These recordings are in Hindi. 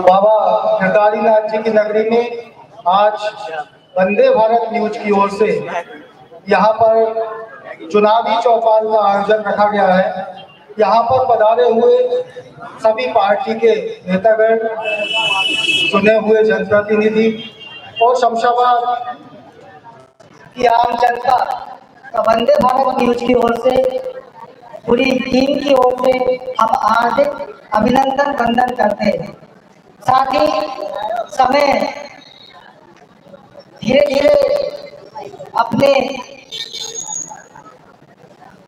बाबा नटारी नाथ जी की नगरी में आज वंदे भारत न्यूज़ की ओर से यहाँ पर चुनावी चौपाल का आयोजन रखा गया है। यहाँ पर पधारे हुए सभी पार्टी के नेतागण चुने हुए जनप्रतिनिधि और शमशाबाद की आम जनता वंदे भारत न्यूज़ की ओर से पूरी टीम की ओर से हम हार्दिक अभिनंदन, वंदन करते हैं। साथ ही समय धीरे धीरे अपने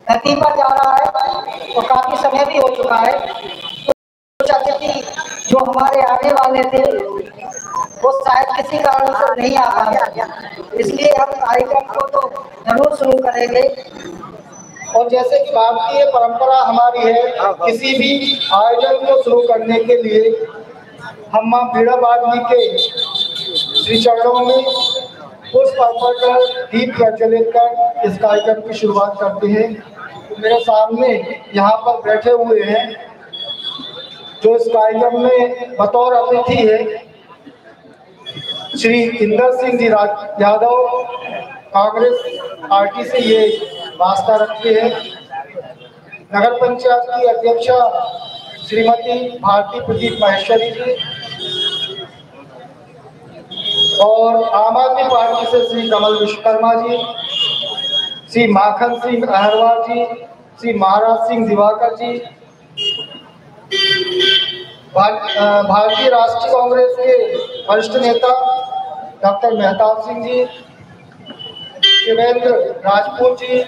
गति पर जा रहा है और काफ़ी समय भी हो चुका है। अतिथि जो हमारे आने वाले थे, वो शायद किसी कारण से नहीं आ पाए। इसलिए हम कार्यक्रम को तो ज़रूर शुरू करेंगे। और जैसे कि भारतीय परंपरा हमारी है किसी भी आयोजन को शुरू करने के लिए हम माँ बीड़ा बादमी के श्री चरणों में पुष्प अर्पण कर दीप प्रज्वलित कर इस कार्यक्रम की शुरुआत करते हैं। मेरे सामने यहाँ पर बैठे हुए हैं जो इस कार्यक्रम में बतौर अतिथि है श्री इंदर सिंह जी यादव कांग्रेस पार्टी से ये वास्ता रखते हैं। नगर पंचायत की अध्यक्षा श्रीमती भारती प्रदीप महेश्वरी जी और आम आदमी पार्टी से श्री कमल विश्वकर्मा जी, श्री माखन सिंह अहरवाल जी, श्री महाराज सिंह दिवाकर जी भारतीय राष्ट्रीय कांग्रेस के वरिष्ठ नेता डॉक्टर मेहताब सिंह जी, शिवेंद्र राजपूत जी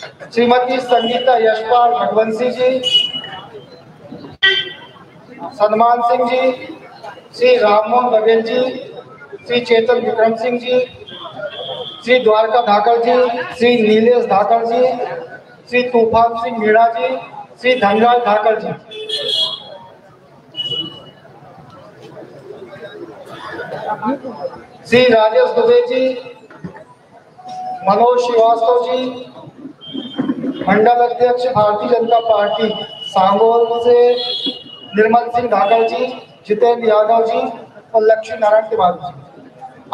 श्रीमती संगीता यशपाल रघुवंशी जी, सलमान सिंह जी, श्री राममोहन बघेल जी, श्री चेतन विक्रम सिंह जी, श्री द्वारका धाकर जी, श्री नीलेश धाकर जी, श्री तूफ़ान सिंह मीणा जी, श्री धनराज धाकर जी। श्री राजेश दुबे जी, मनोज श्रीवास्तव जी मंडल अध्यक्ष भारतीय जनता पार्टी सांगोल से निर्मल सिंह धाकर जी जितेंद्र यादव जी और लक्ष्मी नारायण तिवारी जी।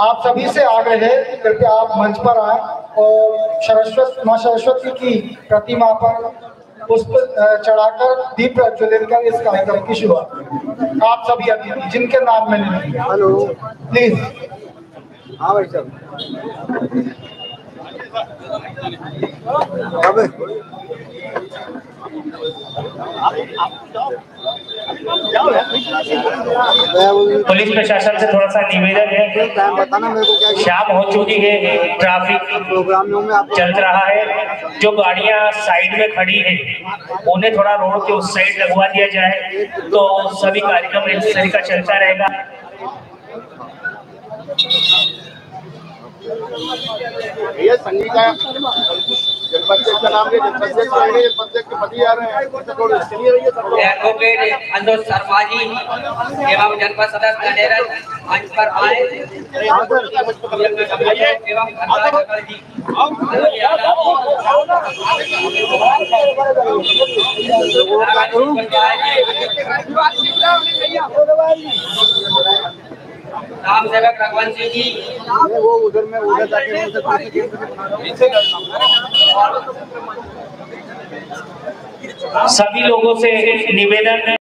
आप सभी से आग्रह है कृपया आप मंच पर आए और सरस्वत माँ सरस्वती की प्रतिमा पर पुष्प चढ़ाकर दीप प्रज्वलित कर इस कार्यक्रम की शुरुआत आप सभी अतिथि जिनके नाम मैंने हेलो। प्लीज़। हाँ भाई साहब। पुलिस प्रशासन से थोड़ा सा निवेदन है बताना मेरे को क्या शाम हो चुकी है ट्रैफ़िक प्रोग्राम में चल रहा है। जो गाड़ियाँ साइड में खड़ी हैं उन्हें थोड़ा रोड के उस साइड लगवा दिया जाए तो सभी कार्यक्रम एक तरीका चलता रहेगा। ये संगीता जनपद का नाम ये जनपद के पति आ रहे हैं। एडवोकेट शर्मा जी एवं जनपद सदस्य मंच पर आए। एवं राम सेवक रघुवंशी जी की। वो उधर में उधर जाके सभी लोगों से निवेदन है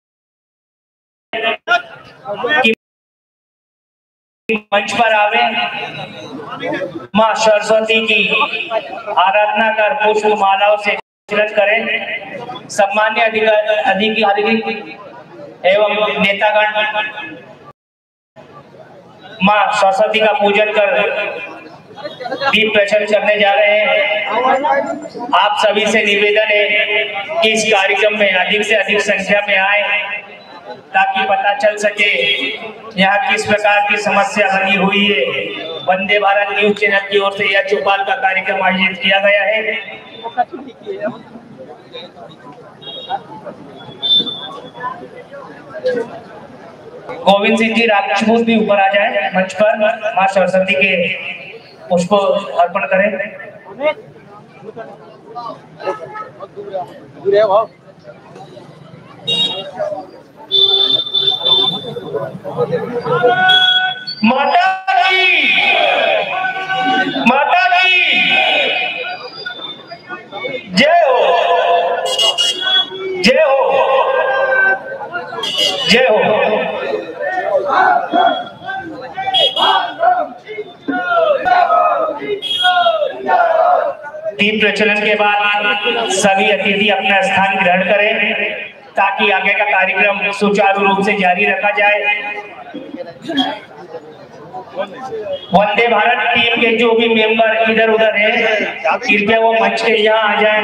कि मंच पर आवे। माँ सरस्वती की आराधना कर पुष्प मालाओं से करें। सम्मान्य अधिकारी अधिकारी एवं नेतागण माँ सरस्वती का पूजन कर दीप करने जा रहे हैं। आप सभी से निवेदन है कि इस कार्यक्रम में अधिक से अधिक संख्या में आए, ताकि पता चल सके यहाँ किस प्रकार की समस्या बनी हुई है। वंदे भारत न्यूज़ चैनल की ओर से यह चौपाल का कार्यक्रम आयोजित किया गया है। गोविंद सिंह जी राजपूत भी ऊपर आ जाए मंच पर। माँ सरस्वती के उसको अर्पण करें। माता की माता की। जय हो जय हो। जय हो। दीप प्रचलन के बाद सभी अतिथि अपना स्थान ग्रहण करें ताकि आगे का कार्यक्रम सुचारू रूप से जारी रखा जाए। वंदे भारत टीम के जो भी मेंबर इधर उधर हैं, कृपया वो मंच के यहाँ आ जाएँ।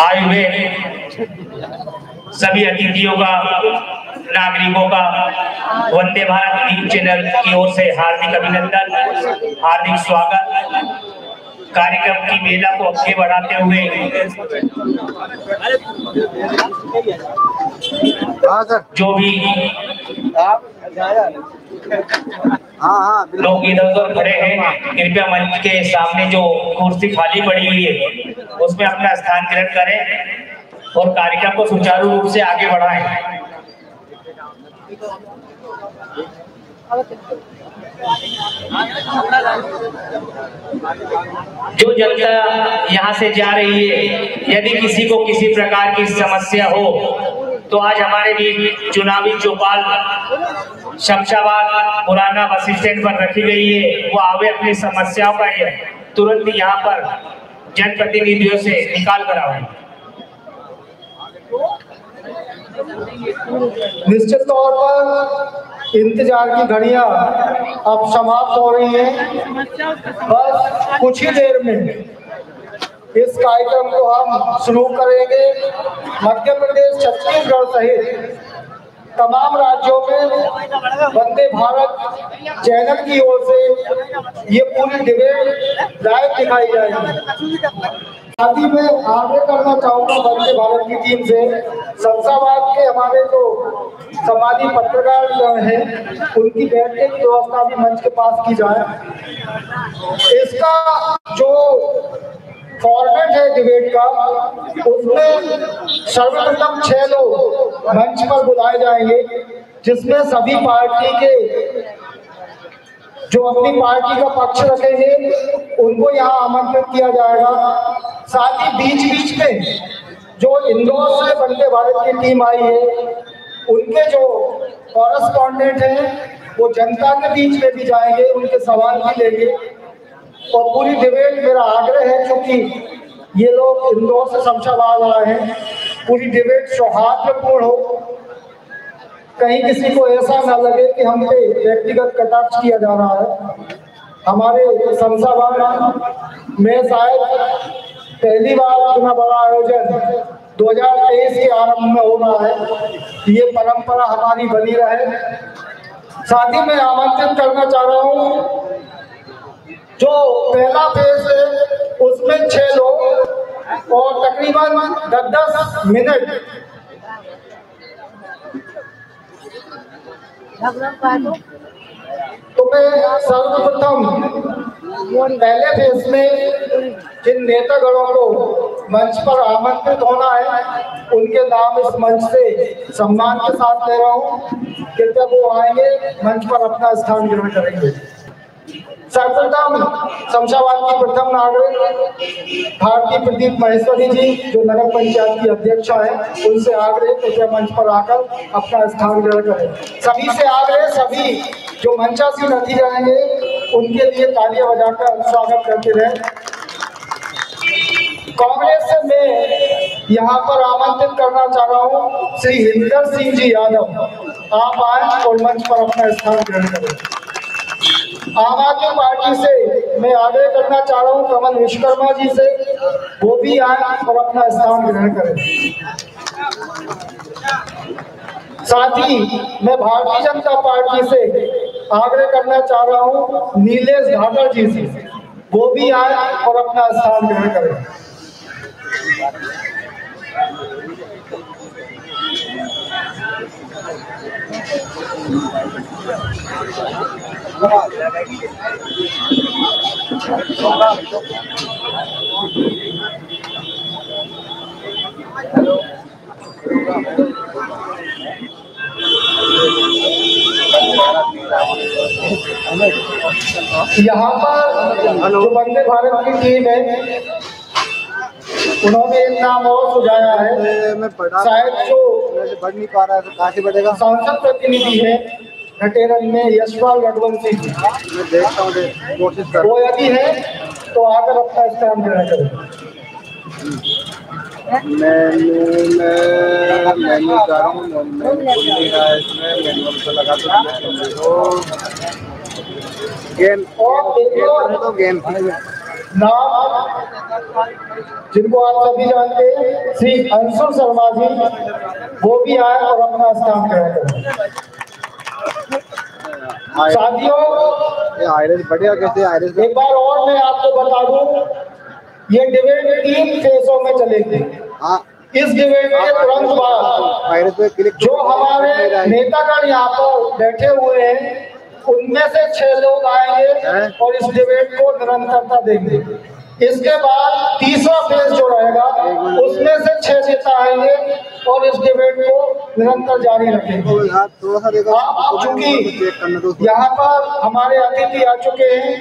आए हुए सभी अतिथियों का नागरिकों का वंदे भारत न्यूज़ चैनल की ओर से हार्दिक अभिनंदन हार्दिक स्वागत। कार्यक्रम की मेला को आगे बढ़ाते हुए जो भी लोग इधर उधर खड़े हैं कृपया मंच के सामने जो कुर्सी खाली पड़ी हुई है उसमें अपना स्थान ग्रहण करें और कार्यक्रम को सुचारू रूप से आगे बढ़ाएँ। जो जनता यहाँ से जा रही है, यदि किसी को किसी प्रकार की समस्या हो तो आज हमारे लिए चुनावी चौपाल, शमशाबाद पुराना बस स्टैंड पर रखी गई है। वो आवे अपनी समस्याओं का तुरंत यहाँ पर जनप्रतिनिधियों से निकाल कर आवे निश्चित तौर पर इंतज़ार की घड़ियाँ अब समाप्त हो रही हैं। बस कुछ ही देर में इस कार्यक्रम को हम शुरू करेंगे। मध्य प्रदेश, छत्तीसगढ़ सहित तमाम राज्यों में वंदे भारत चैनल की ओर से ये पूरी डिबेट लाइव दिखाई जाएगी साथ ही मैं आगे करना चाहूँगा वंदे भारत की टीम से, शमशाबाद के हमारे जो समाजी पत्रकार हैं, उनकी बैठने की व्यवस्था भी मंच के पास की जाए। इसका जो फॉर्मेट है डिबेट का, उसमें सर्वप्रथम छह लोग मंच पर बुलाए जाएँगे, जिसमें सभी पार्टी के जो अपनी पार्टी का पक्ष रखेंगे, उनको यहाँ आमंत्रित किया जाएगा। साथ ही बीच बीच में जो इंदौर से वंदे भारत की टीम आई है, उनके जो कॉरेस्पॉन्डेंट हैं, वो जनता के बीच में भी जाएँगे, उनके सवाल भी लेंगे। और पूरी डिबेट मेरा आग्रह है क्योंकि ये लोग इंदौर से शमशाबाद आए हैं। पूरी डिबेट सौहार्दपूर्ण हो। कहीं किसी को ऐसा ना लगे कि हम पे व्यक्तिगत कटाक्ष किया जा रहा है। हमारे शमशाबाद में शायद पहली बार इतना बड़ा आयोजन 2023 के आरंभ में हो रहा है। ये परंपरा हमारी बनी रहे। साथ ही मैं आमंत्रित करना चाह रहा हूँ जो पहला फ़ेज़ है, उसमें छह लोग और तकरीबन दस दस मिनट तो मैं सर्वप्रथम पहले फ़ेज़ में जिन नेतागणों को मंच पर आमंत्रित होना है, उनके नाम इस मंच से सम्मान के साथ ले रहा हूँ। कृपया वो आएँगे, मंच पर अपना स्थान ग्रहण करेंगे। सर्वप्रथम शमशाबाद की प्रथम नागरिक भारती प्रदीप महेश्वरी जी, जो नगर पंचायत की अध्यक्षा है, उनसे आग्रह कृपया मंच पर आकर अपना स्थान ग्रहण करें। सभी से आग्रह, सभी जो मंचासीन अतिथि रहेंगे उनके लिए तालियाँ बजाकर स्वागत करते रहे। कांग्रेस से मैं यहाँ पर आमंत्रित करना चाह रहा हूँ, श्री हिंदर सिंह जी यादव। आप आए और मंच पर अपना स्थान ग्रहण करें। आम आदमी पार्टी से मैं आग्रह करना चाह रहा हूँ कमल विश्वकर्मा जी से वो भी आए और अपना स्थान ग्रहण करें। साथ ही मैं भारतीय जनता पार्टी से आग्रह करना चाह रहा हूँ, नीलेश घाटर जी से वो भी आए और अपना स्थान ग्रहण करें। यहाँ पर जो वंदे भारत की टीम है उन्होंने एक नाम और सुझाया है। मैं शायद जो पढ़ नहीं पा रहा है तो कहाँ से पढ़ेगा सांसद प्रतिनिधि है घटेरन में यशपाल रघुवंशी जी। वो यदि है तो आकर अपना स्थान ग्रहण करें। मैंने मैं नाम जिनको आप सभी जानते हैं, श्री अंशुल शर्मा जी, वो भी आए और अपना स्थान ग्रहण करें। साथियों आयरस बढ़िया कैसे आयरस एक बार और मैं आपको बता दूँ ये डिबेट तीन फेसों में चलेगी। हाँ। इस डिबेट के तुरंत बाद जो हमारे नेतागण यहाँ पर बैठे हुए हैं उनमें से छह लोग आएँगे और इस डिबेट को निरंतरता देंगे। इसके बाद तीसरा फ़ेज़ जो रहेगा उसमें से छह नेता आएँगे और इस डिबेट को निरंतर जारी रखेंगे। चूँकि यहाँ पर हमारे अतिथि आ चुके हैं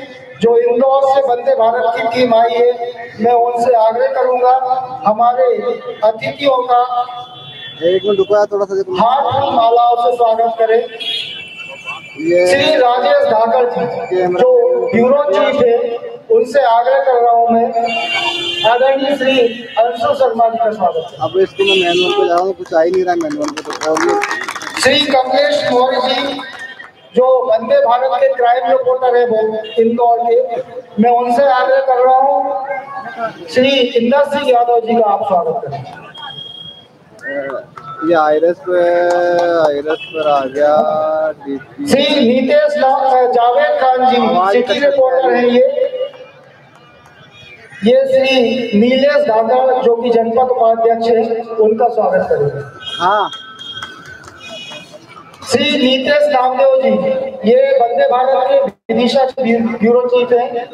जो इंदौर से वंदे भारत की टीम आई है। मैं उनसे आग्रह करूँगा हमारे अतिथियों का एक मिनट रुको थोड़ा सा हाथ मालाओं से स्वागत करें। श्री राजेश ढाकर जी जो ब्यूरो चीफ है उनसे आग्रह कर रहा हूँ मैं। आदरणीय श्री अंशु शर्मा जी का स्वागत अब इसको मैं मैनुअल पे जा रहा हूँ कुछ आ ही नहीं रहा मैनुअल पे तो श्री कमलेश मौर्य जी जो वंदे भारत के क्राइम रिपोर्टर है वो इंदौर के मैं उनसे आग्रह कर रहा हूँ। श्री इंदर सिंह यादव जी का आप स्वागत करें। ये आयरस पे आयरस पर आ गया श्री नीतेश जावेद खान जी सिटी रिपोर्टर हैं ये। ये श्री नीलेश धाकर जो कि जनपद उपाध्यक्ष है उनका स्वागत करेंगे हाँ। श्री नीतेश नामदेव जी ये वंदे भारत के विदिशा ब्यू- ब्यूरो चीफ हैं।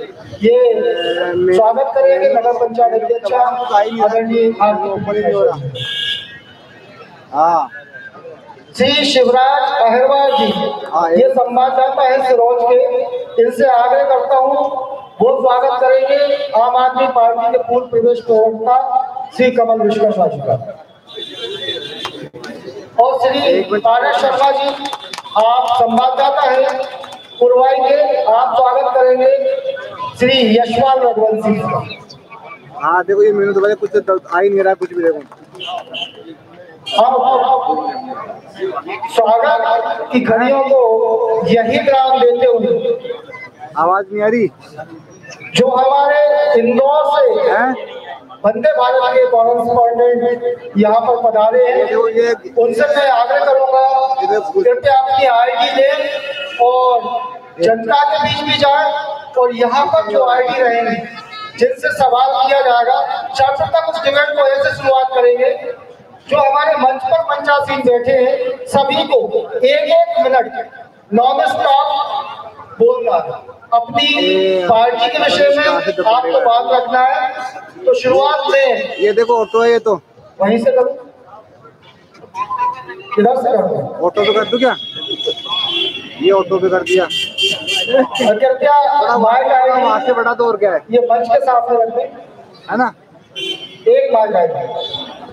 ये स्वागत करेंगे नगर पंचायत अध्यक्ष आदरणीय ही। हो हाँ श्री शिवराज अहरवाल जी ये संवाददाता है सिरोज के इनसे आग्रह करता हूँ वो स्वागत करेंगे आम आदमी पार्टी के पूर्व प्रदेश प्रवक्ता श्री कमल विश्वकर्मा जी का। और श्री पारस शर्मा जी आप संवाददाता हैं पुरवाई के आप स्वागत करेंगे श्री यशपाल रघुवंशी जी का। हाँ देखो ये मेनू तो कुछ तो आ ही नहीं रहा कुछ भी देखो। हम स्वागत की घड़ियों को यही ग्राम देते हुए आवाज़ नहीं आ रही। जो हमारे इंदौर से हैं? वंदे भारत के कॉरेस्पॉन्डेंट यहाँ पर पधारे हैं उनसे मैं आग्रह करूँगा कृपया अपनी आईडी लें और जनता के बीच भी जाएँ और यहाँ पर जो आईडी रहेंगे जिनसे सवाल किया जाएगा सर्वप्रथम उस डिबेट को ऐसे शुरुआत करेंगे। जो हमारे मंच पर पंचासीन बैठे हैं सभी को एक एक मिनट नॉन स्टॉप बोलना अपनी पार्टी के विषय में आपको बात रखना है। तो शुरुआत में ये देखो ऑटो है ये तो। वहीं से करूँ। किधर से करूँ? ऑटो पे कर दू क्या? ये ऑटो पे कर दिया। कृपया वहाँ से बढ़ा दो और क्या है? ये मंच के सामने रख है ना? एक बार आएगी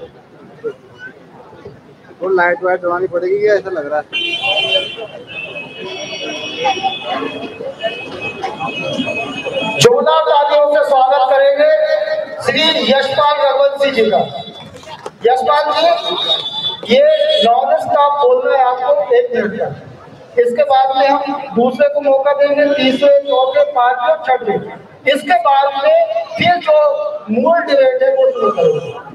वो लाइट वाइट जमानी पड़ेगी क्या? ऐसा लग रहा है। जोरदार तालियों से स्वागत करेंगे श्री यशपाल रघुवंशी जी का। यशपाल जी, ये नॉन स्टॉप बोल रहे हैं आपको एक मिनट का। इसके बाद में हम दूसरे को मौका देंगे, तीसरे चौथे पांचवे और छठवे इसके बाद में फिर जो मूल डिबेट है वो शुरू करेंगे।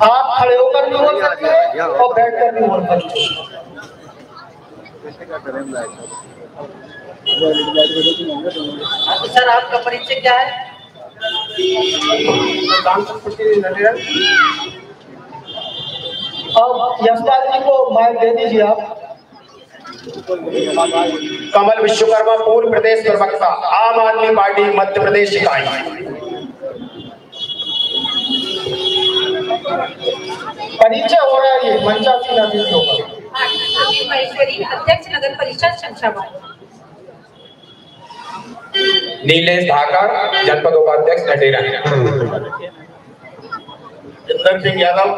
और आप खड़े होकर भी बोल सकते हैं और भी बोल सकते हैं। सर, आपका परिचय क्या है? यशपाल जी को माइक दे दीजिए आप। कमल विश्वकर्मा पूर्व प्रदेश प्रवक्ता आम आदमी पार्टी मध्य प्रदेश इकाई। परिचय हो रहा है के ऊपर अध्यक्ष नगर परिषद शमशाबाद। नीलेश धाकर जनपद उपाध्यक्ष नटेरा। इंदर सिंह यादव।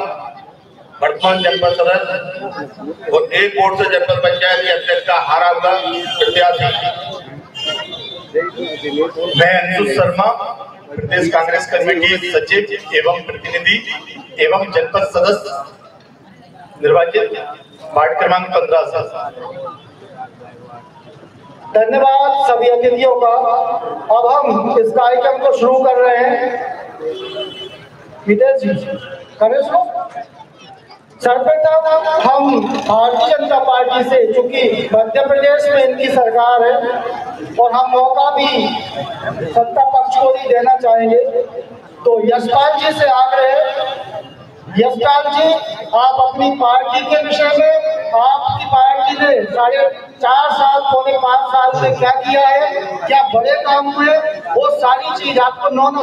वर्तमान जनपद सदस्य और एक वोट से जनपद पंचायत के अध्यक्ष का हारा हुआ प्रत्याशी। मैं अंशु शर्मा, प्रदेश कांग्रेस कमेटी सचिव एवं प्रतिनिधि एवं जनपद सदस्य, निर्वाचित वार्ड क्रमांक पंद्रह से। धन्यवाद सभी अतिथियों का। अब हम इस कार्यक्रम को शुरू कर रहे हैं। हितेश जी करें सर्वप्रथम हम भारतीय जनता पार्टी से, चूँकि मध्य प्रदेश में इनकी सरकार है, और हम मौका भी सत्ता पक्ष को ही देना चाहेंगे। तो यशपाल जी से आग्रह यशपाल जी, आप अपनी पार्टी के विषय में, आपकी पार्टी ने साढ़े चार साल, पौने पाँच साल से क्या किया है, क्या बड़े काम हुए, वो सारी चीज़ आपको नॉन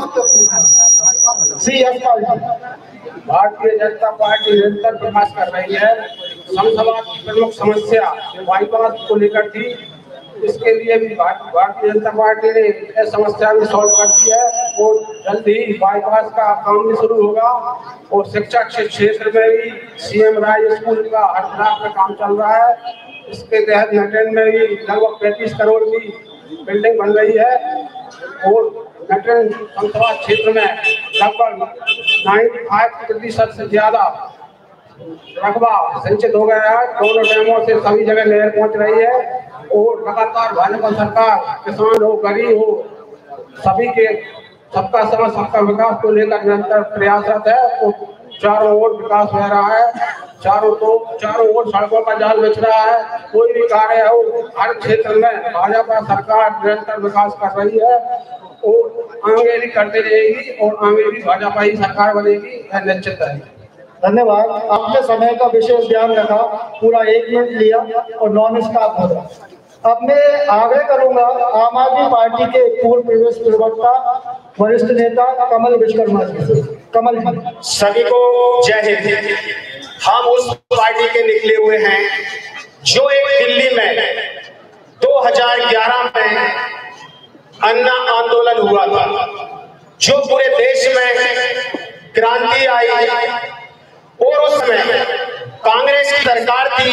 श्री यशपाल जी। भारतीय जनता पार्टी निरंतर प्रयास कर रही है। समाज की प्रमुख समस्या बाईपास को लेकर थी। इसके लिए भी भार- भारतीय जनता पार्टी ने यह समस्या भी सॉल्व कर दी है और जल्द ही बाईपास का काम भी शुरू होगा और शिक्षा के क्षेत्र में भी सीएम राय स्कूल का हर में काम चल रहा है। इसके तहत नटेन में भी लगभग पैंतीस करोड़ की बिल्डिंग बन रही है और संसभा क्षेत्र में लगभग नाइन्टी फाइव प्रतिशत से ज़्यादा रकबा संचित हो गया है। दोनों डैमों से सभी जगह नहर पहुँच रही है और लगातार भाजपा सरकार किसान हो, गरीब हो, सभी के सबका समझ सबका विकास को लेकर निरंतर प्रयासरत है। और चारों ओर विकास हो रहा है। चारों तो चारों ओर सड़कों का जाल बिछ रहा है। कोई भी कार्य हो, हर क्षेत्र में भाजपा सरकार निरंतर विकास कर रही है और आगे भी करते रहेगी और आगे भी भाजपा ही सरकार बनेगी, यह निश्चित है। धन्यवाद। आपने समय का विशेष ध्यान रखा, पूरा एक मिनट लिया और नॉन स्टॉप हो रहा अब मैं आग्रह करूँगा। आम आदमी पार्टी के पूर्व प्रदेश प्रवक्ता, वरिष्ठ नेता कमल विश्वकर्मा जी। कमल सभी को जय हिंद। हम उस पार्टी के निकले हुए हैं जो एक दिल्ली में 2011 में अन्ना आंदोलन हुआ था, जो पूरे देश में क्रांति आई। और उस समय कांग्रेस की सरकार थी,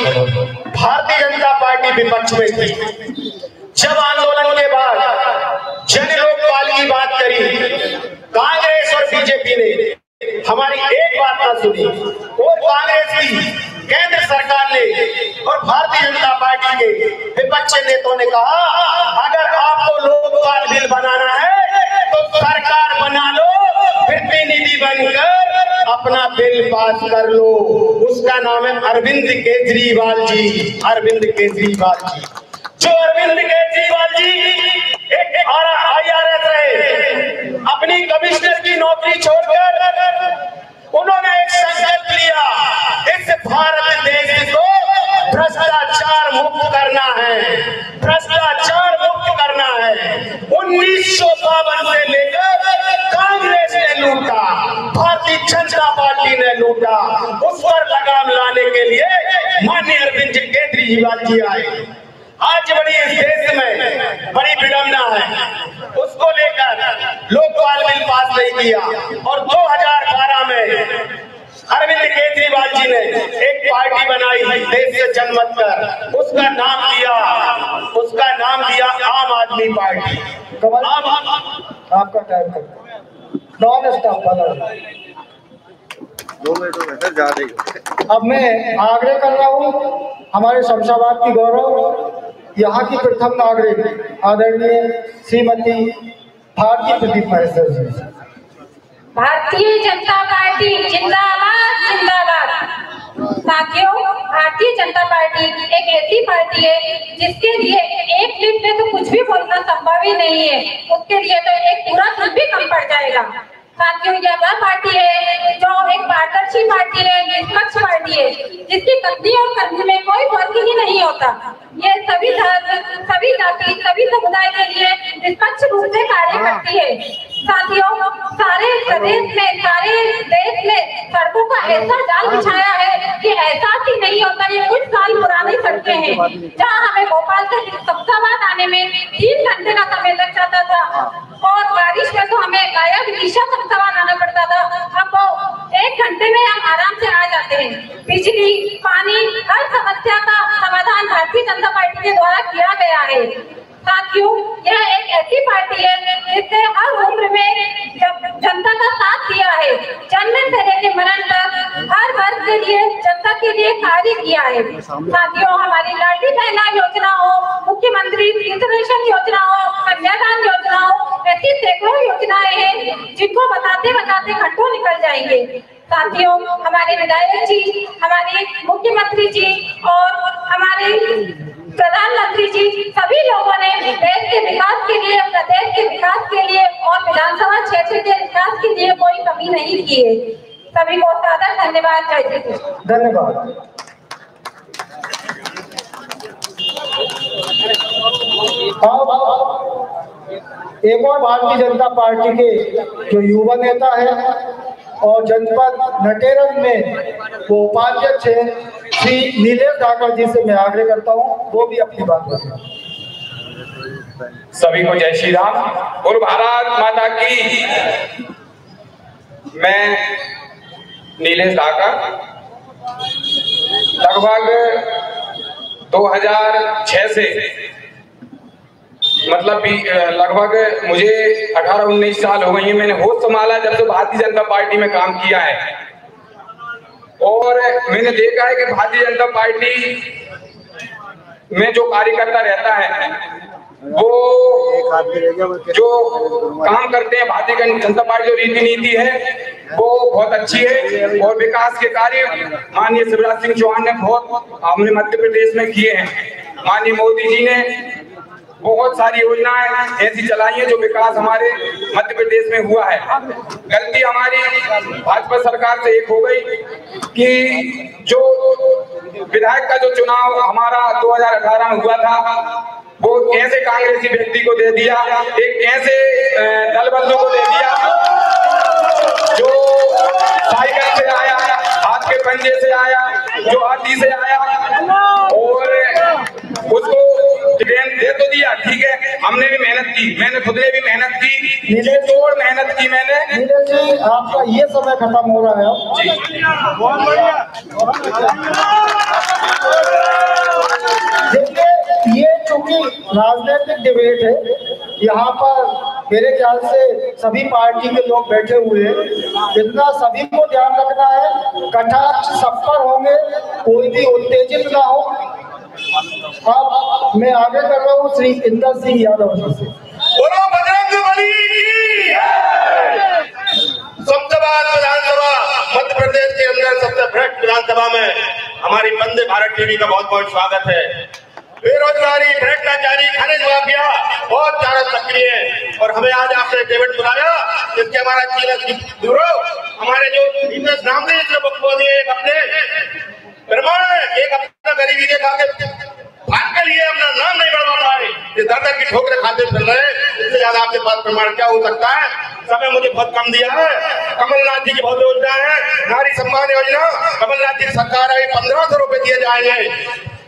भारतीय जनता पार्टी विपक्ष में थी। जब आंदोलन के बाद जन लोकपाल की बात करी, कांग्रेस और बीजेपी ने हमारी एक बात ना सुनी। और कांग्रेस की केंद्र सरकार ने और भारतीय जनता पार्टी के विपक्ष नेताओं ने कहा, अगर आपको लोकपाल बिल बनाना है तो सरकार बना लो प्रतिनिधि बनकर अपना बिल पास कर लो। उसका नाम है अरविंद केजरीवाल जी। अरविंद केजरीवाल जी। जो अरविंद केजरीवाल जी एक आई आर एस रहे, अपनी नौकरी छोड़कर उन्होंने एक संकल्प लिया, इस भारत देश को भ्रष्टाचार मुक्त करना है। भ्रष्टाचार मुक्त करना है। उन्नीस सौ बावन से लेकर कांग्रेस ने लूटा, भारतीय जनता पार्टी ने लूटा। उस पर लगाम लाने के लिए माननीय अरविंद जी केजरीवाल जी आए। आज बड़ी इस देश में बड़ी विडम्बना है उसको लेकर लोकपाल बिल पास नहीं किया और 2012 में अरविंद केजरीवाल जी ने एक पार्टी बनाई देश से जनमत कर उसका नाम दिया उसका नाम दिया आम आदमी पार्टी कमल आम आपका टाइम कर नॉन स्टॉप बना दो मिनट गए सर जा रही अब मैं आग्रह कर रहा हूँ हमारे शमशाबाद की गौरव यहाँ की प्रथम नागरिक आदरणीय श्रीमती भारती प्रदीप महेश्वर जी। भारतीय जनता पार्टी जिंदाबाद जिंदाबाद। साथियों भारतीय जनता पार्टी एक ऐसी पार्टी है जिसके लिए एक क्लिप में तो कुछ भी बोलना संभव ही नहीं है। उसके लिए तो एक पूरा क्लिप भी कम पड़ जाएगा। साथियों यह वह पार्टी है जो एक पारदर्शी पार्टी है निष्पक्ष पार्टी है जिसकी कथनी और करनी में कोई फ़र्क ही नहीं होता। ये सभी धर्म सभी जाति सभी समुदाय के लिए निष्पक्ष रूप से कार्य करती है। साथियों सारे प्रदेश में सारे देश में सड़कों का ऐसा जाल बिछाया है कि एहसास ही नहीं होता ये कुछ साल पुरानी सड़कें हैं जहाँ हमें भोपाल से शमशाबाद आने में तीन घंटे का समय लग जाता था। और बारिश में तो हमें गाया दिशा शमशाबाद आना पड़ता था अब वो एक घंटे में हम आराम से आ जाते हैं। बिजली, पानी, हर समस्या का समाधान भारतीय जनता पार्टी के द्वारा किया गया है। साथियों, यह एक ऐसी पार्टी है जिसने हर उम्र में जनता का साथ दिया है, जन्म से लेकर मरण तक हर वर्ग के लिए, जनता के लिए कार्य किया है। साथियों, हमारी लाडली बहना योजना हो मुख्यमंत्री इंटरनेशनल योजना हो कन्यादान योजना हो ऐसी सैकड़ों योजनाएँ हैं, जिनको बताते बताते घंटों निकल जाएँगे। साथियों, हमारे विधायक जी, हमारे मुख्यमंत्री जी और हमारे प्रधानमंत्री जी, सभी लोगों ने देश के विकास के लिए, प्रदेश के विकास के लिए और विधानसभा क्षेत्र के विकास के लिए कोई कमी नहीं की है। सभी को सादर धन्यवाद। जय श्री धन्यवाद। एक और भारतीय जनता पार्टी के जो युवा नेता है और जनपद नटेरन में वो उपाध्यक्ष है, श्री नीलेश ढाका जी से मैं आग्रह करता हूँ, वो भी अपनी बात रखें सभी को जय श्री राम। और भारत माता की। मैं नीलेश ढाका। लगभग 2006 से मतलब लगभग मुझे 18-19 साल हो गई हैं। मैंने होश संभाला जब से भारतीय जनता पार्टी में काम किया है। और मैंने देखा है कि भारतीय जनता पार्टी में जो कार्यकर्ता रहता है, वो जो काम करते हैं, भारतीय जनता पार्टी जो रीति नीति है, वो बहुत अच्छी है। और विकास के कार्य माननीय शिवराज सिंह चौहान ने बहुत हमने मध्य प्रदेश में किए हैं। माननीय मोदी जी ने बहुत सारी योजनाएँ ऐसी चलाई हैं जो विकास हमारे मध्य प्रदेश में हुआ है। गलती हमारी भाजपा सरकार से एक हो गई कि जो विधायक का जो चुनाव हमारा 2018 में हुआ था वो कैसे कांग्रेसी व्यक्ति को दे दिया एक ऐसे अ, दल बंधु को दे दिया जो साइकिल से आया हाथ के पंजे से आया जो हाथी से आया और उसको ट्रेन दे तो दिया ठीक है? हमने भी मेहनत की मैंने खुद ने भी मेहनत की। तोड़ मेहनत की मैंने। जी आपका ये समय खत्म हो रहा है जी। देखिए ये चूँकि राजनीतिक डिबेट है यहाँ पर मेरे ख्याल से सभी पार्टी के लोग बैठे हुए हैं। इतना सभी को ध्यान रखना है कटाक्ष सब पर होंगे कोई भी उत्तेजित ना हो। अब मैं आगे कर रहा हूँ श्री इंदर सिंह यादव जी से। बोलो, बजरंग बली! विधानसभा मध्य प्रदेश के अंदर सबसे भ्रष्ट विधानसभा में हमारी वंदे भारत टीवी का बहुत बहुत स्वागत है। बेरोजगारी, भ्रष्टाचारी, खनिज माफिया बहुत ज़्यादा सक्रिय है। और हमें आज आपने डेविड बुलाया, जिसके हमारा चीला ब्यूरो, हमारे जो इसने अपने है, एक अपना गरीबी के खाते आपके लिए अपना नाम नहीं बढ़वा पाए ये दर की ठोकरे खाते फिर रहे, इससे ज़्यादा आपके पास प्रमाण क्या हो सकता है? समय मुझे बहुत कम दिया है। कमलनाथ जी की बहुत योजना है। नारी सम्मान योजना कमलनाथ जी सरकार है पंद्रह सौ रूपए दिए जाएँगे।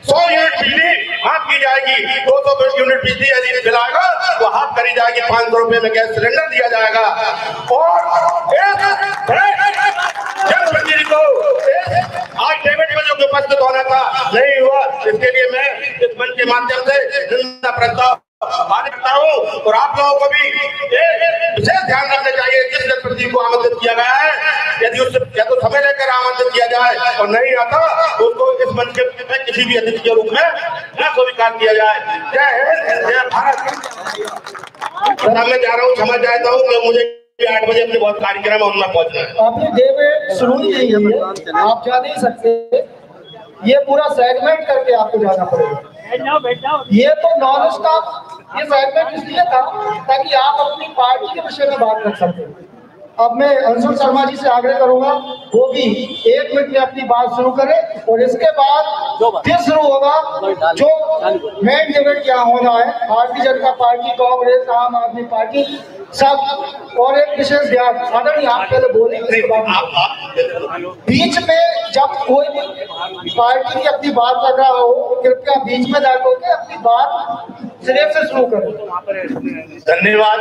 सौ यूनिट बिजली हाफ़ की जाएगी। दो सौ बीस यूनिट बिजली यदि दिलाएगा तो हाफ़ करी जाएगी। पाँच सौ रुपए में गैस सिलेंडर दिया जाएगा। और जनप्रतिनिधि को आज डेबिट में जो उपस्थित होना था, नहीं हुआ। इसके लिए मैं इस मंच के माध्यम से निंदा प्रस्ताव करता हूँ और आप लोगों को भी विशेष ध्यान रखना चाहिए जिस जनप्रतिनिधि को आमंत्रित किया गया है यदि उससे या तो समय लेकर आमंत्रित किया जाए और नहीं आता तो उसको इस मंच के में किसी भी अतिथि के रूप में न स्वीकार किया जाए। जय हिंद जय भारत। सर मैं जा रहा हूँ क्षमा चाहता हूँ मैं मुझे आठ बजे अपने बहुत कार्यक्रम है उनमें पहुँचना है। आपने शुरू ही नहीं है आप जा नहीं सकते। ये पूरा सेगमेंट करके आपको जाना पड़ेगा। ये तो नॉन स्टॉप ये सेगमेंट इसलिए था ताकि आप अपनी पार्टी के विषय में बात कर सकें अब मैं अंशुल शर्मा जी से आग्रह करूँगा वो भी एक मिनट में अपनी बात शुरू करें और इसके बाद फिर शुरू होगा जो मेन डिबेट क्या होना है भारतीय जनता पार्टी कांग्रेस आम आदमी पार्टी सब। और एक विशेष ध्यान आदरणीय आप पहले बोले बीच में जब कोई भी पार्टी की अपनी बात कर रहा हो कृपया बीच में जाकर के अपनी बात सिरे से शुरू करो। धन्यवाद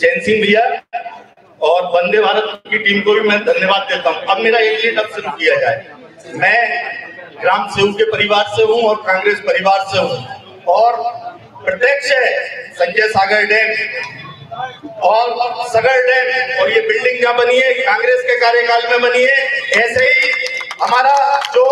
जैन सिंह भैया। और वंदे भारत की टीम को भी मैं धन्यवाद देता हूँ। अब मेरा एक मिनट अब शुरू किया जाए। मैं ग्राम सेवक के परिवार से हूँ और कांग्रेस परिवार से हूँ। और प्रत्यक्ष है, संजय सागर डैम। और सगर डैम, और ये बिल्डिंग जहाँ बनी है कांग्रेस के कार्यकाल में बनी है, ऐसे ही हमारा जो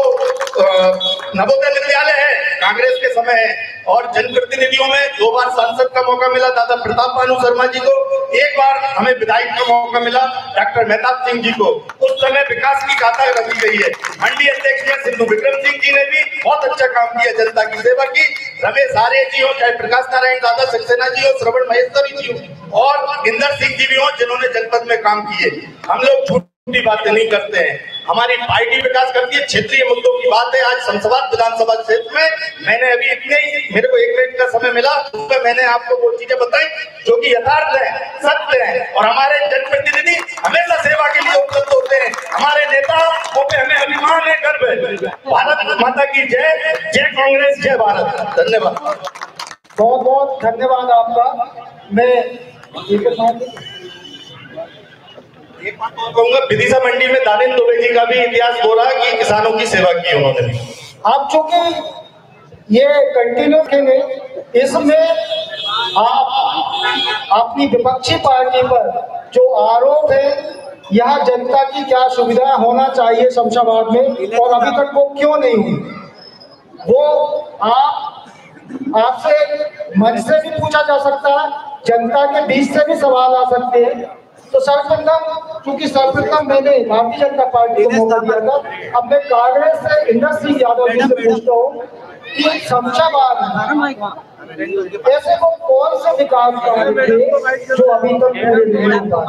नवोदय विद्यालय है, कांग्रेस के समय है, और जनप्रतिनिधियों में दो बार सांसद का मौका मिला, दादा प्रताप भानु शर्मा जी को। एक बार हमें विधायक का मौका मिला, डॉक्टर मेहताब सिंह जी को। उस समय विकास की गाथा रखी गई है। मंडी अध्यक्ष में सिंधु विक्रम सिंह जी ने भी बहुत अच्छा काम किया, जनता की सेवा की। रमेश आर्य जी हो, चाहे प्रकाश नारायण दादा, सक्सेना जी हो, श्रवण महेश्वरी जी हो, और इंदर सिंह जी भी हो, जिन्होंने जनपद में काम किए। हम लोग झूठी बातें नहीं करते हैं। हमारी पार्टी विकास करती है, क्षेत्रीय मुद्दों की बात है। आज संसद, विधानसभा क्षेत्र में मैंने अभी इतने ही, मेरे को एक मिनट का समय मिला, उसमें मैंने आपको वो चीज़ें बताई, जो कि यथार्थ है, सत्य है। और हमारे जनप्रतिनिधि हमेशा सेवा के लिए उपलब्ध होते हैं। हमारे नेताओं पे हमें अभिमान है, गर्व है। भारत माता की जय जय कांग्रेस, जय भारत। धन्यवाद। बहुत बहुत धन्यवाद आपका। मैं कहूँगा, विदिशा मंडी में दानिन दुबे जी का भी इतिहास बोला कि किसानों की सेवा की उन्होंने आप चूँकि ये कंटिन्यू करेंगे इसमें आप अपनी विपक्षी पार्टी पर जो आरोप है, यहाँ जनता की क्या सुविधा होना चाहिए शमशाबाद में, और अभी तक वो क्यों नहीं हुई? वो आप, आपसे मंच से भी पूछा जा सकता है, जनता के बीच से भी सवाल आ सकते हैं। तो सर्वप्रथम क्योंकि सर्वप्रथम मैंने भारतीय जनता पार्टी को मौका दिया था अब मैं कांग्रेस से इंदर सिंह यादव जी से पूछता हूँ कि शमशाबाद ऐसे को कौन से विकास थे जो अभी तक पूरे नहीं हुआ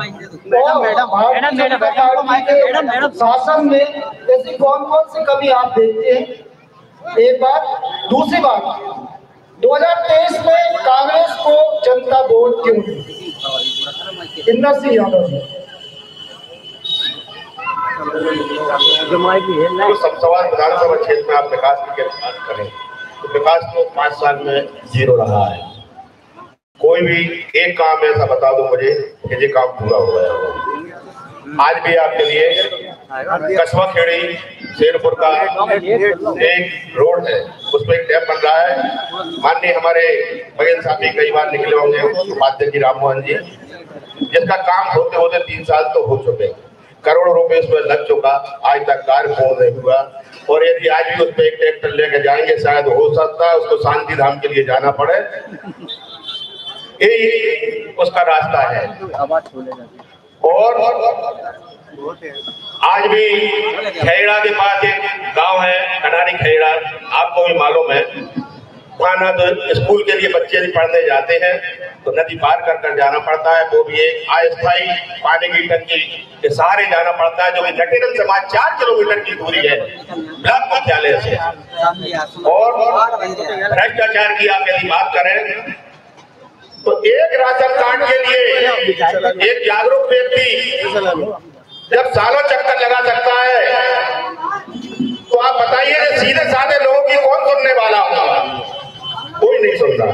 शासन में ऐसी कौन कौन सी कमी आप देखते हैं? एक बात दूसरी बात 2023 में कांग्रेस को जनता वोट क्यों दी? इंदर सिंह यादव संसवाद विधानसभा क्षेत्र में आप विकास की बात करें? तो विकास तो पाँच साल में ज़ीरो रहा है। कोई भी एक काम ऐसा बता दो मुझे कि ये काम पूरा हो गया होगा आज भी आपके लिए कस्बा खेड़ी, शेरपुर का एक रोड है। उसमें एक डैम बन रहा है। माननीय हमारे बघेल साहब भी कई बार निकले होंगे, उपाध्यक्ष जी, राम मोहन जी। जिसका काम होते होते तीन साल तो हो चुके करोड़ों रुपए उसमें लग चुका, आज तक कार्य पूर्ण नहीं हुआ। और यदि आज भी उस पर एक ट्रैक्टर लेके जाएँगे, शायद हो सकता है उसको शांति धाम के लिए जाना पड़े। यही उसका रास्ता है। और आज भी खेड़ा के पास एक गाँव है कनारी खेड़ा आपको भी मालूम है। थाना तो स्कूल के लिए बच्चे भी पढ़ने जाते हैं तो नदी पार कर कर जाना पड़ता है वो भी एक अस्थायी पानी की टंकी के सहारे जाना पड़ता है, जो कि नटेरन समाज चार किलोमीटर की दूरी है ब्लॉक मुख्यालय से। और भ्रष्टाचार की आप यदि बात करें तो एक राशन कार्ड के लिए एक जागरूक व्यक्ति जब सालों चक्कर लगा सकता है तो आप बताइए कि सीधे साधे लोगों की कौन सुनने वाला होगा? कोई नहीं सुनता।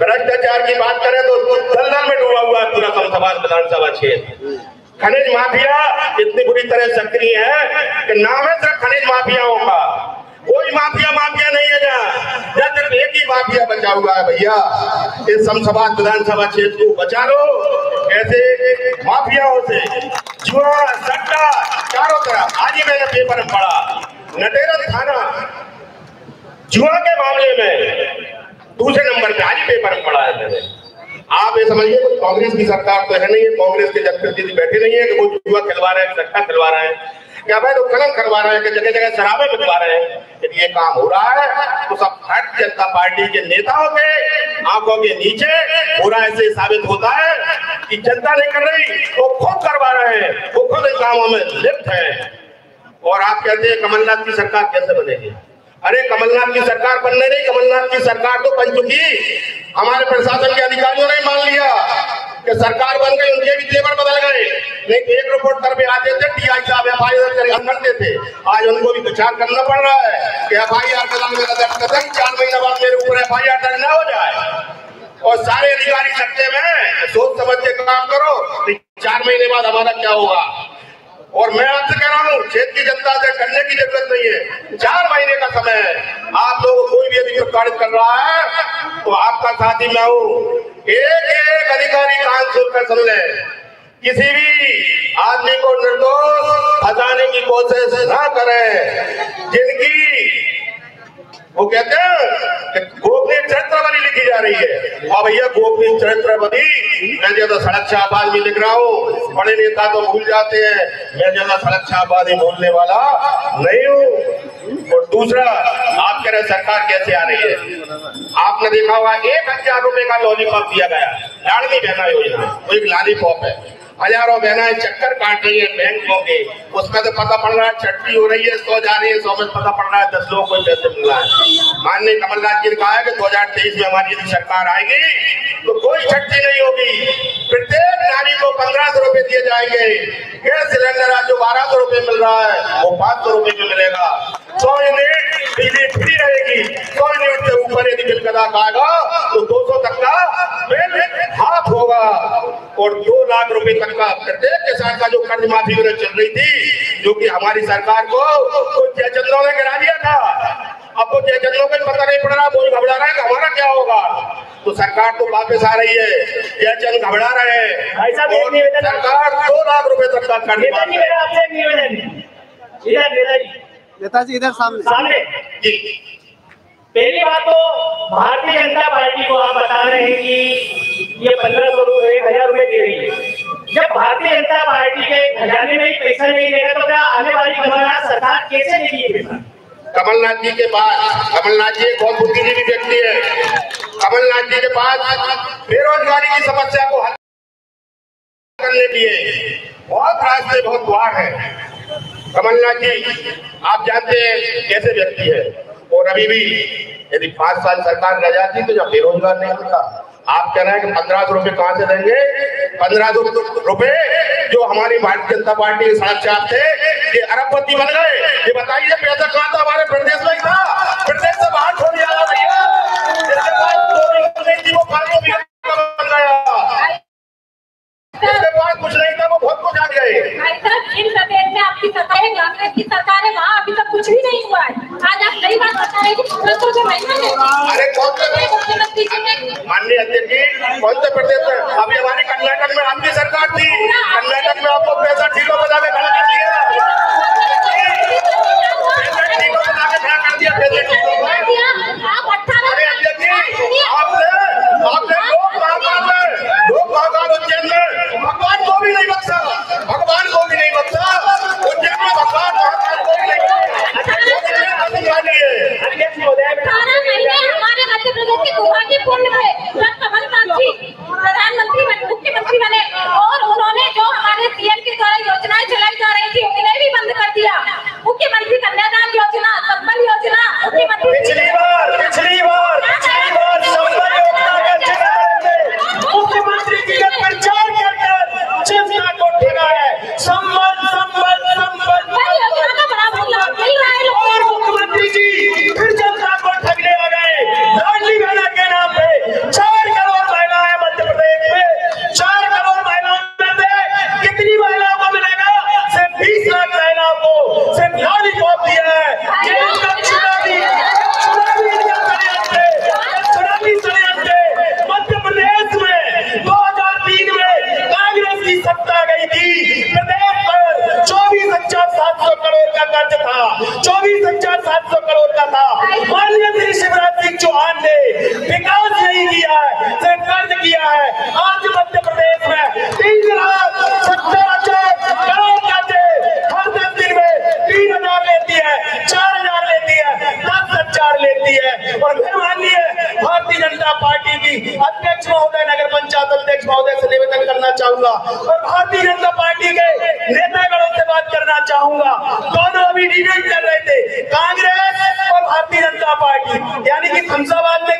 भ्रष्टाचार की बात करें तो दलदल में डूबा हुआ है पूरा समसभा विधानसभा क्षेत्र। खनिज माफिया इतनी बुरी तरह सक्रिय है कि नाम है सिर्फ़ खनिज माफियाओं का। कोई माफिया माफिया नहीं है जहाँ। सिर्फ़ एक ही माफिया बचा हुआ है भैया। इस समसभा, विधानसभा क्षेत्र को बचा लो। ऐसे माफियाओं से जुआ, सट्टा, चारों तरफ़। आज ही मैंने पेपर में पढ़ा नटेरन थाना, जुआ के मामले में दूसरे नंबर पे आज ही पेपर में पढ़ा है मैंने। आप ये समझिए कांग्रेस की सरकार तो है नहीं है। कांग्रेस के जनप्रतिनिधि बैठे नहीं है कि वो जुआ खिलवा रहे हैं, सट्टा खिलवा रहे हैं। क्या भाई तो कलम करवा रहे हैं कि जगह जगह शराबे बिकवा रहे हैं। ये काम हो रहा है तो सब भारतीय जनता पार्टी के नेताओं के आँखों के नीचे पूरा ऐसे साबित होता है कि जनता नहीं कर रही, वो खुद करवा रहे हैं। वो खुद इन कामों में लिप्त है। और आप कहते हैं, कमलनाथ की सरकार कैसे बनेगी? अरे, कमलनाथ की सरकार बनने नहीं, कमलनाथ की सरकार तो बन चुकी। हमारे प्रशासन के अधिकारियों ने मान लिया। कि सरकार बन गई, उनके भी जेवर बदल गए। नहीं तो एक रिपोर्ट कर आते थे टीआई साहब एफ़ आई आर करते थे। आज उनको भी विचार करना पड़ रहा है कि एफ़ आई आर कदम कदम चार महीने बाद मेरे ऊपर एफ़ आई आर दर्ज ना हो जाए, और सारे अधिकारी सकते में सोच समझ के काम करो चार महीने बाद हमारा क्या होगा? और मैं आपसे कह रहा हूँ, क्षेत्र की जनता से करने की ज़रूरत नहीं है। चार महीने का समय है। आप लोग कोई भी यदि प्रताड़ित कर रहा है तो आपका साथी मैं हूँ। एक एक अधिकारी कान सुन ले। किसी भी आदमी को निर्दोष फंसाने की कोशिश ना करें। जिनकी, वो कहते हैं गोपनीय चरित्र बनी लिखी जा रही है। और भैया, गोपनीय चरित्र बनी मैं ज़्यादा सड़क छापाद भी लिख रहा हूँ। बड़े नेता तो भूल जाते हैं। मैं ज़्यादा सड़क छापाद ही भूलने वाला नहीं हूँ। और दूसरा, आप कह रहे सरकार कैसे आ रही है? आपने देखा होगा, एक हज़ार रुपए का लॉलीपॉप दिया गया। लाडली बहना योजना वो एक लॉलीपॉप है। हज़ारों बहनाएँ चक्कर काट रही है बैंकों के उसका तो पता पड़ रहा है छठी हो रही है, सौ जा रही है, सौ में पता पड़ रहा है, दस लोगों को मिल रहा है। माननीय कमलनाथ जी ने कहा है कि 2023 में हमारी यदि सरकार आएगी तो कोई छठी नहीं होगी। प्रत्येक नारी को पंद्रह सौ रुपये दिए जाएँगे। गैस सिलेंडर आज जो बारह सौ रुपये मिल रहा है, वो पाँच सौ रुपये में मिलेगा। सौ यूनिट बिजली फ्री रहेगी। सौ यूनिट से ऊपर यदि बिल कदा आएगा तो दो सौ तक का बिल हाफ़ होगा। और दो लाख रुपए तक का प्रत्येक किसान का जो कर्ज माफ़ी योजना चल रही थी जो कि हमारी सरकार को कुछ जयचंद्रों ने गिरा दिया था। अब वो जयचंद्रों को पता नहीं पड़ रहा वो घबरा रहा है कि हमारा क्या होगा? तो सरकार तो वापस आ रही है जयचंद घबरा रहे हैं। सरकार दो लाख रुपए तक का कर्ज माफ़ी नेताजी इधर सामने। सामने। जी। पहली बात तो भारतीय जनता पार्टी को आप बता रहे हैं कि ये पंद्रह सौ रुपए एक हज़ार रुपए दे रही है। जब भारतीय जनता पार्टी के खजाने में पैसा नहीं देगा तो क्या आने वाली कमलनाथ सरकार कैसे देगी कमलनाथ जी के पास, कमलनाथ जी एक बहुत बुद्धिजीवी व्यक्ति है। कमलनाथ जी के पास बेरोजगारी की समस्या को हल करने के लिए बहुत रास्ते बहुत द्वार है। कमलनाथ जी, आप जानते हैं कैसे व्यक्ति है। और अभी भी यदि पाँच साल सरकार रह जाती तो जब बेरोजगार नहीं होता। आप कह रहे हैं कि पंद्रह सौ रुपए कहाँ से देंगे? पंद्रह सौ रुपए जो हमारी भारतीय जनता पार्टी के साथ चाप थे, ये अरबपति बन गए। ये बताइए, पैसा कहाँ था हमारे प्रदेश में? था प्रदेश से बाहर छोड़ दिया भैया। जिसके पास दो बीघा नहीं थी वो पाँच सौ बीघा बन गया जिसके पास कुछ नहीं था वो बहुत कुछ आ गए भाई साहब जिन प्रदेश में आपकी सरकार है कांग्रेस की सरकार है वहाँ अभी तक कुछ भी नहीं हुआ है। आज आप नई बात बता रहे हैं माननीय अध्यक्ष जी कौन से प्रदेश में अभी हमारी कर्नाटक में आपकी सरकार थी। कर्नाटक में आपको पैसा ठीलों बजा के खड़ा कर दिया। हमारे मध्य प्रदेश के दुर्भाग्य है मुख्यमंत्री बने और उन्होंने जो हमारे सीएम के द्वारा योजनाएँ चलाई जा रही थी उन्हें भी बंद कर दिया मुख्यमंत्री कन्यादान योजना योजना संबल योजना। मुख्यमंत्री पिछली बार पिछली बार पिछली बार संबल योजना मुख्यमंत्री जी का प्रचार करकर चिंता को ठेका है। संबल संबल संबल। और मुख्यमंत्री जी फिर जनता को ठगने लगाए लाडली बहना के नाम पे सौ करोड़ का कर्ज था। चौबीस हज़ार सात सौ करोड़ का था। माननीय श्री शिवराज सिंह चौहान ने विकास नहीं किया है, सिर्फ़ कर्ज किया है। आज मध्य प्रदेश में तीन लाख सत्तर हज़ार करोड़ का हर दस दिन में तीन हज़ार लेती है, चार हज़ार लेती है, दस हज़ार लेती है। और फिर माननीय भारतीय जनता पार्टी की अध्यक्ष महोदय, नगर पंचायत अध्यक्ष महोदय से निवेदन करना चाहूँगा। और भारतीय जनता पार्टी के नेता बताना चाहूँगा। दोनों अभी डिबेट कर रहे थे। कांग्रेस और भारतीय जनता पार्टी। यानी कि हमसाबाद में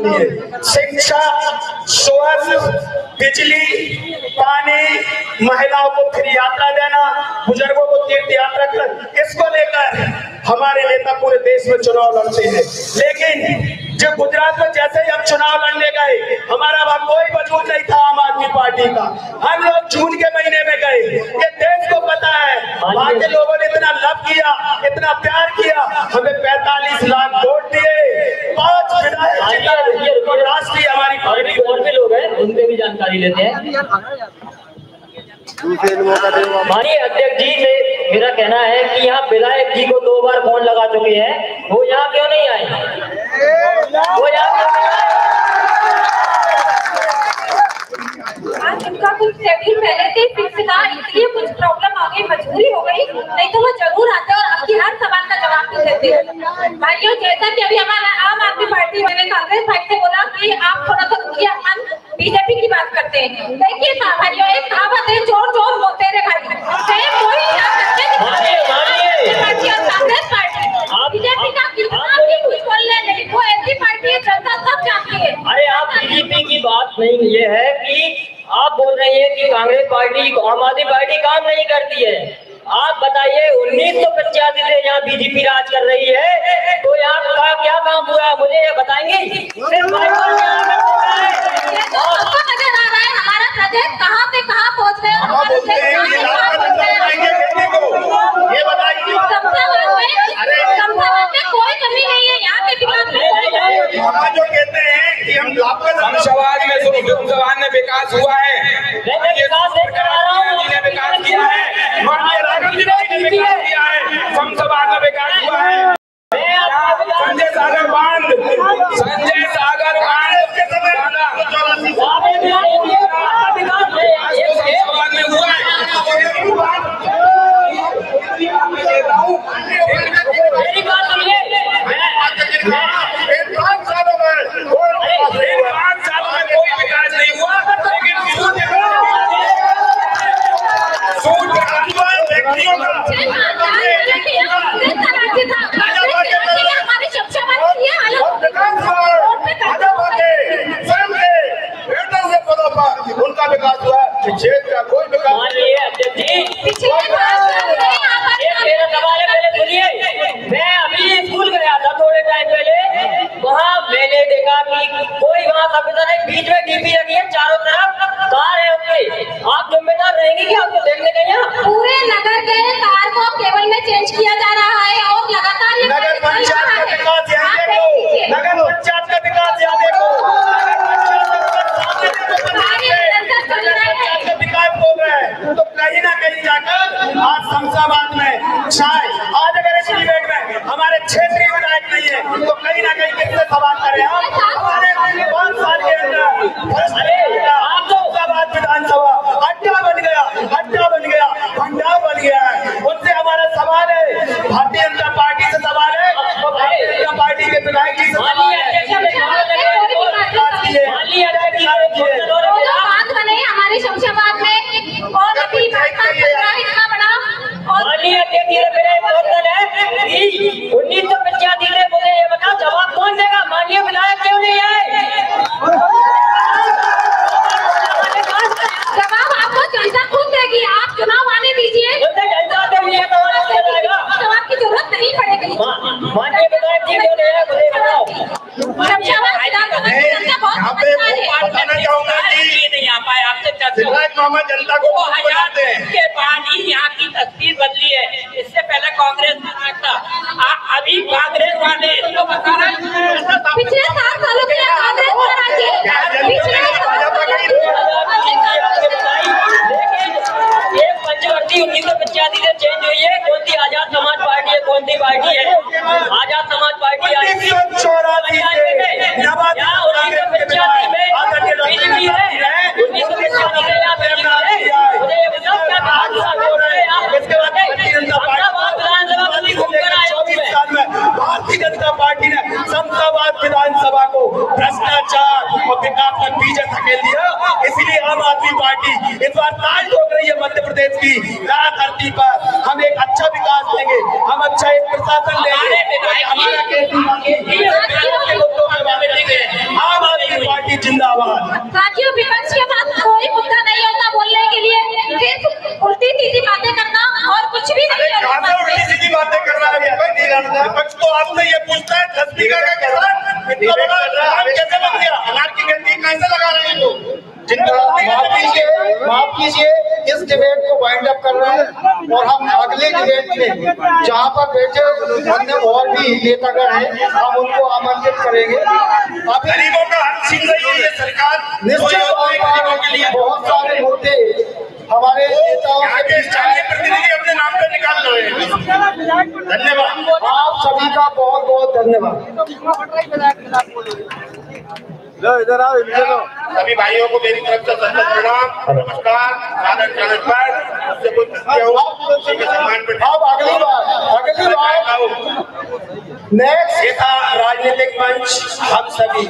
होती है। शिक्षा स्वास्थ्य बिजली, पानी, महिलाओं को फिर यात्रा देना, बुज़ुर्गों को तीर्थ यात्रा कर इसको लेकर हमारे नेता पूरे देश में चुनाव लड़ते हैं। माननीय अध्यक्ष जी से मेरा कहना है कि यहाँ विधायक जी को दो बार फ़ोन लगा चुके हैं। वो देखिए भाइयों एक कहावत है ज़ोर ज़ोर बोलते रहे भाई। चाहे कोई कांग्रेस पार्टी। बीजेपी का कितना भी कुछ बोल रहे लेकिन वो ऐसी पार्टी है जनता सब जानती है। अरे आप बीजेपी की बात नहीं ये है कि आप बोल रहे हैं कि कांग्रेस पार्टी आम आदमी पार्टी काम नहीं करती है। आप बताइए उन्नीस सौ पचासी से यहाँ बीजेपी राज कर रही है तो यहाँ क्या काम हुआ मुझे ये बताएँगे साथियों विपक्ष के पास कोई मुद्दा नहीं होता बोलने के लिए सिर्फ़ उल्टी सीधी बातें करना और कुछ भी नहीं उल्टी सीधी बातें करना है विपक्ष को तो आपसे ये पूछता है दस बीघा का किसान इतना बड़ा किसान कैसे बन गया की गंदी कैसे लगा रहे हैं लोग माफ़ कीजिए माफ़ कीजिए इस डिबेट को वाइंड अप कर रहे हैं और हम अगले डिबेट में जहाँ पर बैठे अन्य और भी नेतागण हैं हम उनको आमंत्रित करेंगे। गरीबों का हक छीन रही है ये सरकार। निश्चित तौर नहीं के लिए। बहुत सारे मुद्दे हमारे नेताओं के। प्रतिनिधि अपने नाम पे निकाल रहे हैं। धन्यवाद। आप सभी का बहुत बहुत धन्यवाद। लो इधर आओ इधर आओ सभी भाइयों को मेरी तरफ़ से संत प्रणाम नमस्कार सादर चरण पर मुझसे कुछ पूछते हो उसी के सम्मान पर। अब अगली बार अगली बार। नेक्स्ट ये था राजनीतिक मंच हम सभी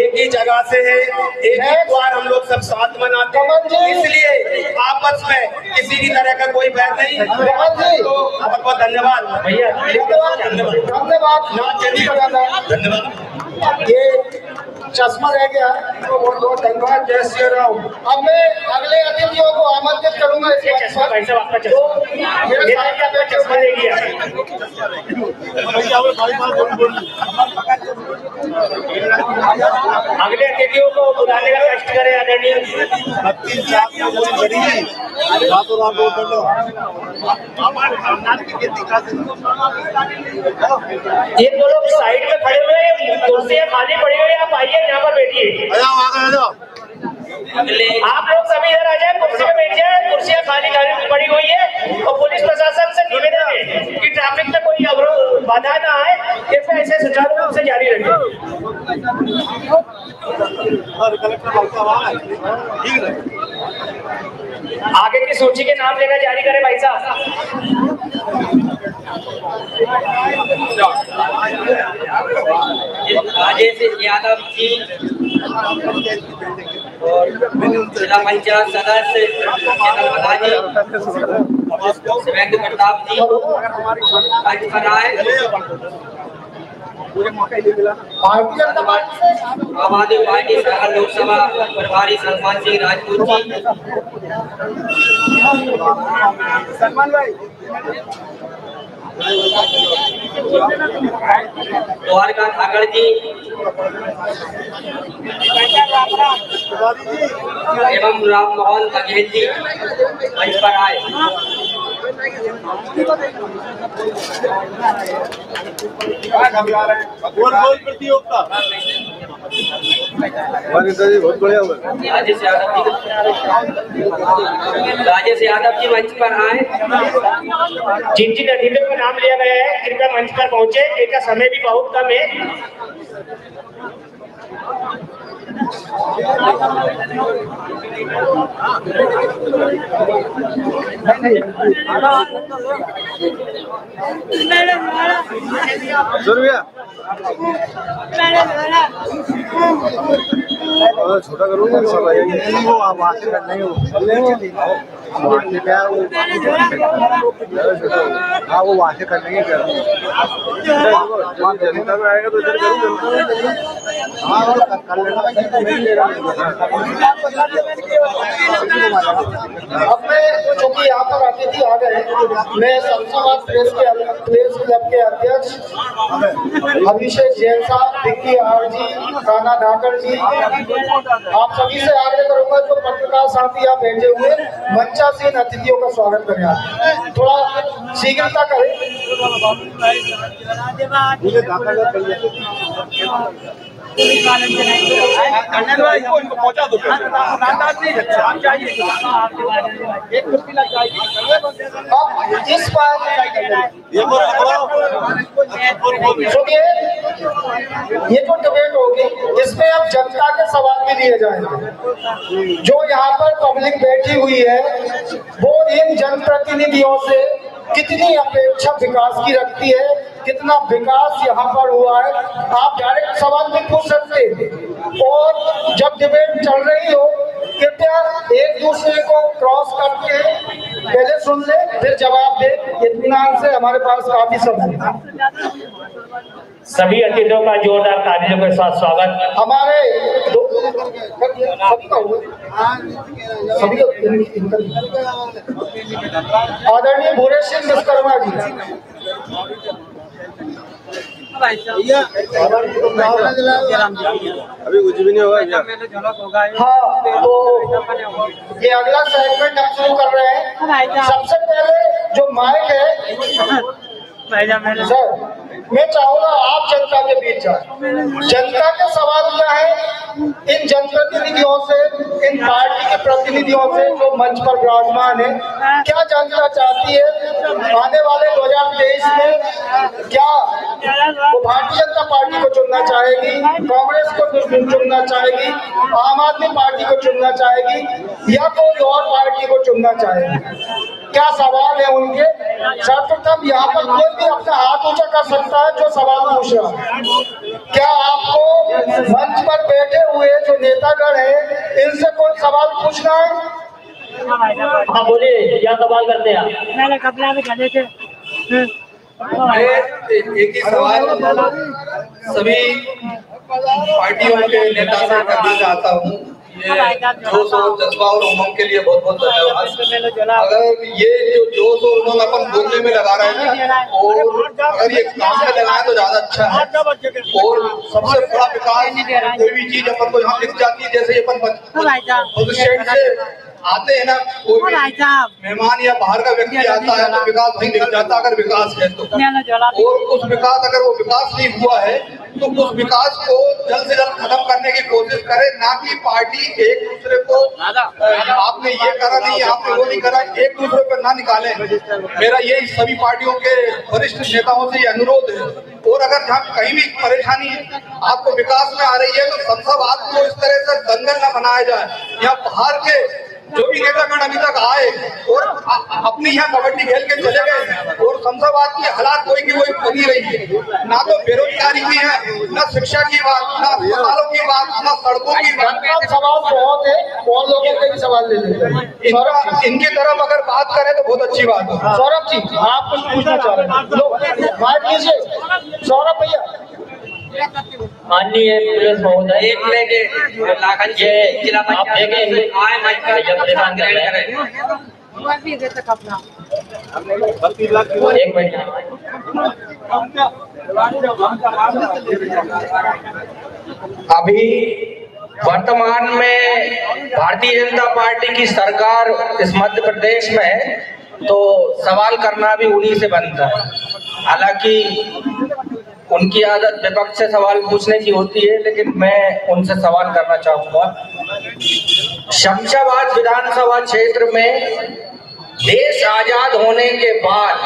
एक ही जगह से है एक ही द्वार हम लोग सब साथ मनाते हैं। इसलिए आपस में किसी भी तरह का कोई बैर नहीं। तो बहुत बहुत धन्यवाद। भैया धन्यवाद। धन्यवाद। ना। धन्यवाद। ये चश्मा रह गया। तो बहुत बहुत धन्यवाद जय श्री राम। अब मैं अगले अतिथियों को आमंत्रित करूँगा चश्मा भाई साहब आपका चश्मा। मेरे मेरा साथ क्या बैठे चश्मा ले गया अगले अतिथियों को बुलाने का कष्ट करें आदरणीय। बत्तीस लाख रातों रात कर लो ये दो लोग साइड में खड़े हुए हैं कुर्सियाँ खाली पड़ी हुई है आप आइए यहाँ पर बैठिए। आप लोग सभी इधर आ जाए कुर्सी में बैठ जाए कुर्सियाँ खाली खाली पड़ी हुई है और पुलिस प्रशासन से निवेदन है कि ट्रैफ़िक में कोई अवरोध बाधा ना आए कृपया ऐसे सुचारू रूप से जारी रखें। आगे की सूची के नाम लेना जारी करें भाई साहब। राजेश यादव जी और जिला पंचायत सदस्य शिवेंद्र प्रताप जी पंच राय भारतीय जनता पार्टी सागर लोकसभा प्रभारी सलमान सिंह राजपूत जी। द्वारका ठाकर जी एवं राम मोहन बघेल जी वहीं पर आए। जी बहुत बढ़िया हुआ राजेश यादव जी मंच पर आए। जिन जिन अतिथियों का नाम लिया गया है कृपया मंच पर पहुँचे। इनका समय भी बहुत कम है। छोटा करूँगा सब नहीं, वो आप से क्या है। हाँ। वो वहाँ से कर लेंगे कर जनता में आएगा तो इधर करूँ हाँ हूँ अब मैं चूँकि यहाँ पर अतिथि आ गए मैं शमशाबाद प्रेस के प्रेस क्लब के अध्यक्ष अभिषेक जैन साहब विक्की आर जी राना ढाकर जी आप सभी से आग्रह करूँगा जो पत्रकार साथी यहाँ बैठे हुए मंचासीन अतिथियों का स्वागत करें आप थोड़ा शीघ्रता करें ये जो डिबेट होगी इसमें अब जनता के सवाल भी दिए जाएँगे जो यहाँ पर पब्लिक बैठी हुई है, वो इन जनप्रतिनिधियों से कितनी अपेक्षा विकास की रखती है, कितना विकास यहाँ पर हुआ है, आप डायरेक्ट सवाल भी पूछ सकते और जब डिबेट चल रही हो, कृपया एक दूसरे को क्रॉस करके पहले सुन ले, फिर जवाब दे। इतना से हमारे पास काफ़ी समय सभी अतिथियों का जोरदार तालियों के साथ स्वागत। हमारे आदरणीय भूरे सिंह विश्वकर्मा जी। अभी कुछ भी नहीं होगा हाँ तो ये अगला सेगमेंट हम शुरू कर रहे हैं। सबसे पहले जो माइक है सर, मैं चाहूँगा आप जनता के बीच जाए। जनता के सवाल क्या है, इन जनप्रतिनिधियों से, इन पार्टी के प्रतिनिधियों से जो मंच पर विराजमान है, क्या जनता चाहती है आने वाले 2023 में क्या वो भारतीय जनता पार्टी को चुनना चाहेगी, कांग्रेस को चुनना चाहेगी, आम आदमी पार्टी को चुनना चाहेगी, या कोई और पार्टी को चुनना चाहेगी? क्या सवाल है उनके? सर्वप्रथम यहाँ पर कोई भी अपना हाथ ऊँचा कर सकता है जो सवाल पूछ रहा है। क्या आपको मंच पर बैठे हुए जो नेतागण है इनसे कोई सवाल पूछना है? हाँ बोलिए क्या सवाल करते हैं आप? मैंने कपड़ा एक ही सवाल सभी पार्टियों के नेता से करना चाहता हूँ। जोश और जज्बा और उमंग के लिए बहुत बहुत धन्यवाद। अगर ये जो जोश और उमंग अपन बोलने में लगा रहे हैं ना और अगर ये काम में लगाए तो ज़्यादा अच्छा है। और सबसे बड़ा विकास कोई भी चीज़ अपन को यहाँ दिख जाती है जैसे अपन बस से आते हैं ना कोई मेहमान या बाहर का व्यक्ति आता है तो विकास नहीं दिख जाता अगर विकास है तो। और उस विकास अगर वो विकास नहीं हुआ है तो उस विकास को जल्द से जल्द खत्म करने की कोशिश करे ना कि पार्टी एक दूसरे को आपने ये करा नहीं आपने वो नहीं करा एक दूसरे पर ना निकाले। मेरा ये सभी पार्टियों के वरिष्ठ नेताओं से ये अनुरोध है। और अगर जहाँ कहीं भी परेशानी आपको विकास में आ रही है तो संसद आपको इस तरह से दंगल न बनाया जाए। या बाहर के जो भी नेतागण अभी तक आए और अपनी यहाँ कबड्डी खेल के चले गए और शमशाबाद की हालात कोई की कोई बनी रही है। ना तो बेरोजगारी की है ना शिक्षा की बात ना अस्पतालों की बात ना सड़कों की बात। सवाल बहुत है और लोगों के भी सवाल ले लेते हैं। इनका तरफ़ अगर बात करें तो बहुत अच्छी बात है। सौरभ जी आप कुछ पूछना चाह रहे हैं। सौरभ भैया माननीय पुलिस महोदय एक मिनट ये आप देखेंगे परेशान कर रहे हैं। एक मिनट। अभी वर्तमान में भारतीय जनता पार्टी की सरकार इस मध्य प्रदेश में है तो सवाल करना भी उन्हीं से बनता है। हालाँकि उनकी आदत विपक्ष से सवाल पूछने की होती है, लेकिन मैं उनसे सवाल करना चाहूँगा। शमशाबाद विधानसभा क्षेत्र में देश आज़ाद होने के बाद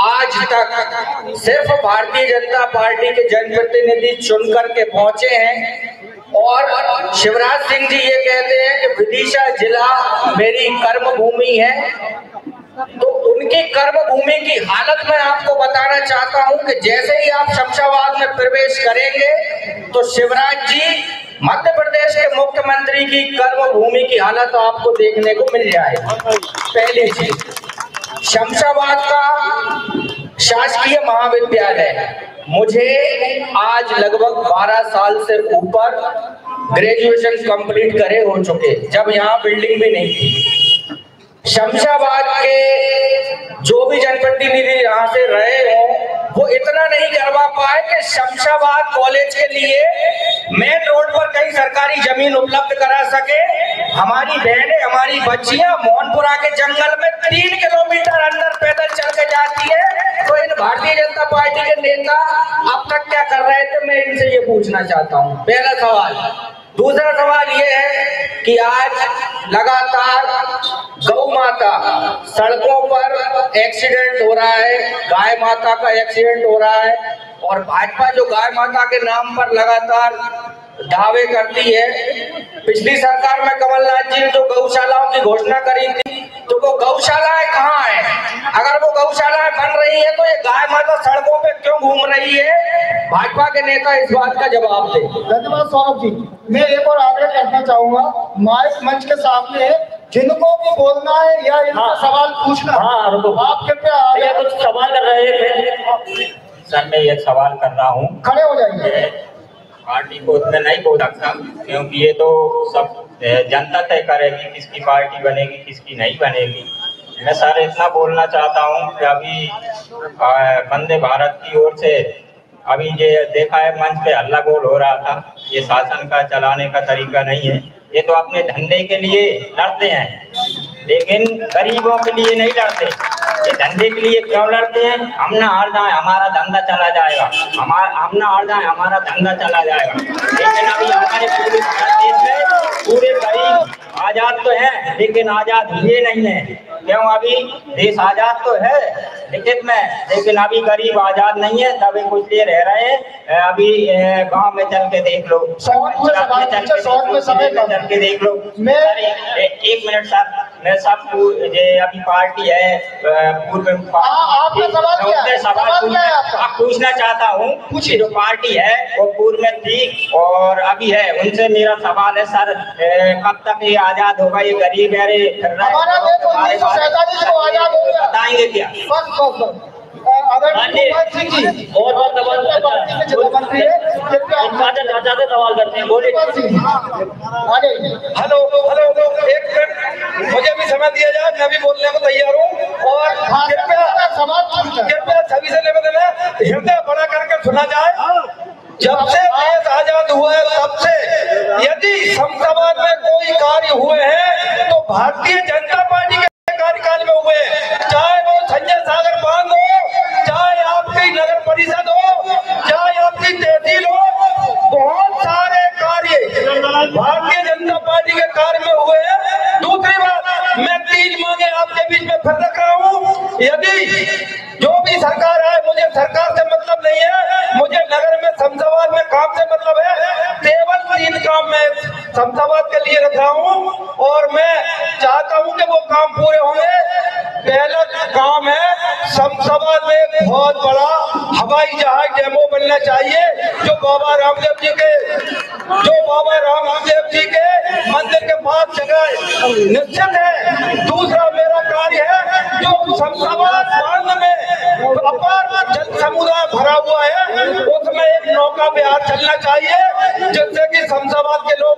आज तक सिर्फ़ भारतीय जनता पार्टी के जनप्रतिनिधि चुन करके पहुँचे हैं, और शिवराज सिंह जी ये कहते हैं कि विदिशा जिला मेरी कर्म भूमि है। तो उनकी कर्म भूमि की हालत मैं आपको बताना चाहता हूँ कि जैसे ही आप शमशाबाद में प्रवेश करेंगे तो शिवराज जी मध्य प्रदेश के मुख्यमंत्री की कर्म भूमि की हालत आपको देखने को मिल जाए। पहली चीज़, शमशाबाद का शासकीय महाविद्यालय, मुझे आज लगभग 12 साल से ऊपर ग्रेजुएशन कंप्लीट करे हो चुके, जब यहाँ बिल्डिंग भी नहीं थी। शमशाबाद के जो भी जनप्रतिनिधि यहाँ से रहे हो, वो इतना नहीं करवा पाए कि शमशाबाद कॉलेज के लिए मेन रोड पर कहीं सरकारी ज़मीन उपलब्ध करा सके। हमारी बहनें, हमारी बच्चियाँ मोहनपुरा के जंगल में तीन किलोमीटर अंदर पैदल चल के जाती है। तो इन भारतीय जनता पार्टी के नेता अब तक क्या कर रहे थे, मैं इनसे ये पूछना चाहता हूँ। पहला सवाल। दूसरा सवाल ये है कि आज लगातार गौ माता, सड़कों पर एक्सीडेंट हो रहा है, गाय माता का एक्सीडेंट हो रहा है, और भाजपा जो गाय माता के नाम पर लगातार दावे करती है, पिछली सरकार में कमलनाथ जी ने जो गौशालाओं की घोषणा करी थी तो वो गौशालाएँ कहाँ है? अगर वो गौशालाएँ बन रही है तो ये गाय माता सड़कों पे क्यों घूम रही है? भाजपा के नेता इस बात का जवाब दे। धन्यवाद सौरभ जी। मैं एक और आग्रह करना चाहूँगा, माइक मंच के सामने जिनको भी बोलना है या इनका सवाल पूछना है, हाँ, रुको। आप कृपया जाइए। कुछ सवाल कर रहे थे सर मैं ये सवाल कर रहा हूँ। खड़े हो जाइए। पार्टी को उतना नहीं बोल सकता क्योंकि ये तो सब जनता तय करेगी किसकी पार्टी बनेगी किसकी नहीं बनेगी। मैं सर इतना बोलना चाहता हूँ कि अभी वंदे भारत की ओर से अभी ये देखा है मंच पे हल्ला गोल हो रहा था। ये शासन का चलाने का तरीका नहीं है। ये तो अपने धंधे के लिए लड़ते हैं। लेकिन गरीबों के लिए नहीं लड़ते। ये धंधे के लिए क्यों लड़ते हैं? हम ना हार जाए हमारा धंधा चला जाएगा। हमारा हम ना हार जाए हमारा धंधा चला जाएगा। लेकिन अभी हमारे पूरे भारत देश में पूरे गरीब आज़ाद तो है लेकिन आज़ाद हुए नहीं है। क्यों अभी? देश आज़ाद तो है लिखित में। लेकिन अभी गरीब आज़ाद नहीं है तभी कुछ देर रह रहे हैं। अभी गाँव में चल के देख लो। शॉर्ट में चल के देख लो, मैं- एक मिनट सर मैं सब ये अभी पार्टी है पूर्व में हाँ, आपका सवाल क्या। है? सवाल सवाल क्या है पूछना- आपका? पूछना चाहता हूँ कुछ जो पार्टी है वो पूर्व में थी और अभी है। उनसे मेरा सवाल है सर कब तक ये आज़ाद होगा? ये गरीब है गया। बताएँगे क्या? और बहुत है से सवाल करते हैं बोलिए। हेलो हेलो एक मिनट। मुझे भी समय दिया जाए मैं भी बोलने को तैयार हूँ। और कृपया कृपया सभी से निवेदन है हृदय बड़ा करके सुना जाए। जब से देश आज़ाद हुआ है तब से यदि संसद में कोई कार्य हुए हैं तो भारतीय जनता पार्टी के कार्यकाल में हुए। चाहे वो संजय सागर बाँध हो, चाहे आपकी नगर परिषद हो, चाहे आपकी तहसील हो, बहुत सारे कार्य भारतीय जनता पार्टी के कार्य में हुए हैं। दूसरी बात, मैं तीन मांगे आपके बीच में फिर रख रहा हूँ। यदि जो भी सरकार है मुझे सरकार से मतलब नहीं है, मुझे नगर में शमशाबाद में काम से मतलब है। केवल तीन काम मैं शमशाबाद के लिए रख रहा हूँ और मैं चाहता हूँ कि वो काम पूरे होंगे। पहला काम है शमशाबाद में एक बहुत बड़ा हवाई जहाज़ डेमो बनना चाहिए, जो बाबा रामदेव जी के जो बाबा रामदेव जी के मंदिर के पास जगह निश्चित है। दूसरा मेरा कार्य है, जो शमशाबाद बाँध में अपार जन समुदाय भरा हुआ है, उसमें एक नौका बिहार चलना चाहिए, जिससे कि शमशाबाद के लोग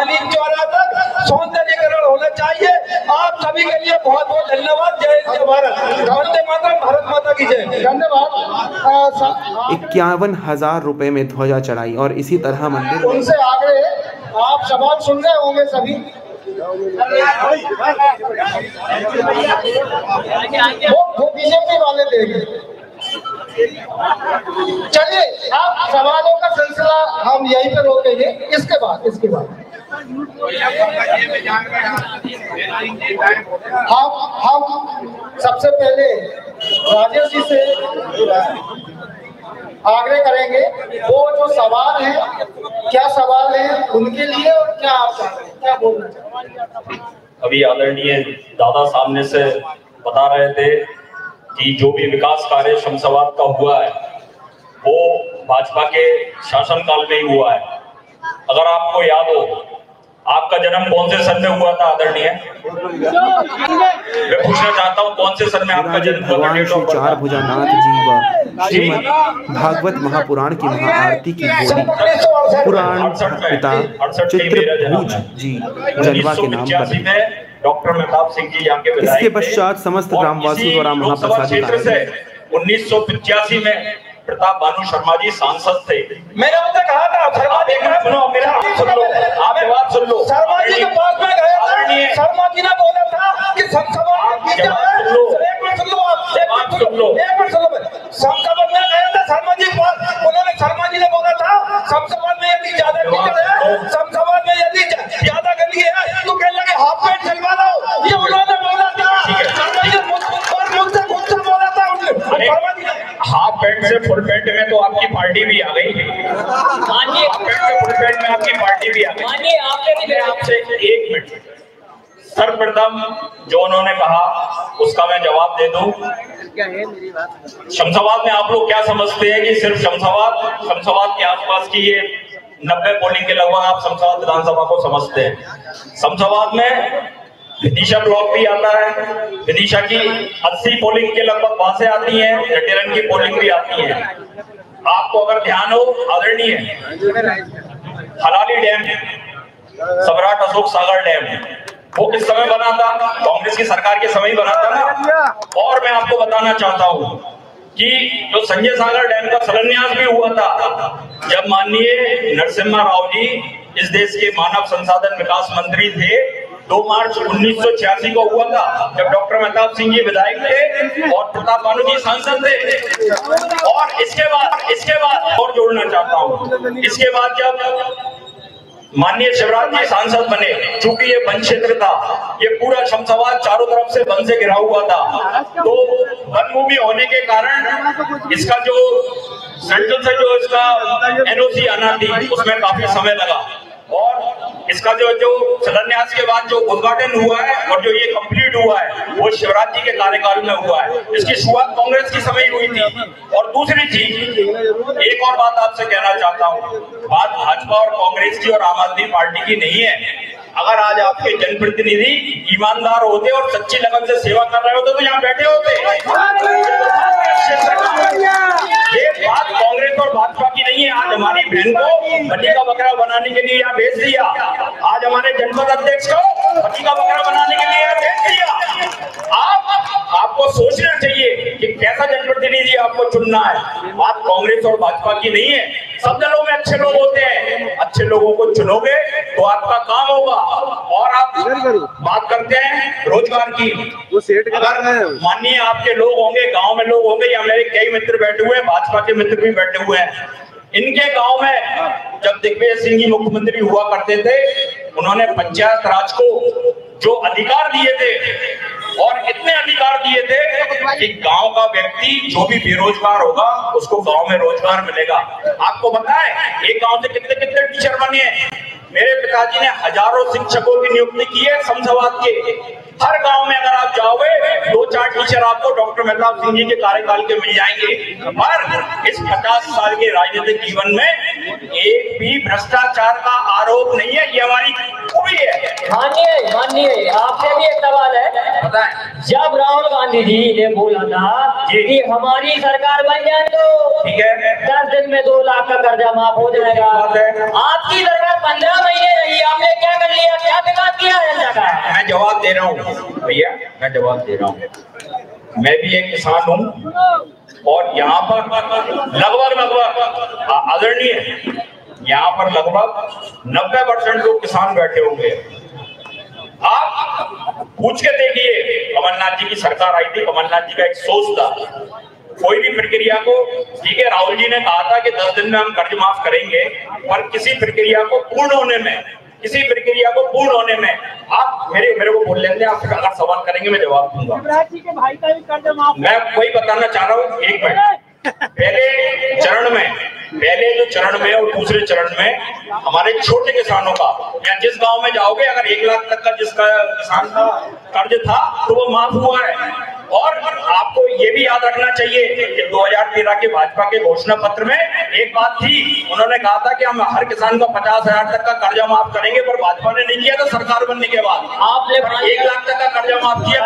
मालिक चौरा तक सौंदर्यकरण होना चाहिए। आप सभी के लिए बहुत बहुत धन्यवाद। जय हिंद जय भारत। वंदे मातरम भारत माता की जय। धन्यवाद। इक्यावन हज़ार रुपए में ध्वजा चढ़ाई और इसी तरह मंदिर उनसे आग्रह आप सवाल सुन रहे होंगे सभी। वो वो बीजेपी वाले देंगे चलिए आप सवालों का सिलसिला हम यहीं पर रोकेंगे। इसके बाद इसके बाद। हम हम सबसे पहले राजेश जी से आग्रह करेंगे, वो जो सवाल है, क्या सवाल है उनके लिए और क्या आप क्या बोलना अभी आदरणीय दादा सामने से बता रहे थे कि जो भी विकास कार्य शमशाबाद का हुआ है, वो भाजपा के शासनकाल में ही हुआ है। अगर आपको याद हो आपका जन्म कौन से सन में हुआ था आदरणीय? मैं पूछना चाहता हूँ कौन से सन में आपका जन्म हुआ था? भगवान श्री चार भुजानाथ जी व श्रीमद भागवत महापुराण की महाआरती की घोड़ी पुराण पिता चित्रभूज जी जलवा के नाम पर। डॉक्टर मेहताब सिंह जी यहाँ के इसके पश्चात समस्त ग्रामवासियों द्वारा महाप्रसाद उन्नीस सौ पचासी में प्रताप भानु शर्मा जी सांसद थे। मैंने उनसे कहा था शर्मा जी मिनट सुनो मेरा सुन लो आप बात सुन लो। शर्मा जी के पास में गया था शर्मा जी ने बोला था कि की लो। एक मिनट सुन लो आप एक मिनट सुन लो। एक मिनट सुन लो। में गया था शर्मा जी के पास उन्होंने शर्मा जी ने बोला था में यदि ज़्यादा जवाब है में यदि ज़्यादा गंदगी है तो कहने लगे हाफ़ पैंट चलवा लो ये उन्होंने बोला था। शर्मा जी मुझ- मुझसे मुझसे बोला हाफ़ पैंट से फुल पैंट में तो आपकी पार्टी भी आ गई। मानिए। हाफ़ पैंट से फुल पैंट में आपकी पार्टी भी आ गई। मानिए आपने आपसे एक मिनट। सर्वप्रथम जो उन्होंने कहा उसका मैं जवाब दे दूँ। शमशाबाद में आप लोग क्या समझते हैं कि सिर्फ़ शमशाबाद? शमशाबाद के आसपास की ये नब्बे पोलिंग के लगभग आप शमशाबाद विधानसभा को समझते हैं। शमशाबाद में विदिशा ब्लॉक भी आता है। विदिशा की 80 पोलिंग के लगभग बासें आती हैं जटेरन की पोलिंग भी आती है। आपको अगर ध्यान हो, आदरणीय, हलाली डैम, सम्राट अशोक सागर डैम, वो किस समय बना था? कांग्रेस की सरकार के समय बना था ना। और मैं आपको बताना चाहता हूँ कि जो संजय सागर डैम का शिलान्यास भी हुआ था, जब माननीय नरसिम्हा राव जी इस देश के मानव संसाधन विकास मंत्री थे 2 मार्च 1986 को हुआ था, जब डॉक्टर मेहताब सिंह जी विधायक थे और प्रताप भानु जी सांसद थे। और इसके बाद इसके बाद और जोड़ना चाहता हूँ। इसके बाद जब माननीय शिवराज जी सांसद बने, चूँकि ये वन क्षेत्र था, ये पूरा शमशाबाद चारों तरफ़ से वन से घिरा हुआ था। तो वन भूमि होने के कारण इसका जो सेंट्रल से जो इसका एनओसी आना थी, उसमें काफ़ी समय लगा। और इसका जो जो शिलान्यास के बाद जो उद्घाटन हुआ है और जो ये कंप्लीट हुआ है, वो शिवराज जी के कार्यकाल में हुआ है। इसकी शुरुआत कांग्रेस की समय ही हुई थी। और दूसरी चीज़, एक और बात आपसे कहना चाहता हूँ। बात भाजपा और कांग्रेस की और आम आदमी पार्टी की नहीं है। अगर आज आपके जनप्रतिनिधि ईमानदार होते और सच्ची लगन से सेवा कर रहे होते तो यहाँ बैठे होते। ये बात कांग्रेस और भाजपा की नहीं है। आज हमारी बहन को बटी का बकरा बनाने के लिए यहाँ भेज दिया। आज हमारे जनपद अध्यक्ष को बटी का बकरा बनाने के लिए यहाँ भेज दिया। आप, आपको सोचना चाहिए कि कैसा जनप्रतिनिधि आपको चुनना है। बात कांग्रेस और भाजपा की नहीं है। सब दलों में अच्छे लोग होते हैं। अच्छे लोगों को चुनोगे तो आपका काम होगा। और आप बात करते हैं रोज़गार की। वो सेट अगर माननीय आपके लोग होंगे गाँव में लोग होंगे या मेरे कई मित्र बैठे हुए हैं भाजपा के मित्र भी बैठे हुए हैं इनके गाँव में जब दिग्विजय सिंह जी मुख्यमंत्री हुआ करते थे उन्होंने पंचायत राज को जो अधिकार दिए थे और इतने अधिकार दिए थे कि गाँव का व्यक्ति जो भी बेरोजगार होगा उसको गाँव में रोज़गार मिलेगा। आपको पता है एक गाँव से कितने कितने टीचर बने हैं? मेरे पिताजी ने हज़ारों शिक्षकों की नियुक्ति की है शमशाबाद के हर गाँव में अगर आप जाओगे दो चार टीचर आपको डॉक्टर मेहताब सिंह जी के कार्यकाल के मिल जाएँगे। पर इस पचास साल के राजनीतिक जीवन में एक भी भ्रष्टाचार का आरोप नहीं है ये हमारी भी है। मानिए मानिए आपसे भी एक सवाल है। जब राहुल गांधी जी ने बोला था कि हमारी सरकार बन जाए तो ठीक है। दस दिन में दो लाख का कर्जा माफ़ हो जाएगा। आपकी सरकार पंद्रह मैं जवाब दे रहा हूँ, भैया, मैं जवाब दे रहा हूँ। मैं भी एक किसान हूँ, और यहाँ पर लगभग लगभग आदरणीय, यहाँ पर लगभग नब्बे परसेंट लोग किसान बैठे होंगे। आप पूछ के देखिए, कमलनाथ जी की सरकार आई थी, कमलनाथ जी का एक सोच था। कोई भी प्रक्रिया को ठीक है राहुल जी ने कहा था कि दस दिन में हम कर्ज माफ़ करेंगे पर किसी प्रक्रिया को पूर्ण होने में किसी प्रक्रिया को पूर्ण होने में आप मेरे मेरे को बोल लेंगे आप अगर सवाल करेंगे मैं जवाब दूँगा। युवराज जी के भाई का भी कर्ज माफ़ मैं वही बताना चाह रहा हूँ एक मिनट। पहले चरण में पहले जो चरण में और दूसरे चरण में हमारे छोटे किसानों का या जिस गाँव में जाओगे अगर एक लाख तक का जिसका किसान का कर्ज था तो वो माफ़ हुआ है। और आपको ये भी याद रखना चाहिए कि 2013 के भाजपा के घोषणा पत्र में एक बात थी। उन्होंने कहा था कि हम हर किसान का पचास हज़ार तक का कर्जा माफ़ करेंगे पर भाजपा ने नहीं किया था सरकार बनने के बाद। आपने एक लाख तक का कर्जा माफ़ किया।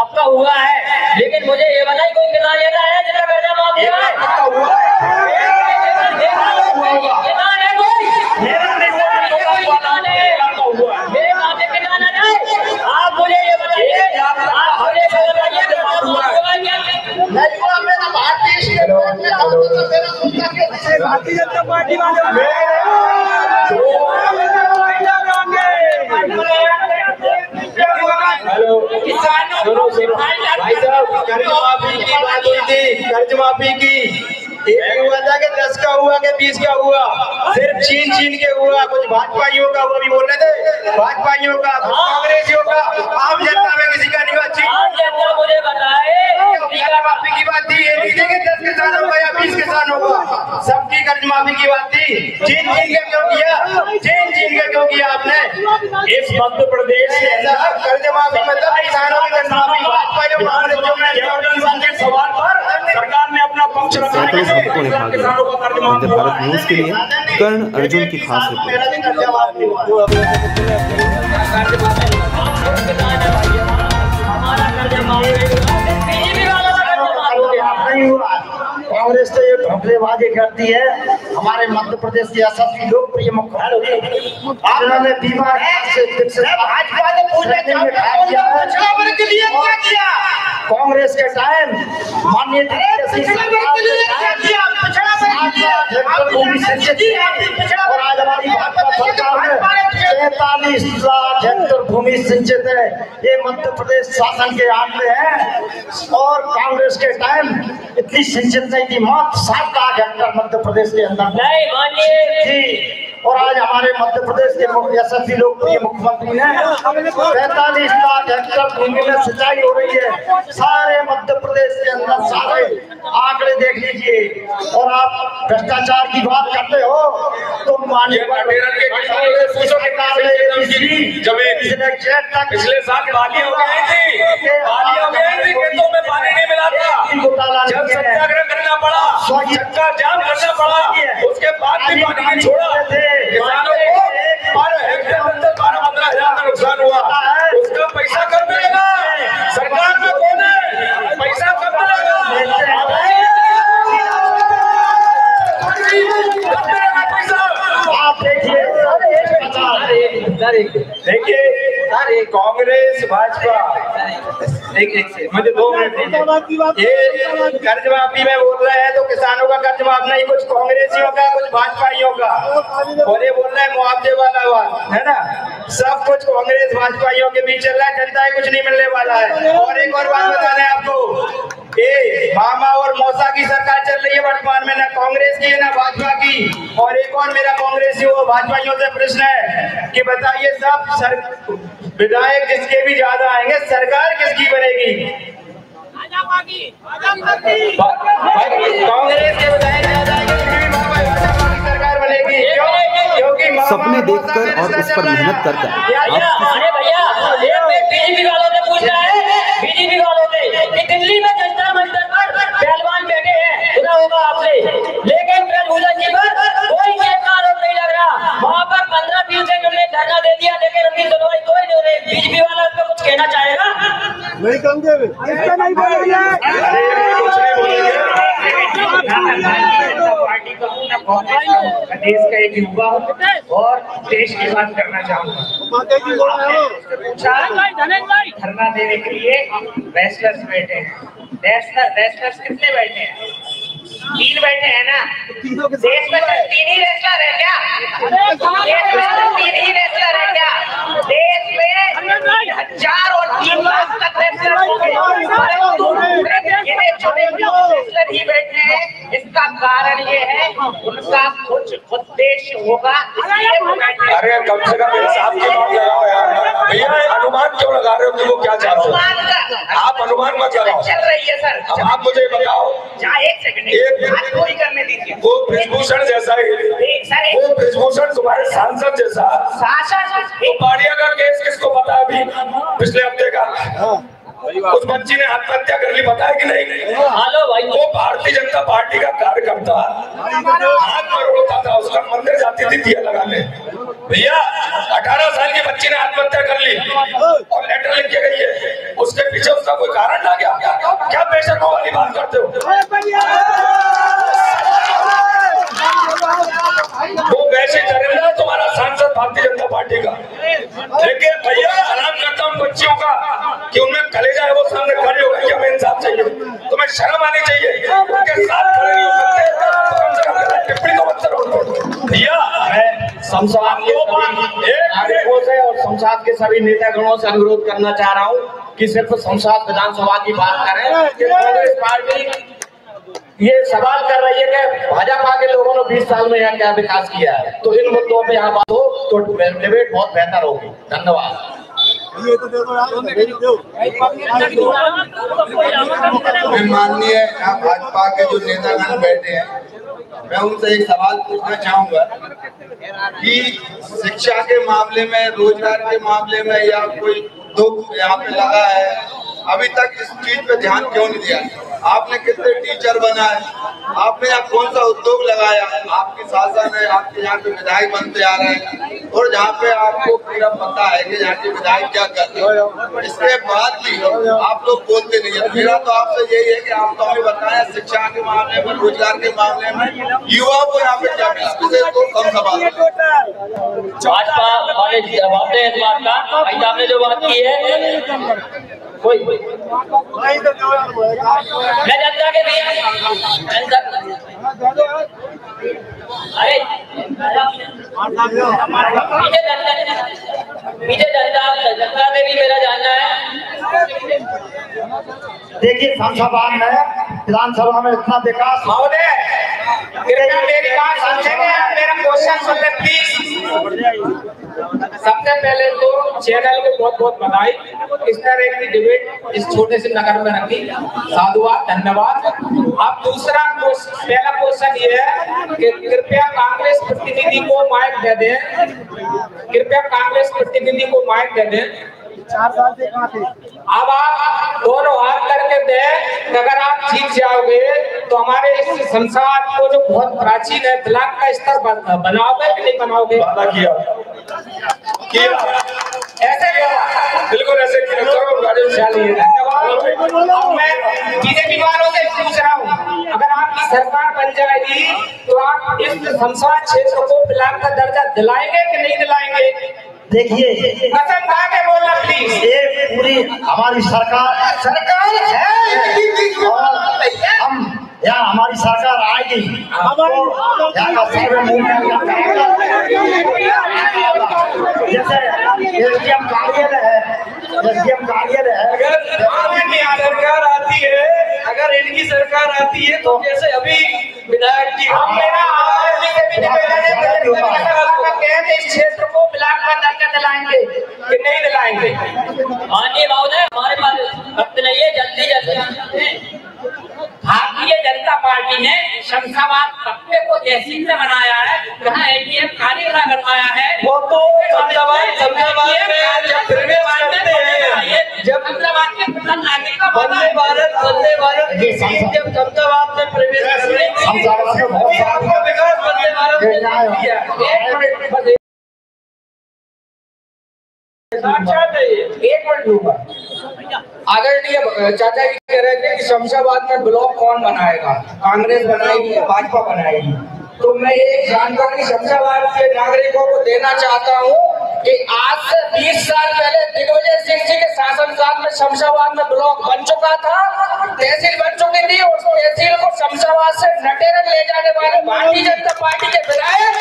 आपका हुआ है। लेकिन मुझे ये बताइए कोई किसान ऐसा है जिसका कर्जा माफ़ एक लाख तक का हुआ है। मेरा नहीं हुआ, है एक लाख का हुआ है मेरे नाम से किसान है ना? आप मुझे ये बताइए आप मुझे ये बताइए कर्जा माफ़ हुआ है क्या? भारतीय जनता पार्टी वाले हेलो। सुनो सुनो। भाई साहब कर्ज माफ़ी की बात हुई थी। कर्ज माफ़ी की। एक हुआ था कि दस का हुआ कि बीस का हुआ। सिर्फ़ छीन छीन के हुआ। कुछ भाजपाइयों का वो भी बोल रहे थे। भाजपाइयों का कांग्रेसियों का। आम जनता में किसी का नहीं हुआ। छीन। जनता मुझे बताए। कर्ज माफ़ी की बात थी। ये नहीं थी कि दस किसानों का या बीस किसानों का सबकी कर्ज माफ़ी की बात थी। छीन छीन के क्यों किया? छीन छीन के क्यों किया आपने? इस मध्य प्रदेश के अंदर कर्ज माफ़ी मतलब किसानों की कर्ज माफ़ी किसान के सवाल पर सरकार ने अपना पक्ष रखा है। भक्तों ने भाग लिया भारत न्यूज़ के लिए कर्ण अर्जुन की खास रिपोर्ट। हमारा कर्जा माफ़ कांग्रेस तो ये घोखलेबाजी करती है। हमारे मध्य प्रदेश के यशस्वी लोकप्रिय मुख्यमंत्री उन्होंने बीमा कांग्रेस के टाइम माननीय सरकार में तैतालीस लाख हेक्टेयर भूमि सिंचित है ये मध्य प्रदेश शासन के हाथ में है और कांग्रेस के टाइम इतनी सिंचित नहीं थी मात्र सात लाख हेक्टेयर मध्य प्रदेश के अंदर और आज हमारे मध्य प्रदेश के यशस्वी लोकप्रिय मुख्यमंत्री ने पैंतालीस लाख हेक्टेयर भूमि में सिंचाई हो रही है। सारे मध्य प्रदेश के अंदर सारे आंकड़े देख लीजिए। और आप भ्रष्टाचार की बात करते हो तो। पिछले साल बाली हो थी बाली हो थी खेतों में पानी नहीं मिला था। जब सत्याग्रह करना पड़ा चक्का जाम करना पड़ा उसके बाद भी पानी नहीं छोड़ा। किसानों को बारह हेक्टेयर अंदर बारह पंद्रह हज़ार का नुकसान हुआ। उसका पैसा कब मिलेगा? सरकार में कौन है? पैसा कब मिलेगा? देखिए कांग्रेस भाजपा। एक एक मुझे दो मिनट ये कर्ज माफ़ी में बोल रहे हैं तो किसानों का कर्ज माफ़ नहीं कुछ कांग्रेसियों का कुछ भाजपाइयों का। और ये बोल रहे हैं मुआवजे वाला हुआ है ना? सब कुछ कांग्रेस भाजपाइयों के बीच चल रहा है जनता कुछ नहीं मिलने वाला है। और एक और बात बता रहे हैं आपको ये मामा और मौसा की सरकार चल रही है वर्तमान में ना कांग्रेस की है ना भाजपा की। और एक और मेरा कांग्रेसियों और भाजपाइयों से प्रश्न है कि बताइए सब सर विधायक जिसके भी ज़्यादा आएँगे? सरकार किसकी बनेगी? कांग्रेस के विधायक ज़्यादा आएँगे सरकार बनेगी। क्योंकि सपने देखकर और उस पर। मेहनत कर कर आप बीजेपी वालों से पूछ रहा है। बीजेपी वालों से कि दिल्ली में जनता मंदिर पर पहलवान बैठे हैं। सुना होगा आपने। लेकिन जी पर वहाँ पर पंद्रह दिन से हमने धरना दे दिया लेकिन अभी तो सुनवाई कोई नहीं हो रही। बीजेपी वाला उनका कुछ कहना चाहेगा? नहीं कहेंगे। नहीं बोलेंगे। देश का एक युवा हूँ और देश की बात करना चाहूँगा धरना देने के लिए बैचलर्स बैठे हैं। बैचलर्स कितने बैठे हैं? तीन बैठे हैं ना। देश में सिर्फ़ तीन ही रेस्लर है क्या? देश में सिर्फ़ तीन ही रेस्लर है क्या? देश में हज़ार और तीन लाख तक रेस्लर होंगे चुने रेस्लर ही बैठे हैं इसका कारण ये है उनका कुछ उद्देश्य होगा। अरे कम से कम साहब की बात लगाओ यार। भैया अनुमान क्यों लगा रहे हो कि वो क्या चाहते हो? आप अनुमान मत लगाओ। चल रही है सर। अब आप मुझे बताओ। एक सेकंड एक बात पूरी करने दीजिए। वो ब्रिजभूषण जैसा ही। वो ब्रिजभूषण तुम्हारे सांसद जैसा। वो पाड़िया का केस किसको पता अभी? पिछले हफ़्ते का। उस बच्ची ने आत्महत्या कर ली बताया कि नहीं? हेलो भाई। वो भारतीय जनता पार्टी का कार्यकर्ता। हाथ में रोता था उसका मंदिर जाती थी दिया लगाने। भैया अठारह साल की बच्ची ने आत्महत्या कर ली और लेटर लिख के गई है। उसके पीछे उसका कोई कारण ना क्या क्या बेशकों वाली बात करते हो? वो वैसे करेगा तुम्हारा सांसद भारतीय जनता पार्टी का। लेकिन भैया आराम करता हूँ बच्चियों का कि उनमें कलेजा है वो सामने खड़े हो कि हमें इंसाफ चाहिए। तुम्हें शर्म आनी चाहिए उनके साथ खड़े हो सकते। तो टिप्पणी संसद के और संसद के सभी नेतागणों से अनुरोध करना चाह रहा हूँ कि सिर्फ़ संसद विधानसभा की बात करें। कांग्रेस पार्टी ये सवाल कर रही है कि भाजपा के लोगों ने 20 साल में यहाँ क्या विकास किया है? तो इन मुद्दों पे यहाँ बात हो तो डिबेट बहुत बेहतर होगी। धन्यवाद। मैं माननीय यहाँ भाजपा के जो नेतागण बैठे हैं मैं उनसे एक सवाल पूछना चाहूँगा कि शिक्षा के मामले में रोज़गार के मामले में या कोई दुख यहाँ पे लगा है अभी तक इस चीज़ पे ध्यान क्यों नहीं दिया? आपने कितने टीचर बनाए? आपने यहाँ कौन सा उद्योग लगाया? आपकी शासन है आपके यहाँ के विधायक बनते आ रहे हैं। और जहाँ पे आपको पूरा पता है कि यहाँ के विधायक क्या कर रहे हैं। इसके बाद भी आप लोग बोलते नहीं है। मेरा तो आपसे यही है कि आप तो हमें बताया शिक्षा के मामले में, रोज़गार के मामले में, युवाओं को यहाँ पे क्या विशेष तो कम सवाल भाजपा जवाब इस बात का। जो बात की है कोई। मैं जनता के जनता अरे मुझे जनता मुझे जनता जनता से भी मेरा जानना है। देखिए संसभा में विधानसभा में इतना विकास महोदय कृपया मेरी बात समझेंगे मेरा क्वेश्चन सुन ले प्लीज़ सबसे पहले तो चैनल को बहुत बहुत बधाई। इस तरह की डिबेट इस छोटे से नगर में रखी। साधुवाद, धन्यवाद। अब दूसरा पहला क्वेश्चन ये है कि कृपया कांग्रेस प्रतिनिधि को माइक दे दें। कृपया कांग्रेस प्रतिनिधि को माइक दे दें। चार साल से कहाँ थे? अब आप दोनों हाथ करके दें अगर आप जीत जाओगे तो हमारे इस संसार को जो बहुत प्राचीन है ब्लॉक का स्तर बन- बनाओगे कि नहीं बनाओगे? किया किया। ऐसे बिल्कुल ऐसे बीजेपी वालों से पूछ रहा हूँ। अगर आपकी सरकार बन जाएगी तो आप इस संसार क्षेत्र को ब्लॉक का दर्जा दिलाएँगे कि नहीं दिलाएँगे? देखिए। कसम खा के बोलना प्लीज़ ये पूरी हमारी सरकार सरकार है? हम यहाँ हमारी सरकार आएगी तो यहाँ का सर्वे मूवमेंट जैसे एसडीएम कार्यालय है एसडीएम कार्यालय है। अगर इनकी सरकार आती है अगर इनकी सरकार आती है तो जैसे अभी विधायक जी हम मेरा है इस क्षेत्र को ब्लॉक का दर्जा दिलाएँगे कि नहीं दिलाएँगे? माननीय महोदय हमारे पास वक्त नहीं है जल्दी जल्दी। भारतीय जनता पार्टी ने शमशाबाद कब्जे को तहसील में बनाया है जहाँ एटीएम खाली खड़ा करवाया है वो तो शमशाबाद शमशाबाद में जब प्रवेश करते हैं जब शमशाबाद के प्रधान नागरिक का वंदे भारत वंदे भारत जब शमशाबाद में प्रवेश हैं विकास वंदे भारत एक मिनट दूँगा ये। आदरणीय चाचा जी कह रहे थे कि शमशाबाद में ब्लॉक कौन बनाएगा कांग्रेस बनाएगी या भाजपा बनाएगी तो मैं एक जानकारी शमशाबाद के नागरिकों को देना चाहता हूँ कि आज से 20 साल पहले दिग्विजय सिंह जी के शासनकाल में शमशाबाद में ब्लॉक बन चुका था। तहसील बन चुकी थी उस तहसील को शमशाबाद से नटेरन ले जाने वाले भारतीय जनता पार्टी के विधायक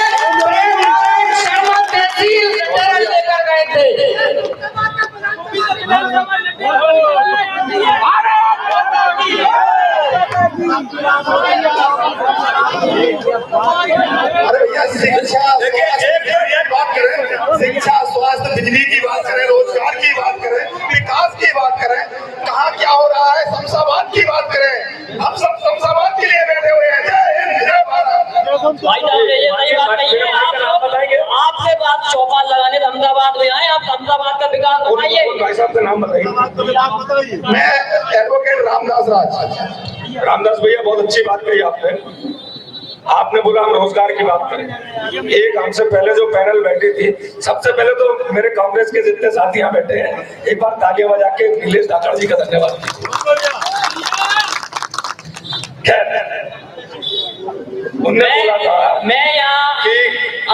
शर्मा तहसील नटेरन लेकर गए थे। अरे भैया शिक्षा देखिए शिक्षा स्वास्थ्य बिजली की बात करें रोज़गार की बात करें विकास की बात करें कहाँ क्या हो रहा है शमशाबाद की बात करें। हम सब शमशाबाद के लिए बैठे हुए हैं। जय हिंद जय भारत। भाई ये बात नहीं है। आप आपसे बात चौपाल लगाने अहमदाबाद में आए। आप अहमदाबाद का विकास बताइए। भाई साहब का नाम बताइए। मैं एडवोकेट रामदास राज। रामदास भैया बहुत अच्छी बात कही आपने। आपने बोला हम रोज़गार की बात करें। एक हमसे पहले जो पैनल बैठी थी सबसे पहले तो मेरे कांग्रेस के जितने साथी यहाँ बैठे हैं एक बार तालियाँ बजा के नीलेश धाकड़ जी का धन्यवाद। खैर उनने बोला था मैं यहाँ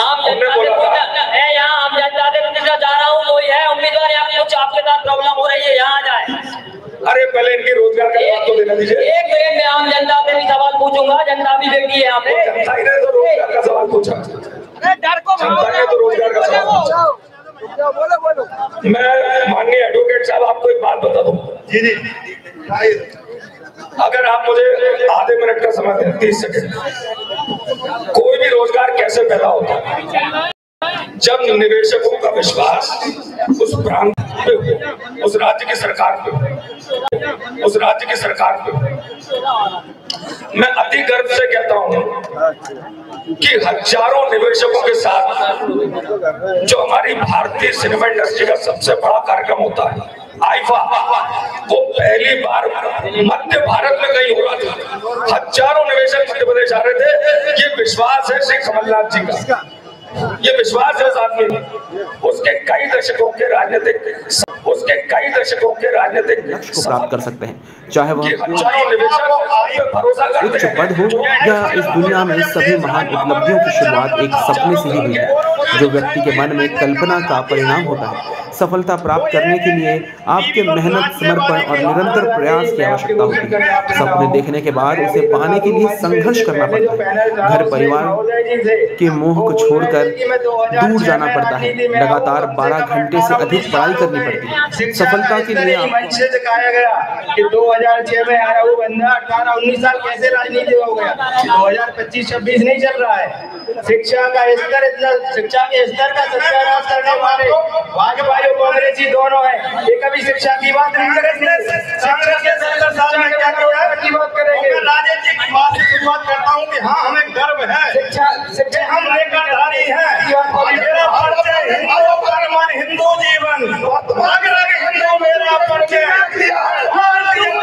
आम उनने बोला था मैं यहाँ आम जनता से पूछना चाह रहा हूँ कोई है उम्मीदवार यहाँ कुछ आपके साथ प्रॉब्लम हो रही है यहाँ जाए। अरे पहले इनकी रोज़गार का बात तो देना दीजिए। एक मिनट में आम जनता से भी सवाल पूछूँगा जनता भी देखी है यहाँ पे। जनता ही ने तो रोज़गार का सवाल पूछा। जनता ने तो रोज़गार का सवाल पूछा। मैं माननीय एडवोकेट साहब आपको एक बात बता दूँ। जी जी। अगर आप मुझे आधे मिनट का समय दें तीस सेकंड। कोई भी रोज़गार कैसे पैदा होता है? जब निवेशकों का विश्वास उस प्रांत पे हो, उस राज्य की सरकार पे हो, उस राज्य की सरकार पे हो। मैं अति गर्व से कहता हूँ कि हज़ारों निवेशकों के साथ जो हमारी भारतीय सिनेमा इंडस्ट्री का सबसे बड़ा कार्यक्रम होता है आईफा वो पहली बार मध्य भारत में कहीं हो रहा था। हज़ारों निवेशक मध्य प्रदेश आ रहे थे। ये विश्वास है श्री कमलनाथ जी का। ये विश्वास है साथ उसके कई दशकों के राजनीतिक, उसके कई दशकों के राजनीतिक प्राप्त कर सकते हैं। चाहे वह करते उच्च पद हो या इस दुनिया में सभी महान उपलब्धियों की शुरुआत एक सपने से ही हुई है जो व्यक्ति के मन में कल्पना का परिणाम होता है। सफलता प्राप्त करने के लिए आपके मेहनत समर्पण और निरंतर प्रयास की आवश्यकता होती है। सपने देखने के बाद उसे पाने के लिए संघर्ष करना पड़ता है। घर परिवार के मोह को छोड़कर दूर जाना पड़ता है। लगातार 12 घंटे से अधिक पढ़ाई करनी पड़ती है। सफलता के लिए 2006 में आया वो बंदा 18 19 साल कैसे राजनीति हो गया? 2025 26 नहीं चल रहा है। शिक्षा का स्तर इतना शिक्षा के स्तर का सत्यानाश करने वाले भाजपा और कांग्रेसी दोनों है। ये कभी शिक्षा की बात नहीं करेंगे। बात करेंगे? बात से शुरुआत करता हूँ कि हाँ हमें गर्व है। शिक्षा शिक्षा हम हैं। मेरा हिंदू जीवन। भाग हिंदू मेरा परिचय। भारतीय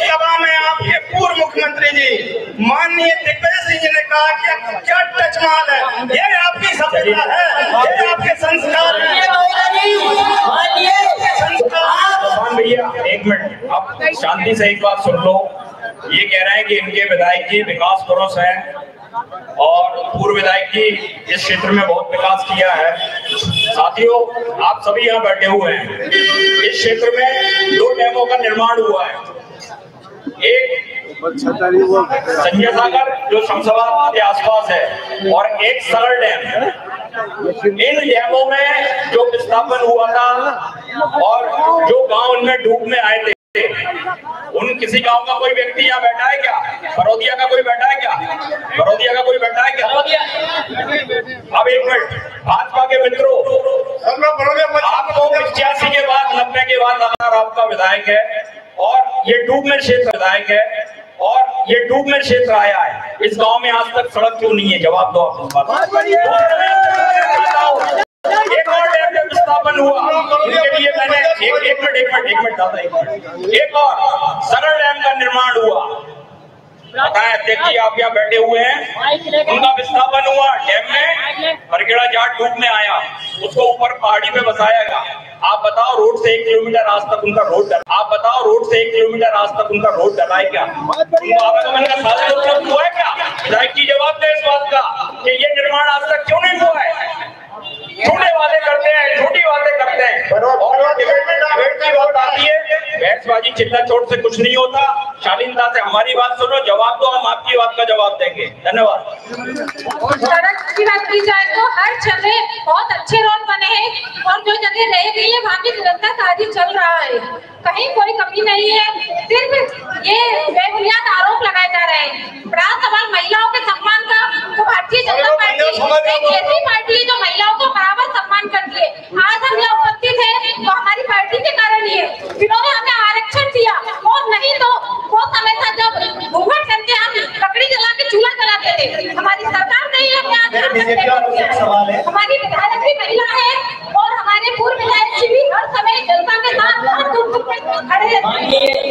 लोकसभा में आपके पूर्व मुख्यमंत्री जी माननीय दिग्विजय सिंह जी ने कहा कि क्या टच माल है? ये आपकी सभ्यता है। ये आपके संस्कार हैं। एक मिनट। आप शांति से एक बात सुन लो। ये कह रहे हैं कि इनके विधायक जी विकास पुरुष हैं और पूर्व विधायक जी इस क्षेत्र में बहुत विकास किया है। साथियों आप सभी यहाँ बैठे हुए हैं। इस क्षेत्र में दो डैमों का निर्माण हुआ है। एक संजय सागर जो शमशाबाद के आसपास है, और एक सरल डैम। इन डैमों में जो विस्थापन हुआ था, और जो गाँव उनमें डूब में आए थे, उन किसी गाँव का कोई व्यक्ति यहाँ बैठा है क्या? बरौदिया का कोई बैठा है क्या? बरौदिया का कोई बैठा है क्या? अब एक मिनट, भाजपा के मित्रों, आपको पचासी के बाद नब्बे के बाद लगातार आपका विधायक है। और ये डूब में क्षेत्र विधायक है और ये डूब में क्षेत्र आया है। इस गाँव में आज तक सड़क क्यों नहीं है? जवाब दो आप इस बात। एक और डैम जब स्थापन हुआ उनके लिए मैंने एक एक मिनट एक मिनट एक मिनट दादा एक मिनट। एक और सरल डैम का निर्माण हुआ। अध्यक्ष जी आप यहाँ बैठे हुए हैं। उनका विस्थापन हुआ डैम में, बरगेड़ा जाट डूब में आया। उसको ऊपर पहाड़ी पे बसाया गया। आप बताओ, रोड से एक किलोमीटर आज तक उनका रोड डला। आप बताओ, रोड से एक किलोमीटर आज तक उनका रोड डला है क्या? आवागमन का साधन उपलब्ध हुआ है क्या? जवाब दे इस बात का कि ये निर्माण आज तक क्यों नहीं हुआ है? छोटे वादे करते हैं झूठी बातें करते हैं। और डिबेट की बात आती है बहसबाजी चिल्ला चोट से कुछ नहीं होता। शालीनता से हमारी बात सुनो जवाब दो हम आपकी बात का जवाब देंगे। धन्यवाद। सड़क की बात की जाए तो हर जगह बहुत अच्छे रोड बने हैं और जो जगह रह गई है वहाँ की निरंतर कार्य चल रहा है। कहीं कोई कमी नहीं है सिर्फ़ ये बेबुनियाद आरोप लगाए जा रहे हैं। बड़ा सवाल महिलाओं के सम्मान का तो भारतीय जनता पार्टी ऐसी पार्टी है जो महिलाओं को बराबर सम्मान करती है आज हम यहाँ उपस्थित है तो हमारी पार्टी के कारण ही है जिन्होंने हमें आरक्षण दिया और नहीं तो वो समय था जब घूंघट करके हम लकड़ी जला के चूल्हा जलाते थे हमारी सरकार नहीं है है हमारी विधायक भी महिला है और हमारे पूर्व विधायक जी भी हर समय जनता के साथ हर दुख सुख में खड़े रहते हैं ये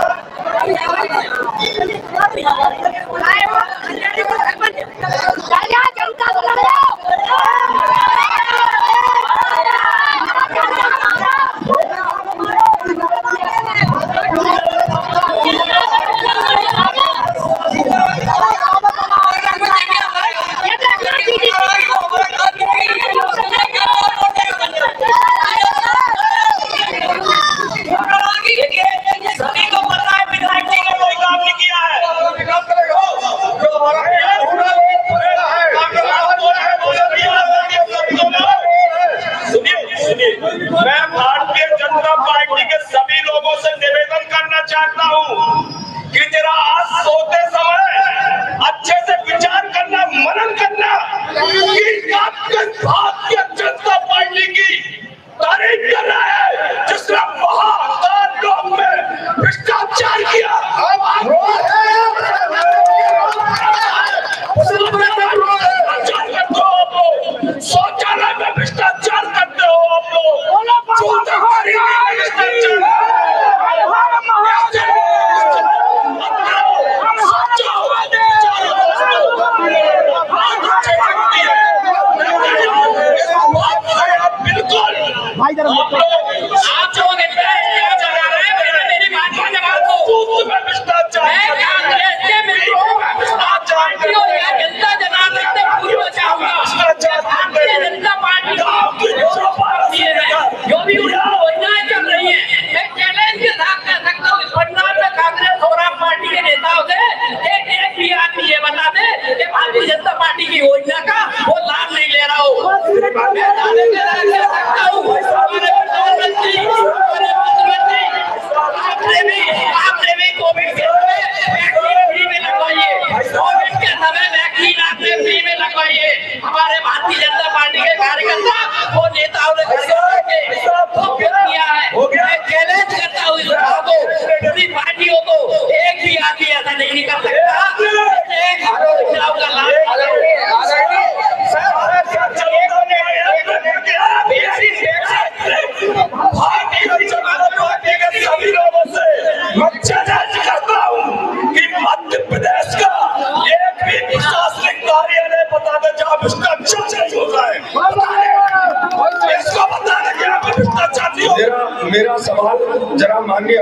Yeah. नहीं किया है जो हमारा मैं भारतीय जनता पार्टी के सभी लोगों से निवेदन करना चाहता हूँ कि जरा आज सोते समय अच्छे से विचार करना मनन करना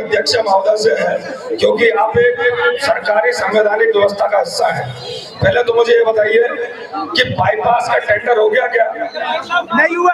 अध्यक्ष महोदय से है, क्योंकि आप एक सरकारी संवैधानिक व्यवस्था का हिस्सा है। पहले तो मुझे ये बताइए कि बाईपास का टेंडर हो गया क्या? नहीं हुआ।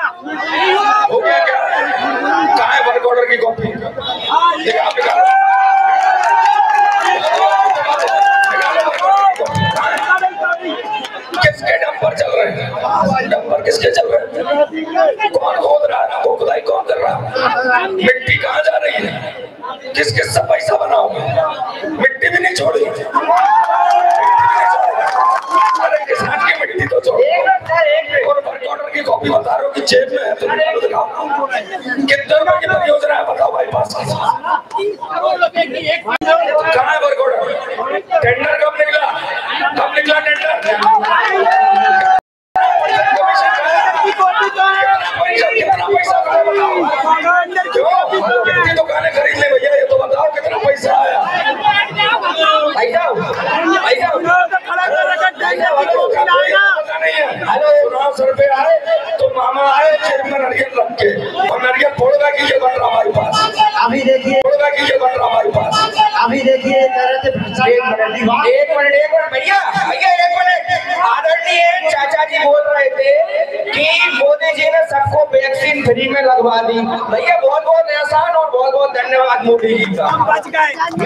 watch, guys.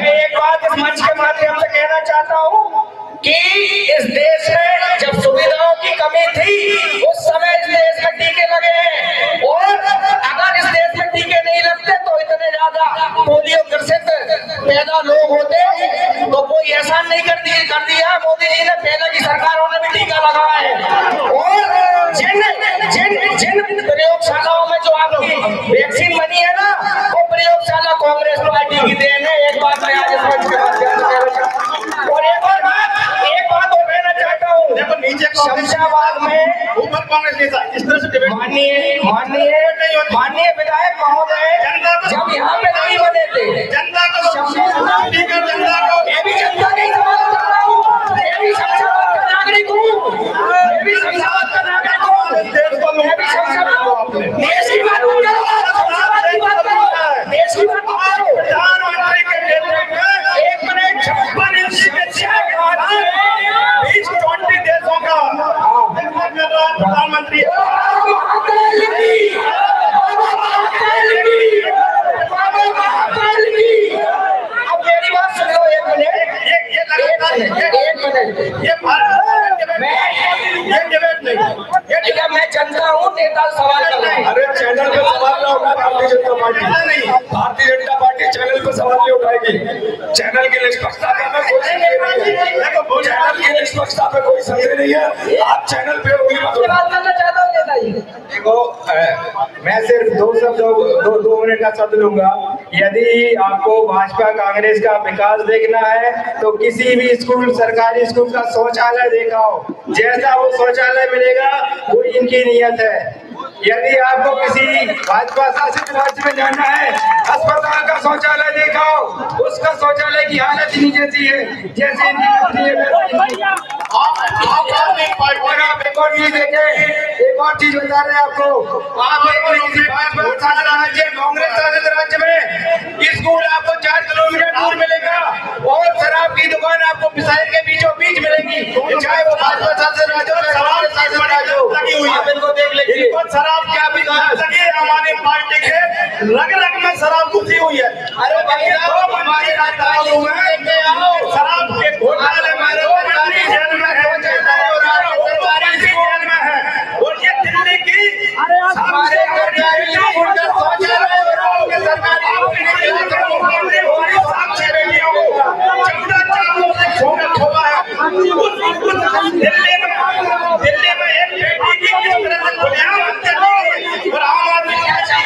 शमशाबाद में ऊपर कांग्रेस नेता इस तरह से डिबेट माननीय माननीय माननीय विधायक महोदय जब यहाँ पे नहीं बने थे जनता को स्पीकर जनता को ये भी जनता नहीं समझ नेता सवाल कर रहा हूँ। अरे चैनल पे सवाल ना उठा Bharatiya Janata party. Bharatiya Janata party channel पे सवाल नहीं उठाएगी। चैनल की निष्पक्षता पे हमें कोई संदेह नहीं है। चैनल की निष्पक्षता पे कोई संदेह नहीं है। आप चैनल पे उंगली मत बात करना चाहता हूँ देखो मैं सिर्फ़ दो शब्द दो दो मिनट का शब्द लूँगा। यदि आपको भाजपा कांग्रेस का विकास देखना है तो किसी भी स्कूल सरकारी स्कूल का शौचालय देखा हो जैसा वो शौचालय मिलेगा वो इनकी नियत है। यदि आपको किसी भाजपा शासित राज्य में जाना है, अस्पताल का शौचालय दिखाओ। उसका शौचालय की हालत ही जैसी है जैसे है आप एक और चीज़ बता रहे आपको। आप राज्य, कांग्रेस शासित राज्य में स्कूल आपको चार किलोमीटर दूर मिलेगा, और शराब की दुकान आपको मिसाइल के बीचों बीच मिलेगी। चाहे वो भाजपा शासित राज्य हो कांग्रेस शासित राज्य हो। आप इनको देख लीजिए। शराब क्या विकास सके हमारे पार्टी के रग रग में शराब घुसी हुई है अरे भैया तो हमारे शराब के घोटाले में जेल में है दिल्ली जेल में है और ये दिल्ली की हमारे सरकारी स्कूल शौचालय और आपके सरकारी दिल्ली में दिल्ली में एक बेटी की तरह से खुलेआम हत्या और आम आदमी की दिखाइए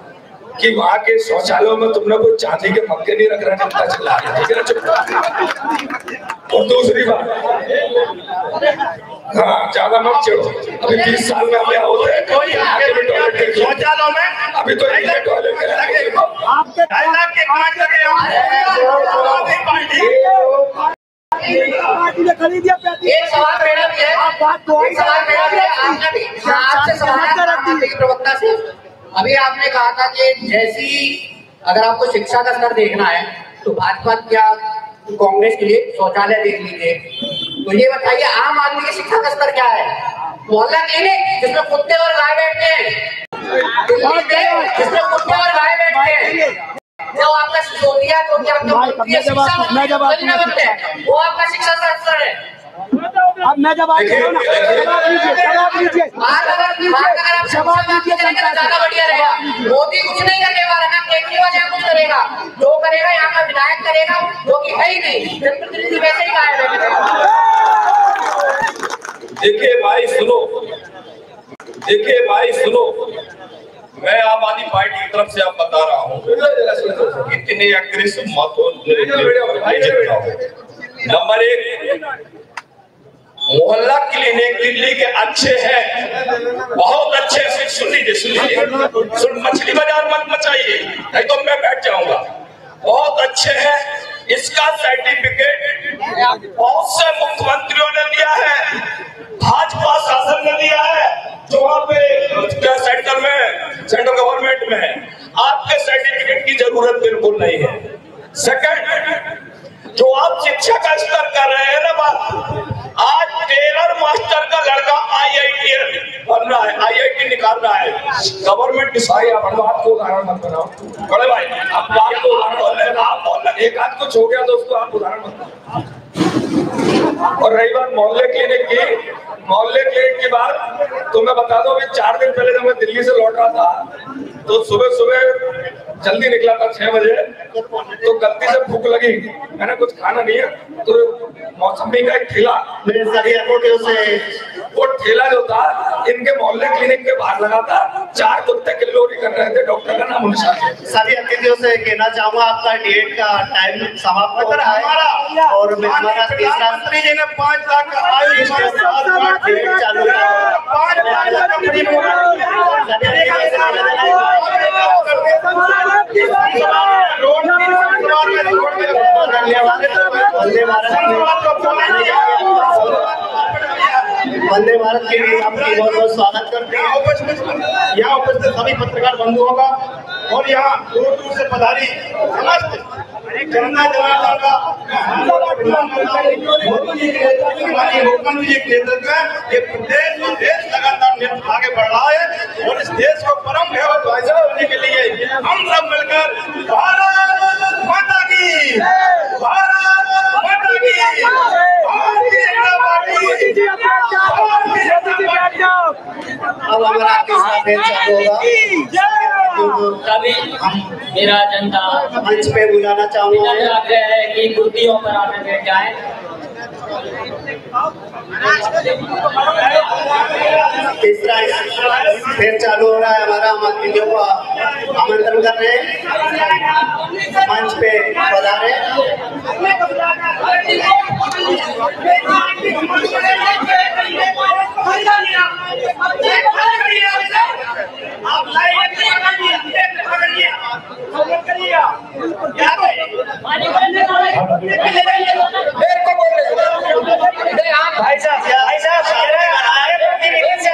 कि वहाँ के शौचालयों में तुमने कोई चांदी के मक्के नहीं रख रहे है ठीक है ना चुप और दूसरी बात हाँ ज़्यादा मत चिढ़ो अभी बीस साल में हमें होते हैं कोई आगे भी टॉयलेट के शौचालयों में अभी तो एक ही टॉयलेट है हैं पार्टी एक सवाल मेरा भी है एक सवाल मेरा भी है आपने भी आपसे सवाल है प्रवक्ता से अभी आपने कहा था कि जैसी अगर आपको शिक्षा का स्तर देखना है तो भाजपा क्या कांग्रेस के लिए शौचालय देख लीजिए। तो ये बताइए आम आदमी की शिक्षा का स्तर क्या है? मोहल्ला क्लिनिक जिसमें कुत्ते और गाय बैठते हैं। जिसमें कुत्ते और गाय बैठते हैं। जो आपका सिसोदिया जो क्या आपका शिक्षा वो आपका शिक्षा का स्तर है। अब मैं जब आप जवाब लीजिए जवाब लीजिए तो ज़्यादा बढ़िया रहेगा। मोदी कुछ नहीं करने वाला ना केजरीवाल यहाँ कुछ करेगा। जो करेगा यहाँ का विधायक करेगा जो कि है ही नहीं। जनप्रतिनिधि वैसे ही गायब है। देखिए भाई सुनो। देखिए भाई सुनो। मैं आम आदमी पार्टी की तरफ़ से आप बता रहा हूँ इतने अग्रेसिव मतों नंबर एक मोहल्ला क्लिनिक दिल्ली के अच्छे हैं। बहुत अच्छे से सुन लीजिए सुन लीजिए सुन मछली बाज़ार मत मचाइए। नहीं तो मैं बैठ जाऊँगा। बहुत अच्छे हैं। इसका सर्टिफिकेट बहुत से मुख्यमंत्रियों ने दिया है। भाजपा शासन ने दिया है। जो वहाँ पे सेंटर में सेंट्रल गवर्नमेंट में है। आपके सर्टिफिकेट की ज़रूरत बिल्कुल नहीं है। सेकंड जो आप शिक्षा का स्तर कर रहे हैं ना बात। आज टेलर मास्टर का लड़का आईआईटी बन रहा है आईआईटी निकाल रहा है। गवर्नमेंट डिसाइड आप बात को उदाहरण मत बनाओ। बड़े भाई आप बात को उदाहरण आप एक आध कुछ हो गया तो उसको आप उदाहरण मत बनाओ। और रही बात मोहल्ले क्लिनिक की मोहल्ले क्लिनिक की बात तो मैं बता दूँ अभी चार दिन पहले जब मैं दिल्ली से लौट रहा था तो सुबह सुबह जल्दी निकला था छह बजे तो गलती से भूख लगी। मैंने कुछ खाना नहीं है तो मौसमी का एक ठेला। वो ठेला जो था इनके मोहल्ले क्लिनिक के बाहर लगा था। चार कुत्ते किलोरी कर रहे थे डॉक्टर का नाम अनुसार सभी अतिथियों से कहना चाहूँगा आपका डेट का टाइम समाप्त हो रहा है और हमारा तीसरा मंत्री जी ने पाँच लाख खेल धन्यवाद। वंदे भारत वंदे भारत के लिए आपकी बहुत बहुत स्वागत करते हैं। यहाँ उपस्थित सभी पत्रकार बंधुओं का और यहाँ दूर दूर से पधारी समस्त जनता जनार्दन का आगे बढ़ रहा है और इस देश को परम होने के लिए हम सब मिलकर माता की अब हमारा किस्सा फिर चालू होगा तभी मेरा जनता मंच पे बुलाना चाहूँगा आग्रह है पर आकर बैठ जाए। तीसरा फिर चालू हो रहा है हमारा हम अतिथियों को आमंत्रण कर रहे हैं। मंच पे पधारे भाई साहब भाई साहब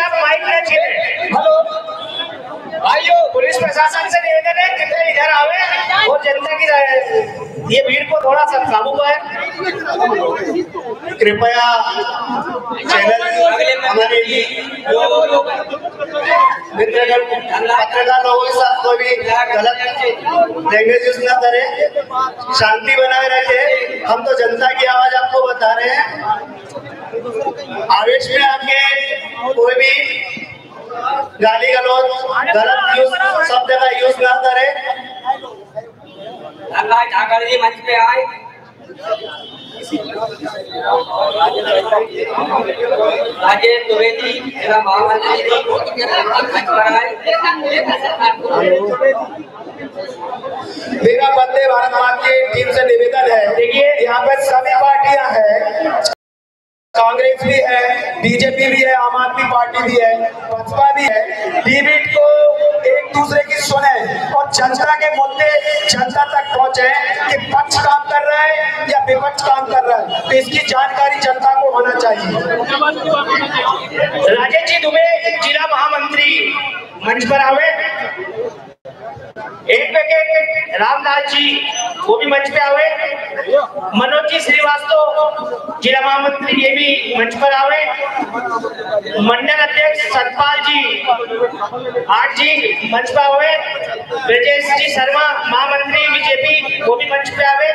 आप माइक छीने हेलो भाइयों, पुलिस प्रशासन से निवेदन है, कितने इधर आवे और जनता की ये भीड़ को थोड़ा सा काबू पाए। कृपया चैनल हमारे मित्रगण, पत्रकार लोगों के साथ कोई भी गलत लैंग्वेज यूज़ ना करे, शांति बनाए रखे। हम तो जनता की आवाज़ आपको बता रहे हैं। आवेश में आके कोई भी गाली गलौज, गलत यूज़ सब जगह यूज़ ना करें पर मेरा वंदे भारत मार्ग की टीम से निवेदन है देखिए यहाँ पे सभी पार्टियाँ हैं। कांग्रेस भी है, बीजेपी भी है, आम आदमी पार्टी भी है बसपा भी है। डीबीट को एक दूसरे की सुने और जनता के मुद्दे जनता तक पहुँचे कि पक्ष काम कर रहा है या विपक्ष काम कर रहा है। तो इसकी जानकारी जनता को होना चाहिए। राजेश जी, दुबे जिला महामंत्री मंच पर आवे। एक विकेट रामदास जी वो भी मंच पे आवे। मनोज जी श्रीवास्तव जिला महामंत्री ये भी मंच पर आवे। मंडल अध्यक्ष सतपाल जी आठ जी मंच पे आवे। ब्रजेश जी शर्मा महामंत्री बीजेपी वो भी मंच पे आवे।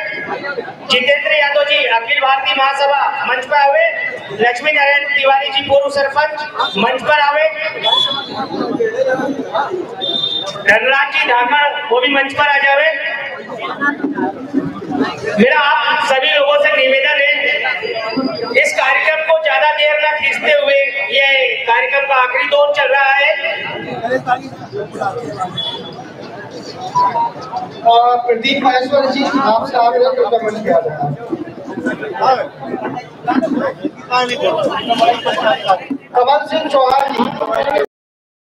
जितेंद्र यादव जी अखिल भारतीय महासभा मंच पर आवे। लक्ष्मी नारायण तिवारी जी पूर्व सरपंच मंच पर आवे। धनराज जी धाकड़ वो भी मंच पर आ जावे मेरा आप सभी लोगों से निवेदन है इस कार्यक्रम को ज़्यादा देर न खींचते हुए ये कार्यक्रम का आखिरी दौर चल रहा है और प्रदीप महेश्वर जी आपसे आग्रह करता मंच पे आ कमल सिंह चौहान जी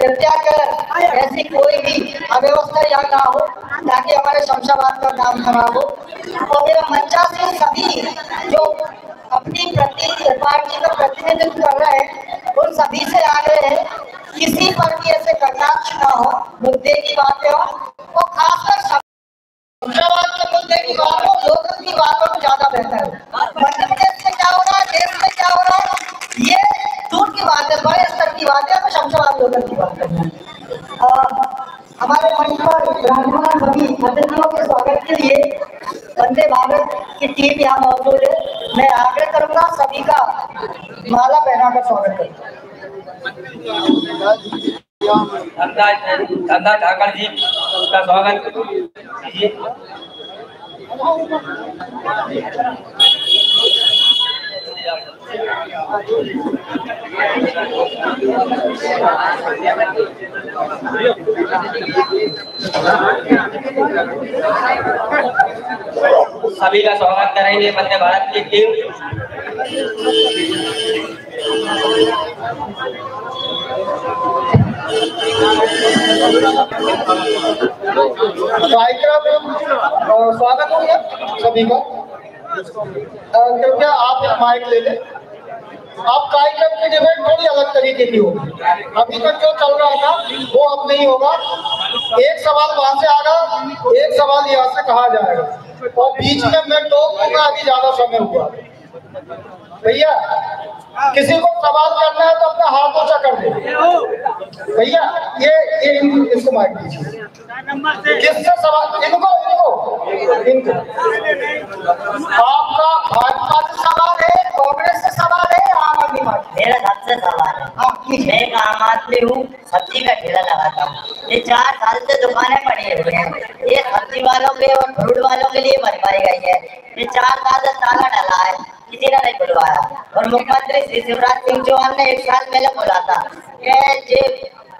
कृपया कर, ऐसी कोई भी अव्यवस्था यहाँ ना हो ताकि हमारे शमशाबाद का नाम खराब हो। और मेरा मंचा से सभी जो अपनी प्रति, पार्टी का प्रतिनिधित्व कर रहे हैं, उन सभी से आग्रह है, किसी पर भी ऐसे कटाक्ष ना हो, मुद्दे की बातें हो और खासकर शमशाबाद के मुद्दे की बात लोगों की बातों में ज़्यादा बेहतर मध्य प्रदेश में क्या रहा देश में क्या रहा ये दूर की बात बड़े स्तर की बात हमें शमशाबाद लोगों की बात करना है। हमारे सभी के के की टीम यहाँ मौजूद है। मैं आग्रह करूँगा सभी का माला पहनाकर स्वागत करूँगा धंधा ठाकर जी का स्वागत सभी का स्वागत करेंगे मध्य भारत की टीम। कार्यक्रम स्वागत होगा सभी का। कृपया आप एक माइक ले लें। आप कार्यक्रम की डिबेट थोड़ी अलग तरीके की होगी। अभी तक जो चल रहा था, वो अब नहीं होगा। एक सवाल वहाँ से आगा एक सवाल यहाँ से कहा जाएगा। और बीच में मैं टोक दूँगा, अभी ज़्यादा समय हुआ। भैया किसी को सवाल करना है तो अपना हाथ ऊँचा कर दे। भैया ये ये इन, इसको माइक दीजिए। किससे सवाल इनको इनको इनको। आपका भाजपा से सवाल है कांग्रेस से सवाल है आम आदमी पार्टी मेरा सबसे सवाल है। हाँ मैं एक आम आदमी हूँ सब्ज़ी का ठेला लगाता हूँ। ये चार साल से दुकानें पड़ी हुई हैं ये सब्ज़ी वालों के और फ्रूट वालों के लिए बनवाई गई है। ये चार साल से ताला डला है। किसी ने नहीं खुलवाया और मुख्यमंत्री श्री शिवराज सिंह चौहान ने एक साल पहले बोला था कि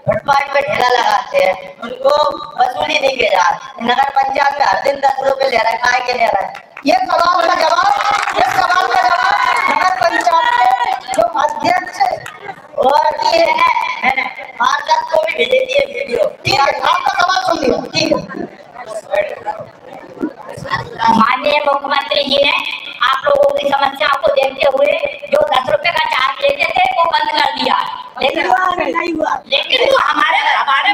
फुटपाथ पे ठेला लगाते हैं उनको वसूली नहीं के जा नगर पंचायत में हर दिन दस रुपए ले रहा है, काय के ले रहा है? ये सवाल का जवाब, ये सवाल का जवाब नगर पंचायत के जो अध्यक्ष और ये है पार्षद को भी भेज दिए वीडियो। ठीक है आपका सवाल सुन लिया। ठीक है। माननीय मुख्यमंत्री जी ने आप लोगों की समस्याओं को देखते हुए जो दस रुपए का चार्ज लेते थे वो बंद कर दिया। लेकिन लेकिन वो हमारे हमारे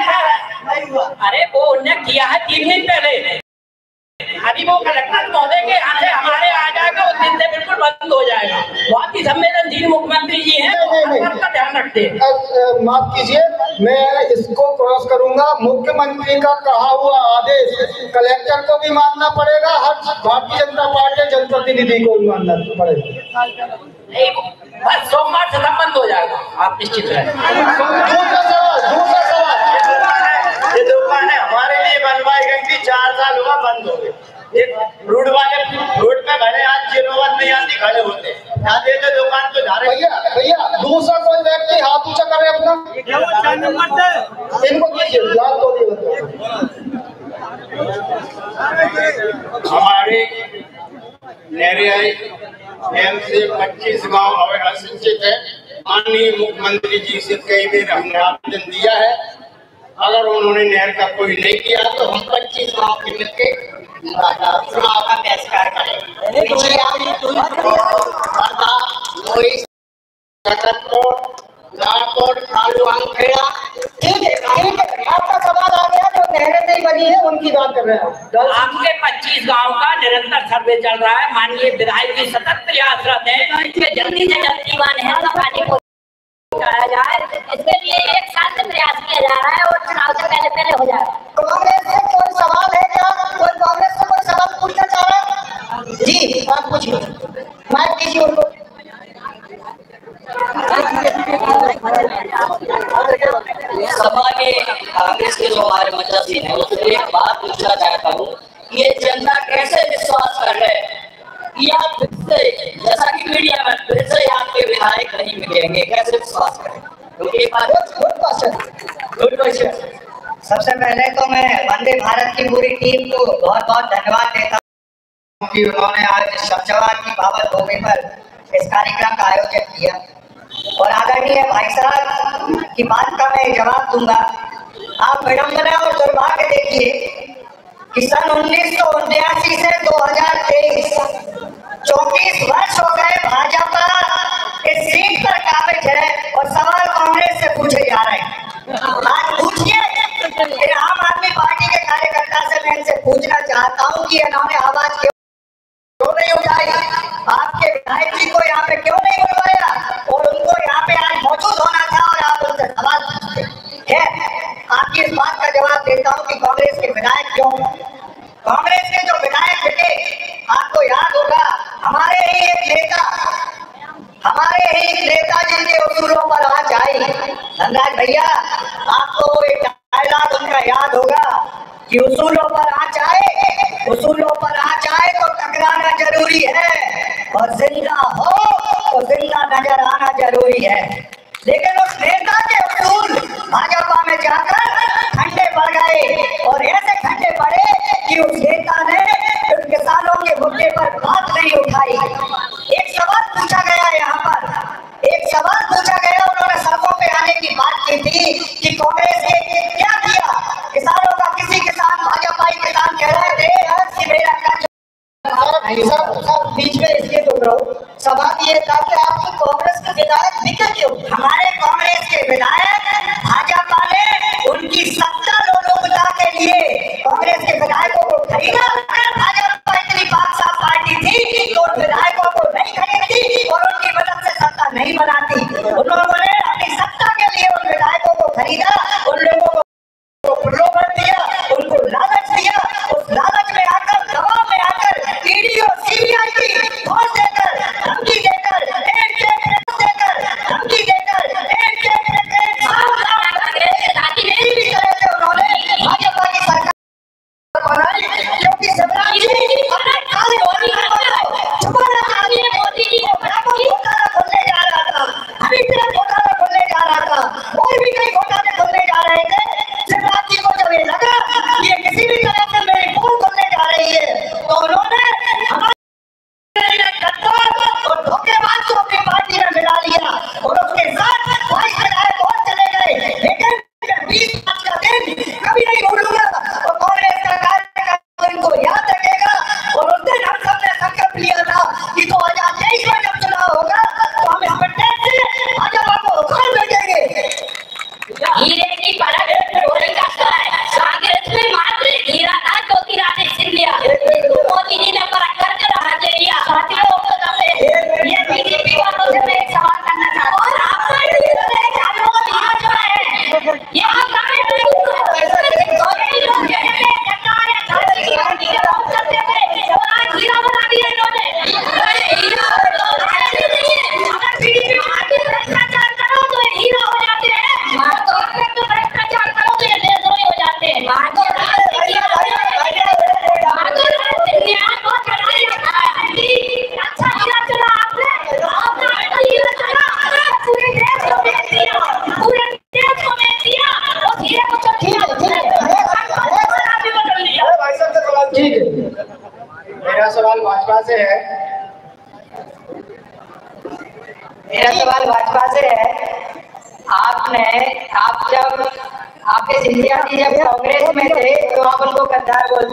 अरे वो उन्हें किया है तीन दिन पहले। अभी वो कलेक्टर महोदय के यहाँ से हमारे आ जाएगा उस दिन से बिल्कुल बंद हो जाएगा। बहुत ही संवेदनशील मुख्यमंत्री जी हैं तो ध्यान रखते हैं। माफ़ कीजिए मैं इसको क्रॉस करूँगा। मुख्यमंत्री का कहा हुआ आदेश कलेक्टर को भी मानना पड़ेगा हर भारतीय जनता पार्टी जनप्रतिनिधि को भी मानना पड़ेगा। नहीं, बस सोमवार से सब बंद हो जाएगा। आप निश्चित रहें। दूसरा सवाल दूसरा सवाल। ये दुकानें हमारे लिए बनवाई गई थी चार साल हुआ बंद हो रोड वाले रोड पे खड़े आज जो नौबत नहीं आती खड़े होते यहाँ देते दुकान तो जा रहे भैया भैया दूसरा कोई व्यक्ति हाथ ऊँचा करे अपना? इनको दीजिए लाल तो हमारे नहरियाई से 25 गाँव अवैध सिंचित है माननीय मुख्यमंत्री जी से कई बार हमने आवेदन दिया है अगर उन्होंने नहर का कोई नहीं किया तो हम 25 गाँव के मिलकर चुनाव का बहिष्कार करेंगे लोई, खालू, अंखेड़ा, ठीक है ठीक है आपका सवाल आ गया जो नहरें नहीं बनी है उनकी बात कर रहे हैं आपके 25 गाँव का निरंतर सर्वे चल रहा है। माननीय विधायक जी सतत प्रयासरत है कि जल्दी से जल्दी नहर का पानी पहुँचाया जाए। इसके लिए एक साल से प्रयास किया जा रहा है और चुनाव से पहले पहले हो जाए कांग्रेस से कोई सवाल है क्या? कोई कांग्रेस से कोई सवाल पूछना चाह रहा है? जी आप पूछिए। माइक दीजिए उनको सभा में कांग्रेस के जो हमारे मचासी हैं उससे एक बात पूछना चाहता हूँ ये जनता कैसे विश्वास कर रहे हैं? कि आप फिर से जैसा कि मीडिया में फिर से आपके विधायक नहीं मिलेंगे कैसे विश्वास करें? क्योंकि गुड क्वेश्चन गुड क्वेश्चन सबसे पहले तो मैं वंदे भारत की पूरी टीम को बहुत बहुत धन्यवाद देता हूँ कि उन्होंने आज शब्दवाद की पावन भूमि पर इस कार्यक्रम का आयोजन किया। और आदरणीय भाई साहब की बात का मैं जवाब दूँगा। आप विडम्बना और दुर्भाग्य देखिए कि सन उन्नीस सौ उन्यासी से 2023 चौंतीस वर्ष हो गए भाजपा इस सीट पर काबिज है और सवाल कांग्रेस से पूछे जा रहे हैं। आज पूछिए आम आदमी पार्टी के कार्यकर्ता से मैं इनसे पूछना चाहता हूँ कि इन्होंने आवाज़ क्यों नहीं उठाई आपके विधायक जी को यहाँ पे क्यों नहीं बुलवाया और उनको यहाँ पे आज मौजूद होना था और आप उनसे सवाल पूछते आपकी इस बात का जवाब देता हूँ कि कांग्रेस के विधायक क्यों कांग्रेस के जो विधायक थे, आपको याद होगा, हमारे ही एक नेता, हमारे ही एक नेता जिनके उसूलों पर आज आई। धनराज भैया, आपको वो एक डायलॉग उनका याद होगा कि उसूलों पर आ जाए, उसूलों पर आ जाए तो टकराना ज़रूरी है। और ज़िंदा हो तो ज़िंदा नज़र आना ज़रूरी है। लेकिन उस नेता के उसूल भाजपा में जाकर ठंडे पड़ गए और ऐसे ठंडे पड़े कि उस नेता ने उन किसानों के मुद्दे पर बात नहीं उठाई।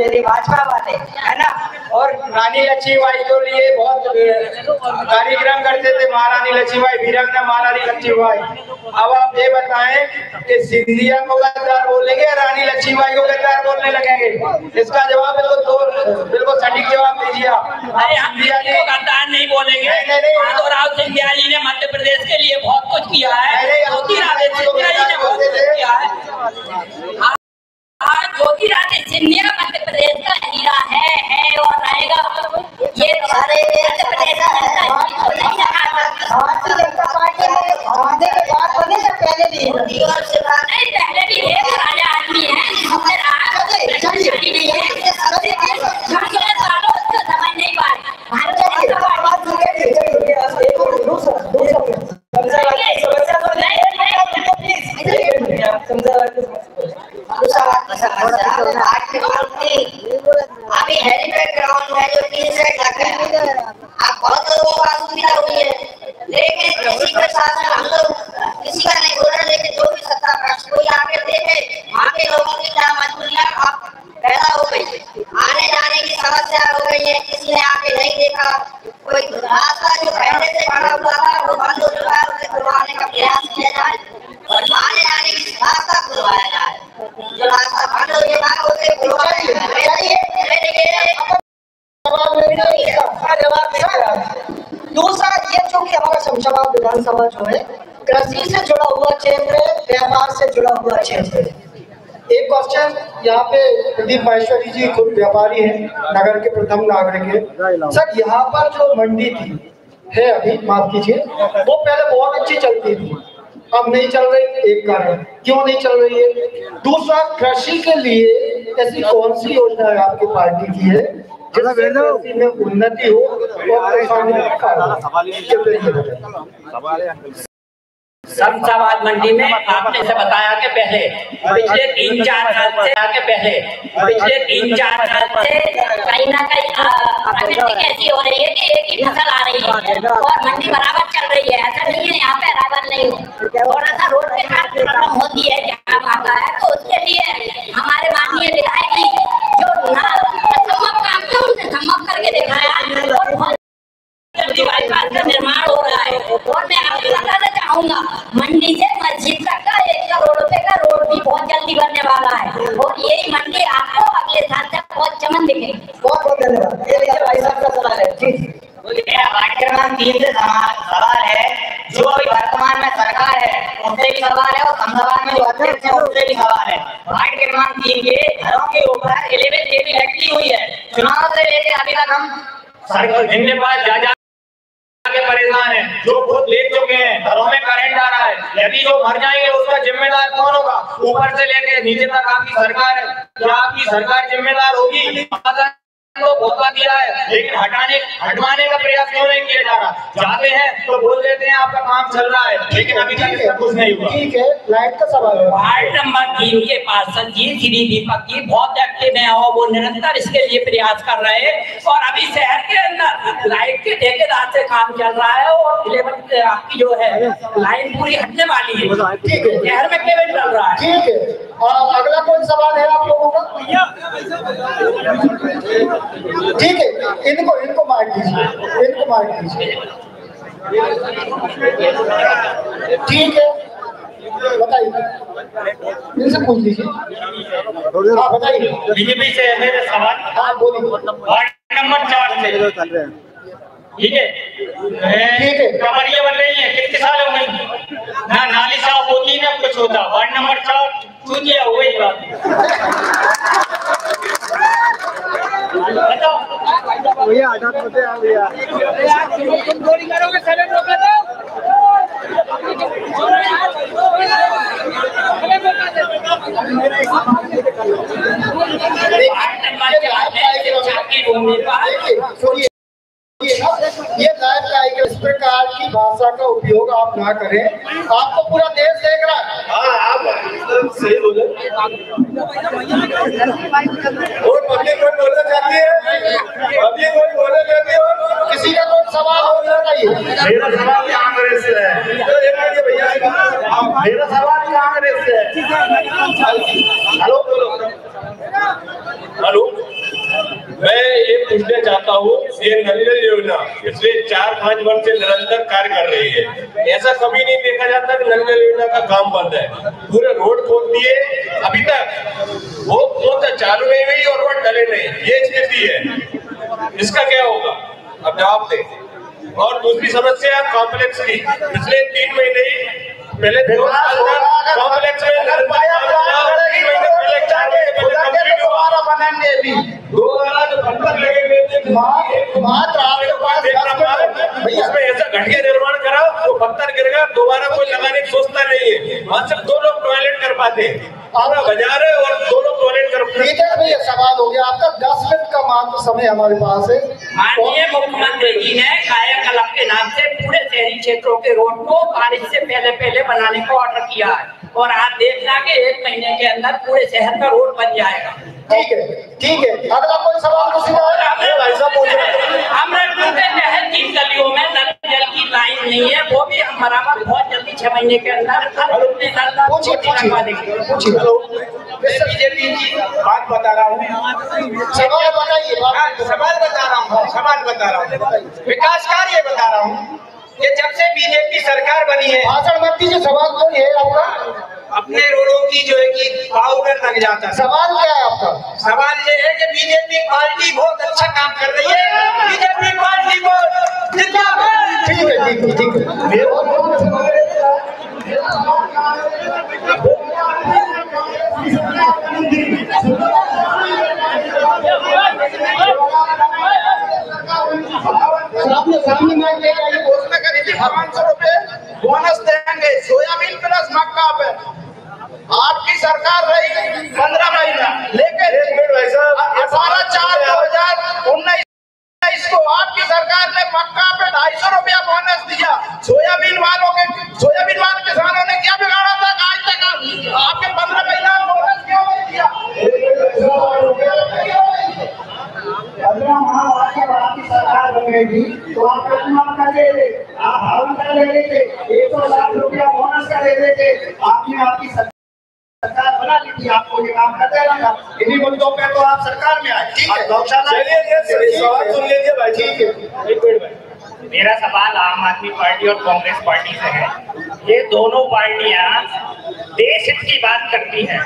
मेरे भाजपा वाले है ना? और रानी लक्ष्मीबाई के लिए बहुत कार्यक्रम करते थे महारानी लक्ष्मीबाई वीरंगना महारानी लक्ष्मीबाई। अब आप ये बताएँ कि सिंधिया को गद्दार बोलेंगे या रानी लक्ष्मीबाई को गद्दार बोलने लगेंगे? इसका जवाब तो, तो बिल्कुल सटीक जवाब दीजिए आप। सिंधिया को गद्दार नहीं बोलेंगे। माधवराव सिंधिया जी ने मध्य प्रदेश के पैदा हो गई आने जाने की समस्या हो गई है किसी ने आके नहीं देखा कोई रास्ता जो पहले से बना हुआ था वो बंद हो चुका है उसे खुलवाने का प्रयास किया जाए और आने जाने की रास्ता खुलवाया जाए जो रास्ता बंद हो गया था उसे दूसरा ये जो कि हमारा शमशाबाद विधानसभा जो है, कृषि से जुड़ा हुआ क्षेत्र है, व्यापार से जुड़ा हुआ क्षेत्र है। एक क्वेश्चन यहाँ पे प्रदीप माहेश्वरी जी खुद व्यापारी हैं नगर के प्रथम नागरिक हैं। सर यहाँ पर जो मंडी थी है अभी माफ़ कीजिए वो पहले बहुत अच्छी चलती थी। अब नहीं चल रही एक कारण। क्यों नहीं चल रही है? दूसरा कृषि के लिए ऐसी कौन सी योजना आपकी पार्टी की है उन्नति हो और शमशाबाद मंडी में आपने से बताया कि पहले पिछले तीन चार साल से आके पहले पिछले तीन चार साल से कहीं ना कहीं प्रवृत्ति कैसी हो रही है कि एक ही फ़सल आ रही है और मंडी बराबर चल रही है। ऐसा नहीं है यहाँ पे बराबर नहीं हो। थोड़ा सा रोड पे प्रॉब्लम होती है जहाँ आता है तो उसके लिए हमारे माननीय विधायक जी जो ना संभव काम था उनसे संभव करके दिखाया बाईपास का निर्माण हो रहा है और मैं आपको बताना चाहूँगा मंडी से मस्जिद तक का एक करोड़ रुपए का रोड भी बहुत जल्दी बनने वाला है और यही मंडी आपको अगले साल तक बहुत चमन दिखेगी बहुत बहुत धन्यवाद तीन से सवाल है जो अभी वर्तमान में सरकार है उससे भी सवाल है और संसद में जो अध्यक्ष है उससे भी सवाल है वार्ड क्रमांक तीन के घरों के ऊपर इलेवन देवी लटकी हुई है चुनाव से लेकर अभी तक हम जिनके पास जा परेशान है। जो खुद ले चुके हैं, घरों में करंट आ रहा है। यदि जो मर जाएँगे, उसका जिम्मेदार कौन होगा? ऊपर से लेके नीचे तक आपकी सरकार है। क्या आपकी सरकार जिम्मेदार होगी? को मौका दिया है। लेकिन हटाने हटवाने का प्रयास क्यों नहीं किया जा रहा? जाते हैं तो बोल देते हैं आपका काम चल रहा है लेकिन अभी तक इसका कुछ नहीं हुआ। ठीक है लाइट का सवाल है। वार्ड नंबर तीन के पार्षद जी श्री दीपक जी बहुत एक्टिव हैं और वो निरंतर इसके लिए प्रयास कर रहे हैं। और अभी शहर के अंदर लाइट के ठेकेदार से काम चल रहा है और इलेवन आपकी जो है लाइन पूरी हटने वाली है। ठीक है। शहर में पेमेंट चल रहा है। ठीक है। और अगला कोई सवाल है आप लोगों का? ठीक है इनको इनको मार दीजिए इनको मार दीजिए। ठीक है बताइए। इनसे पूछ लीजिए। हाँ बताइए। बीजेपी से मेरे सवाल। हाँ बोलिए। वार्ड नंबर चार से। चल रहे हैं। ठीक है? ठीक है। कमरिया बन रही है? कितने साल हो गई ना नाली साफ़ होती ना कुछ होता। वार्ड नंबर चार चूतिया हो। गई बात भैया हटा मत आ भैया गोली करोगे रोका दो सुनिए ये लाइव लाइक इस प्रकार की भाषा का उपयोग आप ना करें। आपको पूरा देश देख रहा है। हाँ आप सही बोले। और पब्लिक कोई बोलना चाहती है? पब्लिक कोई बोलना चाहती है? और किसी का कोई सवाल हो बताइए मेरा सवाल कांग्रेस से है। तो एक मिनट भैया मेरा सवाल कांग्रेस से है। हेलो हेलो मैं ये पूछना चाहता हूँ ये जल योजना। पिछले चार पाँच वर्ष से निरंतर कार्य कर रही है। ऐसा कभी नहीं देखा जाता कि नल जल योजना का काम बंद है। पूरे रोड खोल दिए, अभी तक वो सा चालू नहीं हुई और वो डले नहीं। ये स्थिति है। इसका क्या होगा? अब जवाब दे। और दूसरी समस्या कॉम्प्लेक्स की। पिछले तीन महीने पहले कॉम्प्लेक्स में हुआ बनाएँगे अभी दो भैया ऐसा घटिया निर्माण करा तो पत्थर दोबारा कोई लगाने सोचता नहीं है। वहाँ सिर्फ़ दो लोग टॉयलेट कर पाते पूरा बाज़ार है और दो लोग टॉयलेट कर ठीक है भैया सवाल हो गया आपका। दस मिनट का मात्र समय हमारे पास है। माननीय मुख्यमंत्री जी ने कायाकल्प के नाम से पूरे शहरी क्षेत्रों के रोड को बारिश से पहले पहले बनाने का ऑर्डर किया है। और आप देखना कि एक महीने के अंदर पूरे शहर का रोड बन जाएगा। ठीक है ठीक है। अगला कोई सवाल किसी का है? भाई साहब पूछ। रहे हैं। अमृतपुर के गलियों में नल जल की लाइन नहीं है वो भी हम बराबर बहुत जल्दी छह महीने के अंदर बीजेपी की बात बता रहा हूँ सवाल बताइए हाँ, सवाल बता रहा हूँ सवाल बता रहा हूँ। विकास कार्य बता रहा हूँ। कि जब से बीजेपी सरकार बनी है भाषण मत कीजिए सवाल कोई है आपका अपने रोडों की जो है कि पाउडर लग जाता है सवाल क्या है आपका सवाल ये है कि बीजेपी पार्टी बहुत अच्छा काम कर रही है बीजेपी पार्टी बहुत जिंदाबाद ठीक है ठीक है ठीक है सामने आइए। घोषणा करी थी पाँच सौ रूपए बोनस देंगे। सोयाबीन प्लस मक्का पे। आपकी सरकार रही पंद्रह महीना। लेकिन अठारह चार दो हज़ार उन्नीस इसको आपकी सरकार ने मक्का पे ढाई सौ रुपया बोनस दिया। सोयाबीन वालों के सोयाबीन वाले किसानों ने क्या बिगाड़ा था? आज तक आपके पंद्रह महीना बोनस क्यों नहीं दिया? आपकी सरकार बनेगी तो आप प्रतिमान का आप हवन कर दे एक सौ लाख रुपया बोनस कर ले देते आपने आपकी सरकार बना ली थी आपको ये काम कर देना था इन्हीं मुद्दों पे तो आप सरकार में आए। ठीक है? गौशाला सुन लीजिए भाई। ठीक है। एक मिनट भाई। मेरा सवाल आम आदमी पार्टी और कांग्रेस पार्टी से है। ये दोनों पार्टियाँ देश हित की बात करती हैं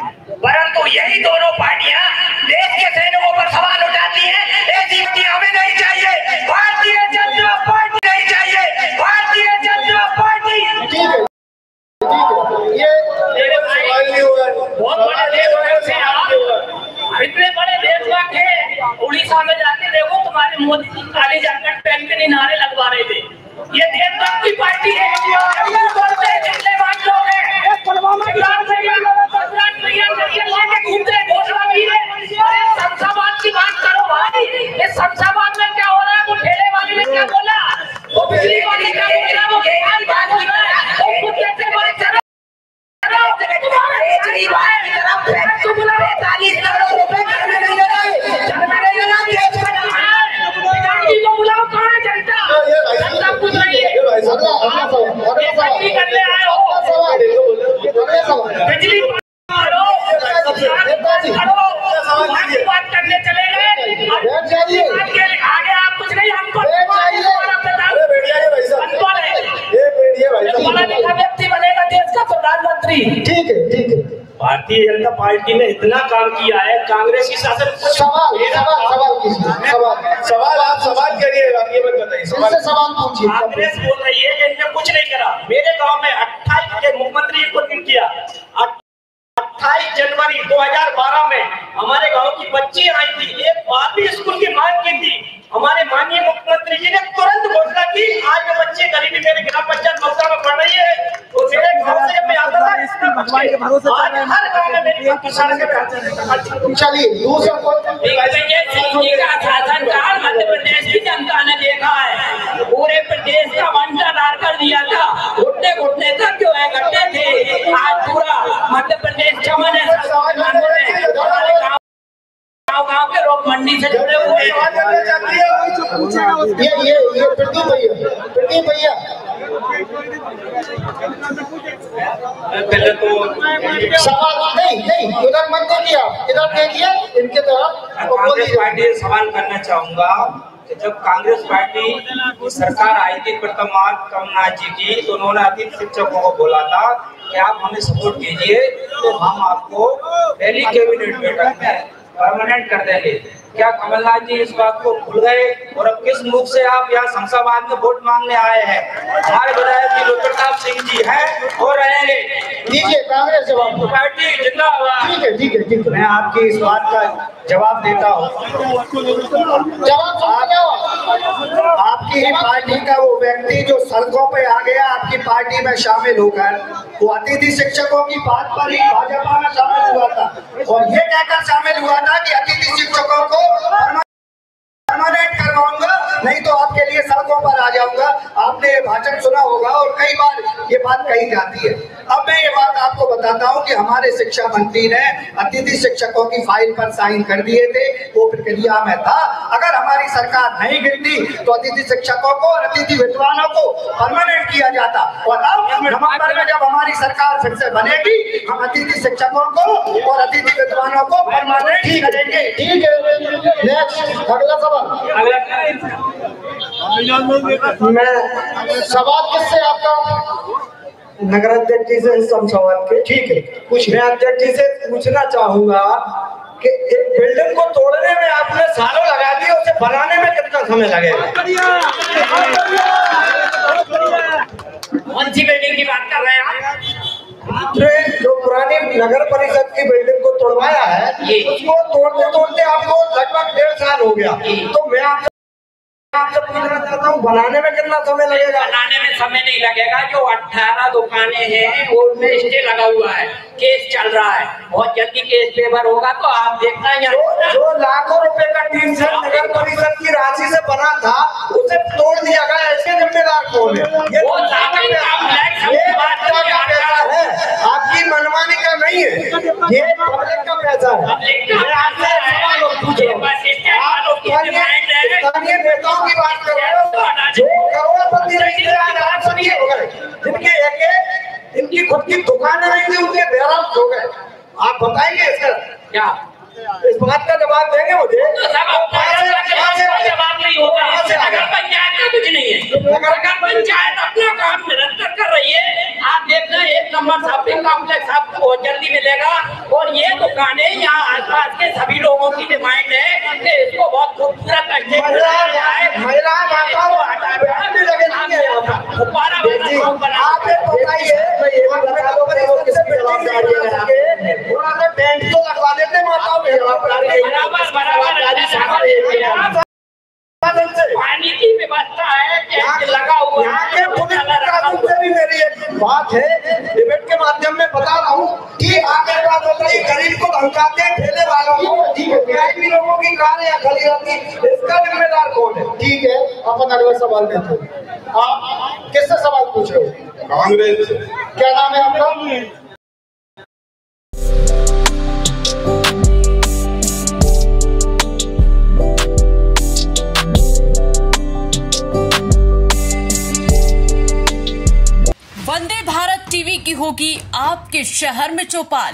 परंतु यही दोनों पार्टियाँ देश के सैनिकों पर सवाल उठाती हैं। ऐसी हमें नहीं चाहिए। भारतीय जनता पार्टी नहीं चाहिए। भारतीय जनता पार्टी है है। बहुत बड़े देश से आप इतने बड़े देश के उड़ीसा में जाके देखो, तुम्हारे मोदी जी काले जैकेट पहन के नारे लगवा रहे थे। ये देशभक्त की पार्टी है हैं हैं की है है शमशाबाद की बात करो भाई ये शमशाबाद में क्या हो रहा है वो ठेले वाले ने क्या बोला वो बिजली वाली क्या बोल है वो घेरा की बात हो रहा है वो खुद जैसे बड़े चलो चालीस करोड़ रुपए घर में नहीं लगे घर में नहीं लगा को बुलाओ कहाँ है जनता जनता पूछ रही है। बिजली करने आए हो। बिजली बात करने चले गए। आगे आप कुछ नहीं हमको पढ़ा लिखा व्यक्ति बनेगा देश का प्रधानमंत्री। ठीक है ठीक है। भारतीय जनता पार्टी ने इतना काम किया है कांग्रेस की शासन सवाल सवाल सवाल सवाल। सवाल आप सवाल करिए ये मत बताइए इससे सवाल पूछिए। कांग्रेस बोल रही है कि इनने कुछ नहीं करा। मेरे गाँव में 28 के मुख्यमंत्री को दिन किया। 28 जनवरी 2012 में हमारे गाँव की बच्ची आई थी एक बात भी स्कूल की मांग की थी। हमारे माननीय मुख्यमंत्री जी ने तुरंत घोषणा की आज वो बच्चे गरीबी मेरे ग्राम पंचायत मौका में पढ़ रही है। तो मेरे गाँव से जब मैं आता था इसमें बच्चे आज हर गाँव में मेरी पे आते चलिए दूसरा शासनकाल मध्य प्रदेश की जनता ने देखा है। पूरे प्रदेश का वंशाधार कर दिया था। घुटने घुटने तक जो है थे। आज पूरा मध्य प्रदेश चमन है। गाँव गाँव के लोग मंडी से जुड़े हुए ये ये ये प्रदीप भैया प्रदीप भैया। पहले तो सवाल नहीं नहीं उधर मत देखिए आप। इधर देखिए इनके तरफ़ तो कांग्रेस पार्टी सवाल करना चाहूँगा कि जब कांग्रेस पार्टी सरकार आई थी प्रथम कमलनाथ जी की तो उन्होंने अतिथि शिक्षकों को बोला था कि आप हमें सपोर्ट कीजिए तो हम आपको पहली कैबिनेट बैठक में परमानेंट कर देंगे। क्या कमलनाथ जी इस बात को भूल गए? और अब किस मुख से आप यहाँ शमशाबाद में वोट मांगने आए हैं? हमारे विधायक जी प्रताप सिंह जी हैं और रहेंगे दीजिए कांग्रेस जवाब पार्टी जिंदाबाद। ठीक है ठीक है ठीक है। मैं आपकी इस बात का जवाब देता हूँ। जाओ आपकी ही पार्टी का वो व्यक्ति जो सड़कों पे आ गया आपकी पार्टी में शामिल होकर वो अतिथि शिक्षकों की बात पर ही भाजपा में शामिल हुआ था। और ये कहकर शामिल हुआ था कि अतिथि शिक्षकों को परमानेंट करवाऊँगा नहीं तो आपके लिए सड़कों पर आ जाऊँगा। आपने ये भाषण सुना होगा और कई बार ये बात कही जाती है। अब मैं ये बात आपको बताता हूँ कि हमारे शिक्षा मंत्री ने अतिथि शिक्षकों की फ़ाइल पर साइन कर दिए थे। वो प्रक्रिया में था। अगर हमारी सरकार नहीं गिरती तो अतिथि शिक्षकों को और अतिथि विद्वानों को परमानेंट किया जाता। और अब नवंबर में जब हमारी सरकार फिर से बनेगी हम अतिथि शिक्षकों को और अतिथि विद्वानों को परमानेंट करेंगे। ठीक है। नेक्स्ट अगला सवाल। मैं सवाल किससे आपका? नगर अध्यक्ष जी से शमशाबाद के। ठीक है कुछ मैं अध्यक्ष जी से पूछना चाहूँगा कि एक बिल्डिंग को तोड़ने में आपने सालों लगा दिए उसे बनाने में कितना समय लगेगा कौन सी बिल्डिंग की बात कर रहे हैं आपने जो पुरानी नगर परिषद की बिल्डिंग को तोड़वाया है उसको तोड़ते तोड़ते आपको लगभग डेढ़ साल हो गया। तो मैं आपसे आपसे पूछना चाहता हूँ बनाने में कितना समय लगेगा? बनाने में समय नहीं लगेगा। जो 18 दुकानें हैं उनमें स्टे लगा हुआ है। केस चल रहा है। बहुत जल्दी केस पेपर होगा तो आप देखना जो, यहाँ जो लाखों रुपए का ट्यूशन नगर परिषद की राशि से बना था उसे तोड़ दिया गया इसके जिम्मेदार कौन है? वो है। आपकी मनमानी का नहीं है। ये पब्लिक का पैसा है। स्थानीय नेताओं की बात रहे जिनके एक इनकी खुद की दुकान नहीं थी उनके बेहाल हो। गए आप बताएँगे इसका। क्या? इस बात का जवाब देंगे मुझे। तो जवाब नहीं होगा नगर पंचायत का कुछ नहीं है नगर पंचायत अपना काम निरंतर कर रही है आप देखना एक नंबर शॉपिंग कॉम्प्लेक्स आपको बहुत जल्दी मिलेगा। और ये दुकानें यहाँ आसपास के सभी लोगों की डिमांड है कि इसको बहुत खूबसूरत माताओं बात है तो बराबर बराबर। पानी की व्यवस्था है लगा हुआ से भी मेरी एक बात है डिबेट के माध्यम में बता रहा हूँ कि एक बात बताइए गरीब को धमकाते हैं ठेले वालों को। वीआईपी लोगों की कार या खड़ी रहती इसका जिम्मेदार कौन है? ठीक है अपन अगला सवाल देते हैं। आप किससे सवाल पूछे हो? कांग्रेस क्या नाम है आपका? टीवी की होगी आपके शहर में चौपाल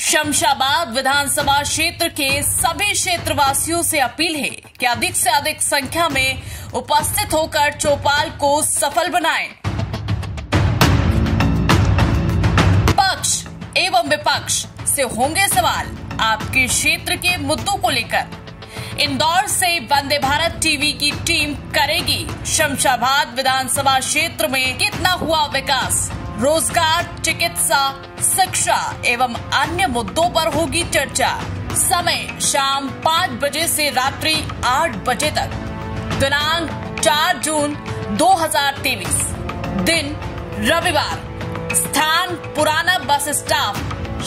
शमशाबाद विधानसभा क्षेत्र के सभी क्षेत्रवासियों से अपील है कि अधिक से अधिक संख्या में उपस्थित होकर चौपाल को सफल बनाएँ। पक्ष एवं विपक्ष से होंगे सवाल आपके क्षेत्र के मुद्दों को लेकर इंदौर से वंदे भारत टीवी की टीम करेगी शमशाबाद विधानसभा क्षेत्र में कितना हुआ विकास? रोज़गार, चिकित्सा, शिक्षा एवं अन्य मुद्दों पर होगी चर्चा। समय शाम पाँच बजे से रात्रि आठ बजे तक। दिनांक 4 जून 2023 दिन रविवार। स्थान पुराना बस स्टॉप,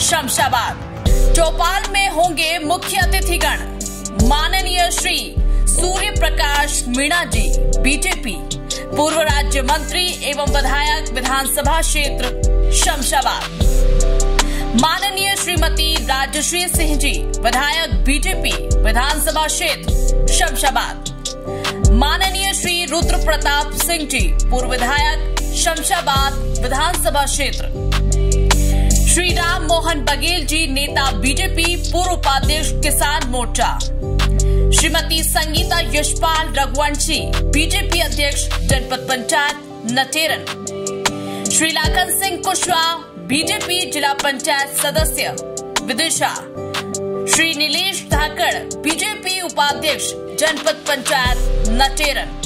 शमशाबाद। चौपाल में होंगे मुख्य अतिथिगण। माननीय श्री सूर्य प्रकाश मीणा जी बीजेपी पूर्व राज्य मंत्री एवं विधायक विधानसभा क्षेत्र, शमशाबाद। माननीय श्रीमती राजश्री सिंह जी विधायक बीजेपी विधानसभा क्षेत्र, शमशाबाद। माननीय श्री रुद्र प्रताप सिंह जी पूर्व विधायक, शमशाबाद विधानसभा क्षेत्र। श्री राम मोहन बघेल जी, नेता बीजेपी, पूर्व उपाध्यक्ष किसान मोर्चा। श्रीमती संगीता यशपाल रघुवंशी, बीजेपी अध्यक्ष जनपद पंचायत नटेरन। श्री लाखन सिंह कुशवाहा, बीजेपी जिला पंचायत सदस्य, विदिशा। श्री नीलेश धाकड़, बीजेपी उपाध्यक्ष जनपद पंचायत नटेरन।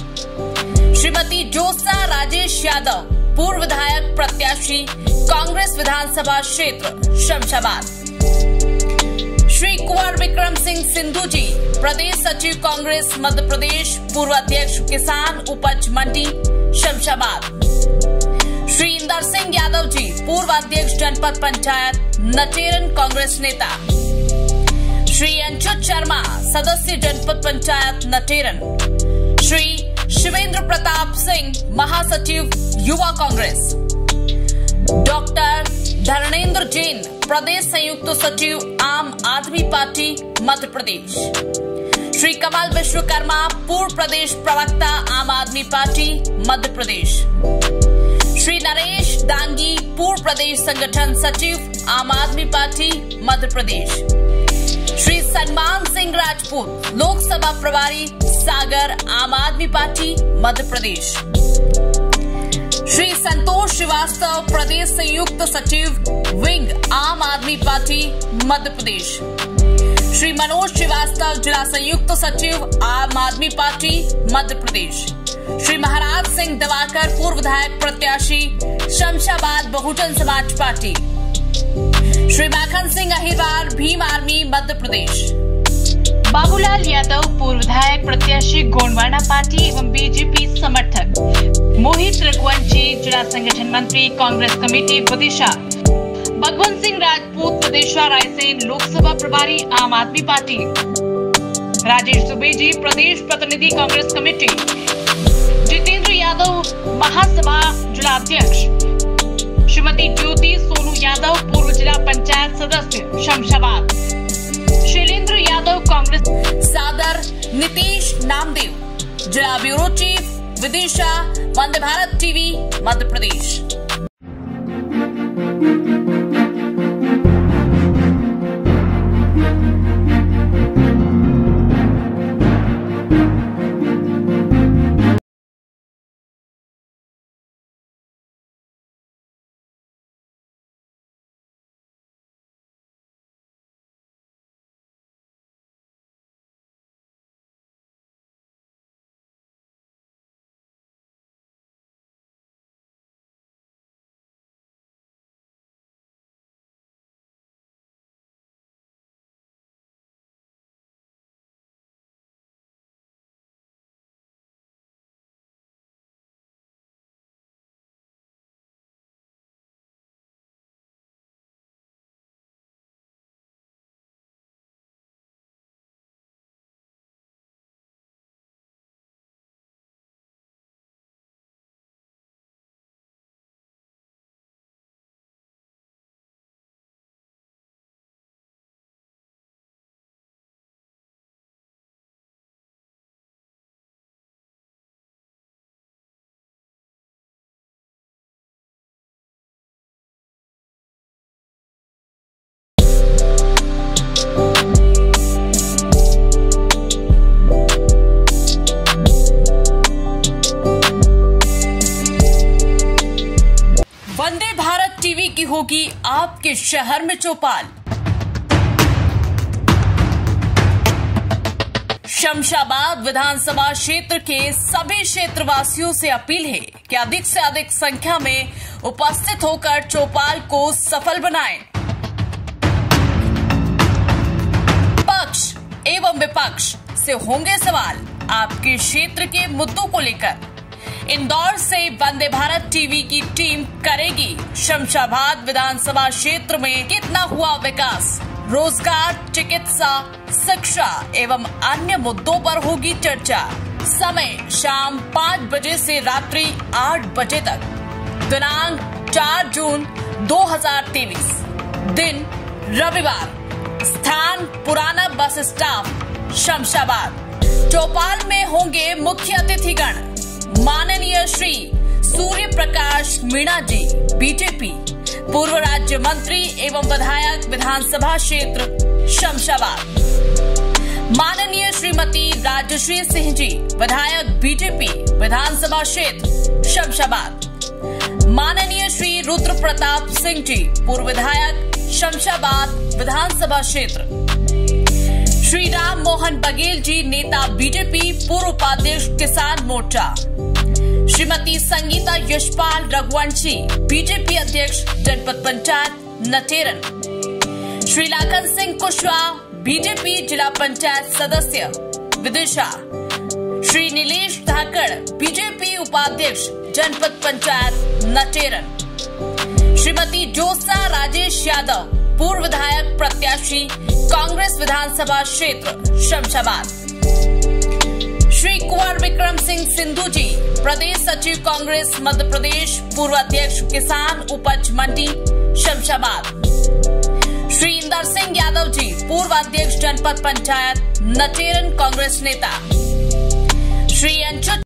श्रीमती जोसा राजेश यादव पूर्व विधायक प्रत्याशी, कांग्रेस विधानसभा क्षेत्र, शमशाबाद। श्री कुंवर विक्रम सिंह सिंधु जी, प्रदेश सचिव कांग्रेस, मध्य प्रदेश, पूर्व अध्यक्ष किसान उपज मंडी, शमशाबाद। श्री इंदर सिंह यादव जी, पूर्व अध्यक्ष जनपद पंचायत नटेरन कांग्रेस नेता। श्री अंशुत शर्मा, सदस्य जनपद पंचायत नटेरन श्री शिवेंद्र प्रताप सिंह, महासचिव युवा कांग्रेस। डॉक्टर धर्मेंद्र जैन, प्रदेश संयुक्त सचिव आम आदमी पार्टी, मध्य प्रदेश। श्री कमल विश्वकर्मा, पूर्व प्रदेश प्रवक्ता आम आदमी पार्टी, मध्य प्रदेश। श्री नरेश दांगी, पूर्व प्रदेश संगठन सचिव आम आदमी पार्टी, मध्य प्रदेश। श्री सलमान सिंह राजपूत, लोकसभा प्रभारी सागर आम आदमी पार्टी मध्य प्रदेश श्री संतोष श्रीवास्तव, प्रदेश संयुक्त सचिव, विंग आम आदमी पार्टी मध्य प्रदेश श्री मनोज श्रीवास्तव, जिला संयुक्त सचिव, आम आदमी पार्टी मध्य प्रदेश श्री महाराज सिंह दवाकर, पूर्व विधायक प्रत्याशी, शमशाबाद बहुजन समाज पार्टी। श्री माखन सिंह अहिरवार भीम आर्मी, मध्य प्रदेश। बाबूलाल यादव, पूर्व विधायक, प्रत्याशी गोंडवाना पार्टी एवं बीजेपी समर्थक। मोहित रघुवंशी, जिला संगठन मंत्री, कांग्रेस कमेटी, विदिशा। भगवंत सिंह राजपूत, विदिशा रायसेन लोकसभा प्रभारी, आम आदमी पार्टी। राजेश दुबे जी, प्रदेश प्रतिनिधि कांग्रेस कमेटी। जितेंद्र यादव, महासभा जिला अध्यक्ष। श्रीमती ज्योति सोनू यादव, पूर्व जिला पंचायत सदस्य, शमशाबाद। शैलेंद्र यादव, कांग्रेस सादर नीतीश नामदेव, जिला bureau chief, Vidisha, Vande Bharat TV, Madhya Pradesh. होगी आपके शहर में चौपाल शमशाबाद विधानसभा क्षेत्र के सभी क्षेत्रवासियों से अपील है कि अधिक से अधिक संख्या में उपस्थित होकर चौपाल को सफल बनाएँ। पक्ष एवं विपक्ष से होंगे सवाल आपके क्षेत्र के मुद्दों को लेकर इंदौर से वंदे भारत टीवी की टीम करेगी शमशाबाद विधानसभा क्षेत्र में कितना हुआ विकास? रोज़गार, चिकित्सा, शिक्षा एवं अन्य मुद्दों पर होगी चर्चा। समय शाम पाँच बजे से रात्रि आठ बजे तक। दिनांक 4 जून 2023 दिन रविवार। स्थान पुराना बस स्टॉप, शमशाबाद। चौपाल में होंगे मुख्य अतिथिगण। माननीय श्री सूर्य प्रकाश मीणा जी बीजेपी पूर्व राज्य मंत्री एवं विधायक विधानसभा क्षेत्र, शमशाबाद। माननीय श्रीमती राजश्री सिंह जी विधायक बीजेपी विधानसभा क्षेत्र, शमशाबाद। माननीय श्री रुद्र प्रताप सिंह जी पूर्व विधायक, शमशाबाद विधानसभा क्षेत्र। श्री राम मोहन बघेल जी, नेता बीजेपी, पूर्व उपाध्यक्ष, किसान मोर्चा। श्रीमती संगीता यशपाल रघुवंशी, बीजेपी अध्यक्ष, जनपद पंचायत, नटेरन। श्री लाखन सिंह कुशवाहा, बीजेपी जिला पंचायत सदस्य, विदिशा। श्री नीलेश धाकड़, बीजेपी उपाध्यक्ष, जनपद पंचायत, नटेरन। श्रीमती जोसा राजेश यादव पूर्व विधायक प्रत्याशी, कांग्रेस विधानसभा क्षेत्र, शमशाबाद। श्री कुंवर विक्रम सिंह सिंधु जी, प्रदेश सचिव कांग्रेस, मध्य प्रदेश, पूर्व अध्यक्ष किसान उपज मंडी, शमशाबाद। श्री इंदर सिंह यादव जी, पूर्व अध्यक्ष जनपद पंचायत, नचेरन कांग्रेस नेता। श्री अंचुत